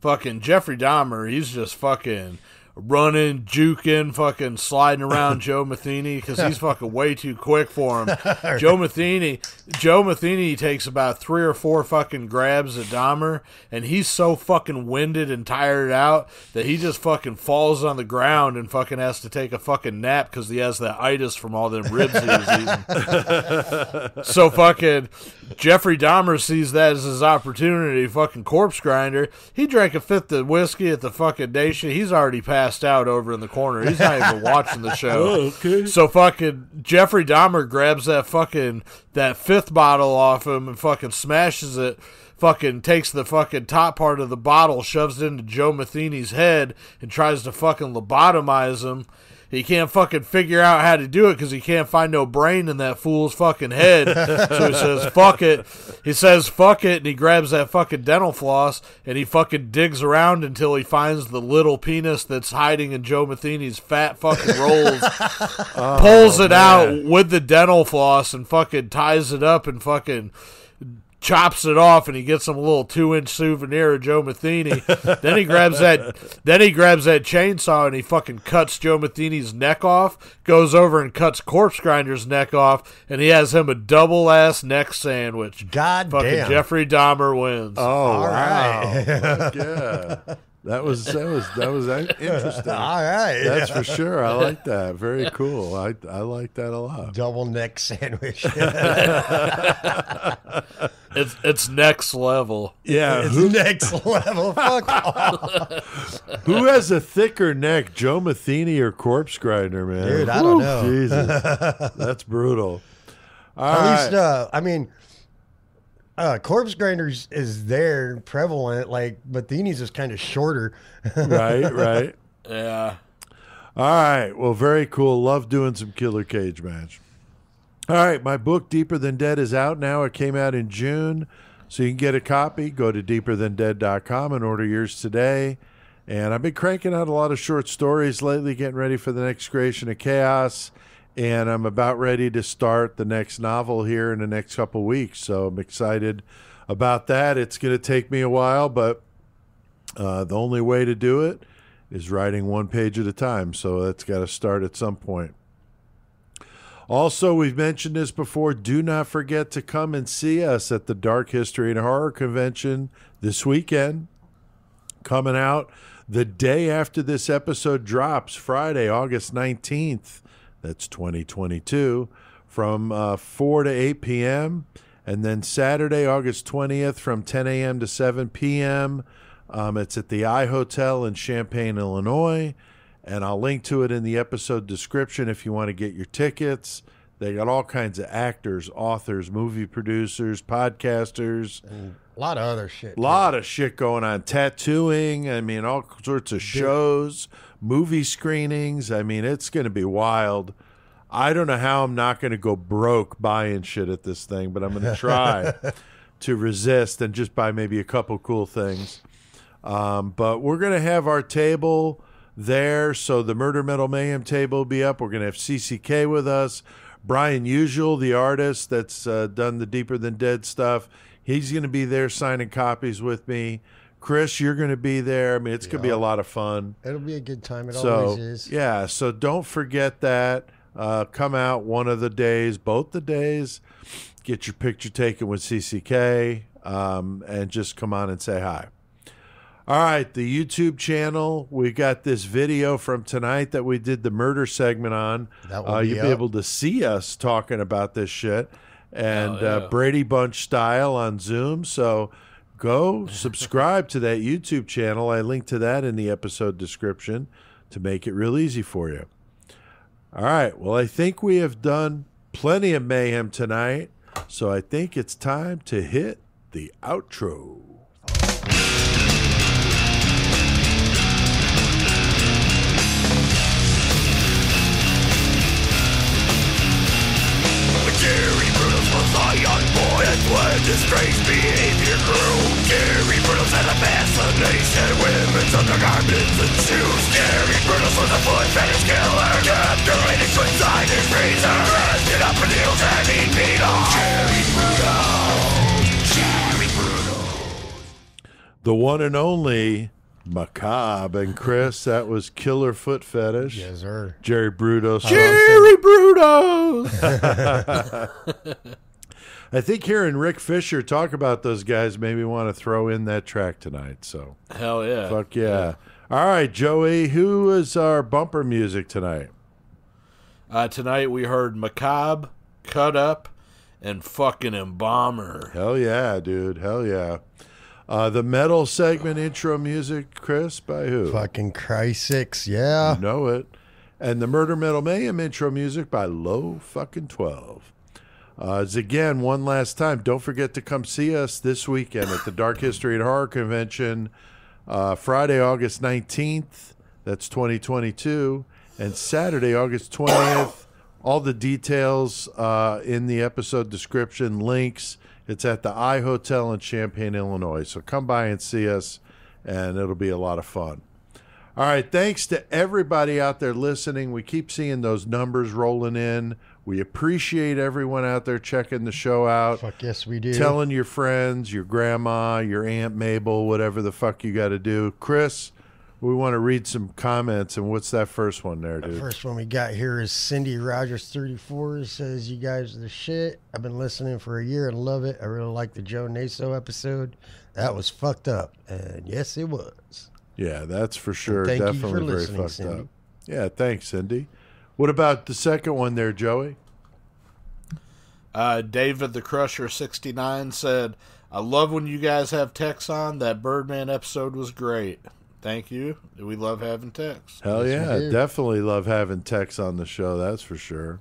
fucking Jeffrey Dahmer, he's just fucking running, juking, fucking sliding around Joe Metheny because he's fucking way too quick for him. Joe Metheny, Joe Metheny takes about three or four fucking grabs at Dahmer, and he's so fucking winded and tired out that he just fucking falls on the ground and fucking has to take a fucking nap because he has that itis from all them ribs he was eating. so fucking Jeffrey Dahmer sees that as his opportunity. Fucking corpse grinder. He drank a fifth of whiskey at the fucking nation. He's already passed out over in the corner. He's not even watching the show. Oh, okay. So fucking Jeffrey Dahmer grabs that fucking that fifth bottle off him and fucking smashes it. Fucking takes the fucking top part of the bottle, shoves it into Joe Metheny's head, and tries to fucking lobotomize him. He can't fucking figure out how to do it because he can't find no brain in that fool's fucking head. so he says, fuck it. He says, fuck it, and he grabs that fucking dental floss and he fucking digs around until he finds the little penis that's hiding in Joe Metheny's fat fucking rolls, pulls oh, it out with the dental floss and fucking ties it up and fucking chops it off and he gets him a little two inch souvenir of Joe Metheny. then he grabs that then he grabs that chainsaw and he fucking cuts Joe Metheny's neck off, goes over and cuts Corpse Grinder's neck off, and he has him a double ass neck sandwich. God fucking damn. Jeffrey Dahmer wins. Oh All wow! right. yeah, that was that was that was interesting. All right. That's for sure. I like that. Very cool. I I like that a lot. Double neck sandwich. It's it's next level. Yeah. it's Who, next level. Fuck off. who has a thicker neck, Joe Metheny or Corpse Grinder, man? Dude, I don't Whew, know. Jesus, that's brutal. All At right. least, uh, I mean, uh, corpse grinders is there prevalent. Like Metheny's is kind of shorter. right, right. Yeah. All right. Well, very cool. Love doing some Killer Cage match. All right. My book, Deeper Than Dead, is out now. It came out in June. So you can get a copy. Go to deeperthandead.com and order yours today. And I've been cranking out a lot of short stories lately, getting ready for the next creation of chaos. And I'm about ready to start the next novel here in the next couple weeks. So I'm excited about that. It's going to take me a while, but uh, the only way to do it is writing one page at a time. So that's got to start at some point. Also, we've mentioned this before. Do not forget to come and see us at the Dark History and Horror Convention this weekend. Coming out the day after this episode drops, Friday, August 19th. That's 2022, from uh, 4 to 8 p.m. And then Saturday, August 20th, from 10 a.m. to 7 p.m. Um, it's at the I Hotel in Champaign, Illinois. And I'll link to it in the episode description if you want to get your tickets. They got all kinds of actors, authors, movie producers, podcasters, A lot of other shit. a lot of shit going on. Tattooing, I mean, all sorts of shows, movie screenings. I mean, it's going to be wild. I don't know how I'm not going to go broke buying shit at this thing, but I'm going to try to resist and just buy maybe a couple cool things. Um, but we're going to have our table there. So the Murder Metal Mayhem table will be up. We're going to have CCK with us. Brian Usual, the artist that's uh, done the Deeper Than Dead stuff, he's going to be there signing copies with me. Chris, you're going to be there. I mean, it's going to be a lot of fun. It'll be a good time. It So, always is. yeah, so don't forget that. Uh, come out one of the days, both the days. Get your picture taken with CCK um, and just come on and say hi. All right, the YouTube channel. We got this video from tonight that we did the murder segment on. That will uh, be you'll be able to see us talking about this shit and Oh, yeah. uh, Brady Bunch style on Zoom. So go subscribe to that YouTube channel. I linked to that in the episode description to make it real easy for you. All right. Well, I think we have done plenty of mayhem tonight. So I think it's time to hit the outro. Jerry Brudos was young boy and when his strange behavior grew Jerry Brudos had a fascination women's undergarments and shoes Jerry Brudos was a foot fetish killer Captivating inside his freezer Rested up for deals and eat beetles Jerry Brudos Jerry Brudos The one and only Macabre and Chris. That was Killer Foot Fetish. Yes, sir. Jerry Brudos. Jerry Brudos. I think hearing Rick Fisher talk about those guys made me want to throw in that track tonight. So Hell yeah. fuck yeah. All right, Joey, who is our bumper music tonight? Uh, tonight we heard Macabre, Cut Up, and fucking Embalmer. Hell yeah, dude. Hell yeah. Uh, the metal segment intro music, Chris, by who? Fucking Christ six, yeah. You know it. And the Murder Metal Mayhem intro music by Low Fucking 12. Uh, again, one last time, don't forget to come see us this weekend at the Dark History and Horror Convention, uh, Friday, August 19th. That's 2022. And Saturday, August 20th. All the details uh, in the episode description, links. It's at the I Hotel in Champaign, Illinois. So come by and see us, and it'll be a lot of fun. All right. Thanks to everybody out there listening. We keep seeing those numbers rolling in. We appreciate everyone out there checking the show out, Fuck yes, we do. telling your friends, your grandma, your Aunt Mabel, whatever the fuck you got to do. Chris, we want to read some comments. And what's that first one there, dude? The First one we got here is Cindy Rogers 34 says you guys are the shit. I've been listening for a year and love it. I really like the Joe Naso episode. That was fucked up. And yes it was. Yeah, that's for sure. thank you for Definitely very fucked Cindy. up. Yeah, thanks, Cindy. What about the second one there, Joey? Uh, David the Crusher 69 said, I love when you guys have Tex on. That Birdman episode was great. Thank you. We love having Tex. Hell Yes, yeah, definitely love having Tex on the show. That's for sure.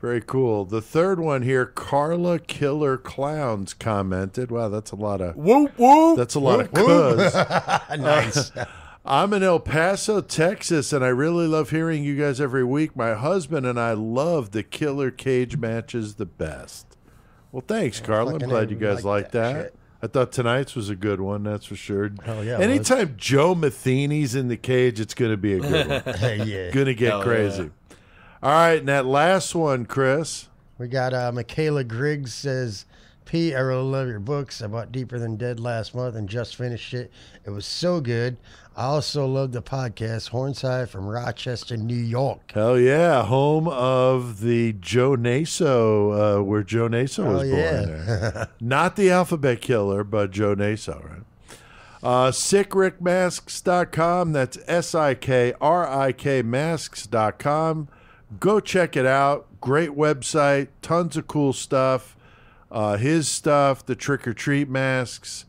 Very cool. The third one here, Carla Killer Clowns commented. Wow, that's a lot of Whoop whoop. that's a lot of cuz. nice. I'm in El Paso, Texas, and I really love hearing you guys every week. My husband and I love the killer cage matches the best. Well, thanks, Carla. I'm glad you guys like like that that. I thought tonight's was a good one, that's for sure. Hell yeah, it was. Anytime Joe Metheny's in the cage, it's going to be a good one. Yeah. Gonna get Hell crazy. All right, and that last one, Chris. We got uh, Michaela Griggs says, P, I really love your books. I bought Deeper Than Dead last month and just finished it. It was so good. I also love the podcast, Hornside from Rochester, New York. Hell yeah, home of the Joe Naso, uh, where Joe Naso was Oh, born. yeah. Not the alphabet killer, but Joe Naso, right? Uh, sikrikmasks.com. That's S I K R I K masks.com. Go check it out. Great website. Tons of cool stuff. Uh, his stuff, the trick or treat masks.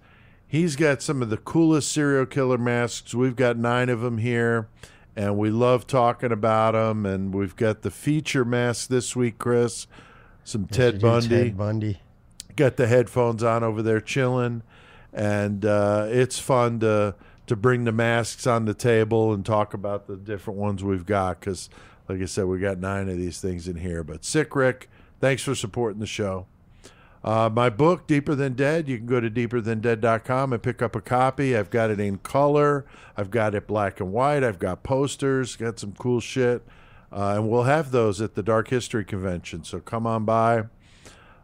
He's got some of the coolest serial killer masks. We've got nine of them here, and we love talking about them. And we've got the feature mask this week, Chris. Some Ted Bundy Ted Bundy. got the headphones on over there chilling and uh, it's fun to to bring the masks on the table and talk about the different ones we've got because like i said we got nine of these things in here but Sik Rik thanks for supporting the show uh, my book deeper than dead you can go to deeperthandead.com and pick up a copy i've got it in color i've got it black and white i've got posters got some cool shit uh, and we'll have those at the dark history convention so come on by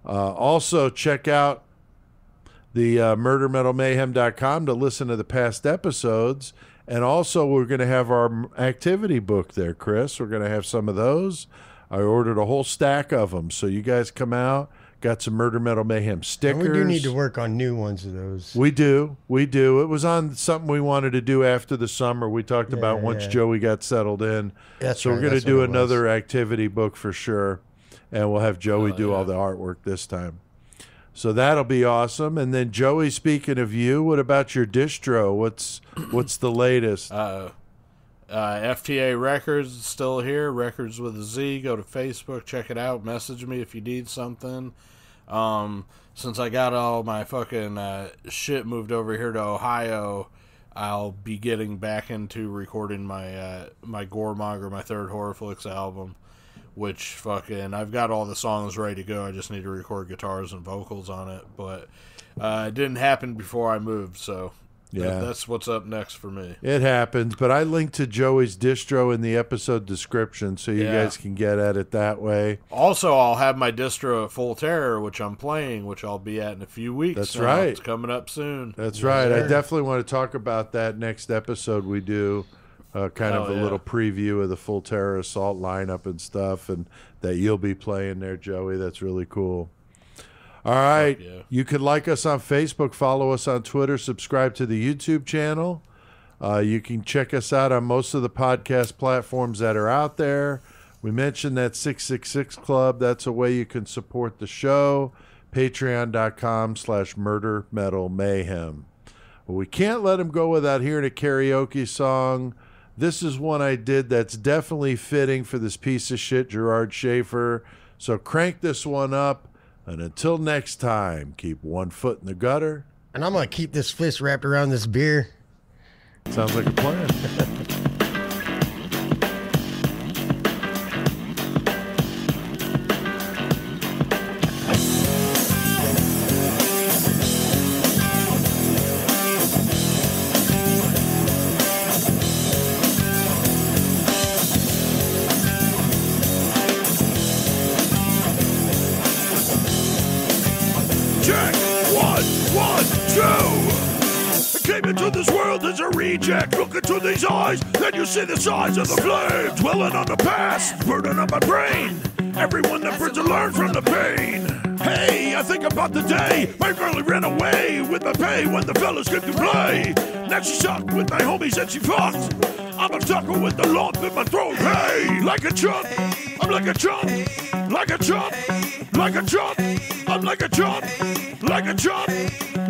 uh, also, check out the uh, murdermetalmayhem.com to listen to the past episodes. And also, we're going to have our activity book there, Chris. We're going to have some of those. I ordered a whole stack of them. So you guys come out, Got some Murder Metal Mayhem And stickers. we do need to work on new ones of those. We do. We do. It was on something we wanted to do after the summer. We talked about once yeah. Joey got settled in. That's so we're going to do what it was. another activity book for sure. And we'll have Joey Oh, do yeah. all the artwork this time. So that'll be awesome. And then Joey, speaking of you, what about your distro? What's what's the latest? Uh, uh, FTA Records still here. Records with a Z. Go to Facebook, check it out. Message me if you need something. Um, since I got all my fucking uh, shit moved over here to Ohio, I'll be getting back into recording my uh, my Goremonger, my third Horrorflix album. Which fucking I've got all the songs ready to go. I just need to record guitars and vocals on it, but uh, it didn't happen before I moved. So Yeah. that's what's up next for me. It happens, but I linked to Joey's distro in the episode description, so you Yeah. guys can get at it that way. Also, I'll have my distro at Full Terror, which I'm playing, which I'll be at in a few weeks. That's now. right. It's coming up soon. That's right. I definitely want to talk about that next episode we do. Uh, kind of a yeah. little preview of the full terror assault lineup and stuff, and that you'll be playing there, Joey. That's really cool. All right. yeah. You can like us on Facebook, follow us on Twitter, subscribe to the YouTube channel. Uh, you can check us out on most of the podcast platforms that are out there. We mentioned that 666 Club. That's a way you can support the show. Patreon.com slash murder metal mayhem. Well, we can't let him go without hearing a karaoke song. This is one I did that's definitely fitting for this piece of shit, Gerard Schaefer. So crank this one up. And until next time, keep one foot in the gutter. And I'm gonna keep this fist wrapped around this beer. Sounds like a plan. Look into these eyes, then you see the size of the flame. Dwelling on the past, burden on my brain. Everyone that burns to learn from the pain. Hey, I think about the day my girlie ran away with my pay when the fellas could play. Now she's stuck with my homies and she fucked. I'm a sucker with the lump in my throat. Hey, like a chump, I'm like a chump, like a chump, like a chump. I'm like a chump, like a chump,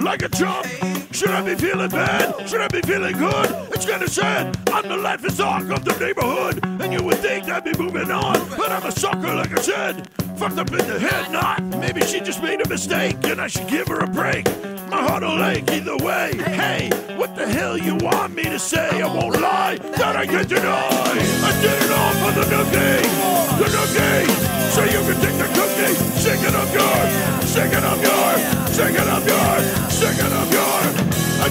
like a chump. Should I be feeling bad? Should I be feeling good? It's kinda sad. I'm the life laughing stock of the neighborhood, and you would think I'd be moving on, but I'm a sucker, like I said. Fucked up in the head, not. Maybe she just made a mistake, and I should give her a break. My heart'll ache either way. Hey, what the hell you want me to say? I won't lie that I can deny. I did it all for the nookie, the nookie. So you can take the cookie, sing it up your, sing it up your, sing it up your, sing it up your.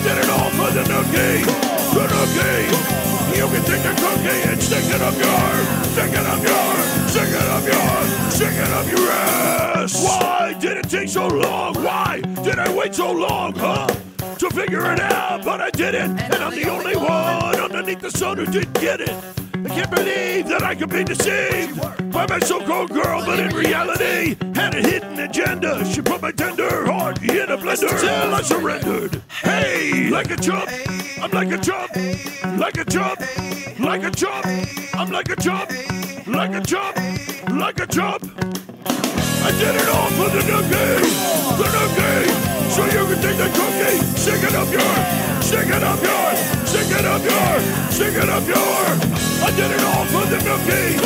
Did it all for the nookie, the nookie. You can take the cookie and stick it up your, stick it up your, stick it up your, stick it up your ass. Why did it take so long? Why did I wait so long, huh? To figure it out, but I didn't, and I'm the only one underneath the sun who didn't get it. I can't believe that I could be deceived. By my so-called girl, but in reality had a hidden agenda. She put my tender heart in a blender. Till I surrendered. Hey, like a chump, I'm like a chump, like a chump, like a chump, I'm like a chump, like a chump, like a chump. I did it all for the nookie, the nookie. So you can take the cookie, stick it up your, stick it up your, stick it up your, stick it up your. I did it all for the nookie,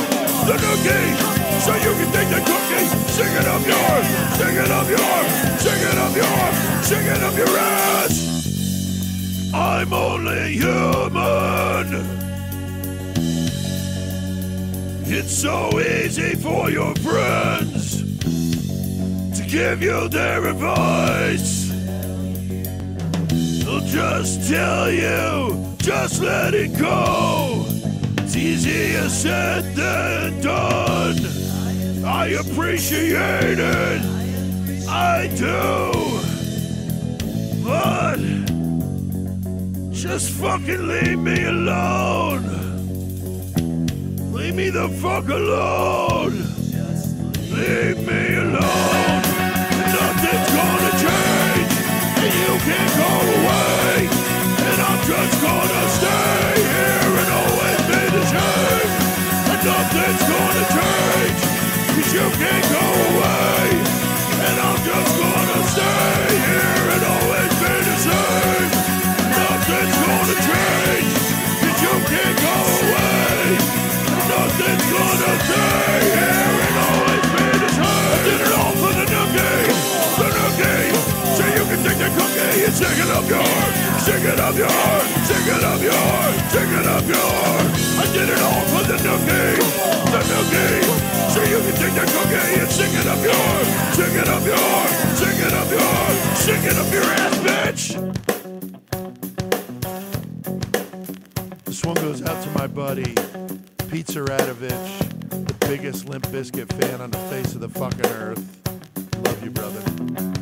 the nookie. So you can take the cookie, stick it up your, stick it up your, stick it up your, stick it up your ass. I'm only human. It's so easy for your friends to give you their advice. They'll just tell you, just let it go. It's easier said than done. I appreciate it, I do. But just fucking leave me alone. Leave me the fuck alone. Leave me alone. Nothing's gonna change. And you can't go away. And I'm just gonna stay here and always be the same. And nothing's gonna change. Cause you can't Sing it up your sing it up your sing it up your sing it up your. I did it all for the nookie, the nookie. So you can take the cookie and sing it up your sing it up your sing it up your sing it up your ass, bitch. This one goes out to my buddy Pizza Radovich, the biggest Limp Bizkit fan on the face of the fucking earth. Love you, brother.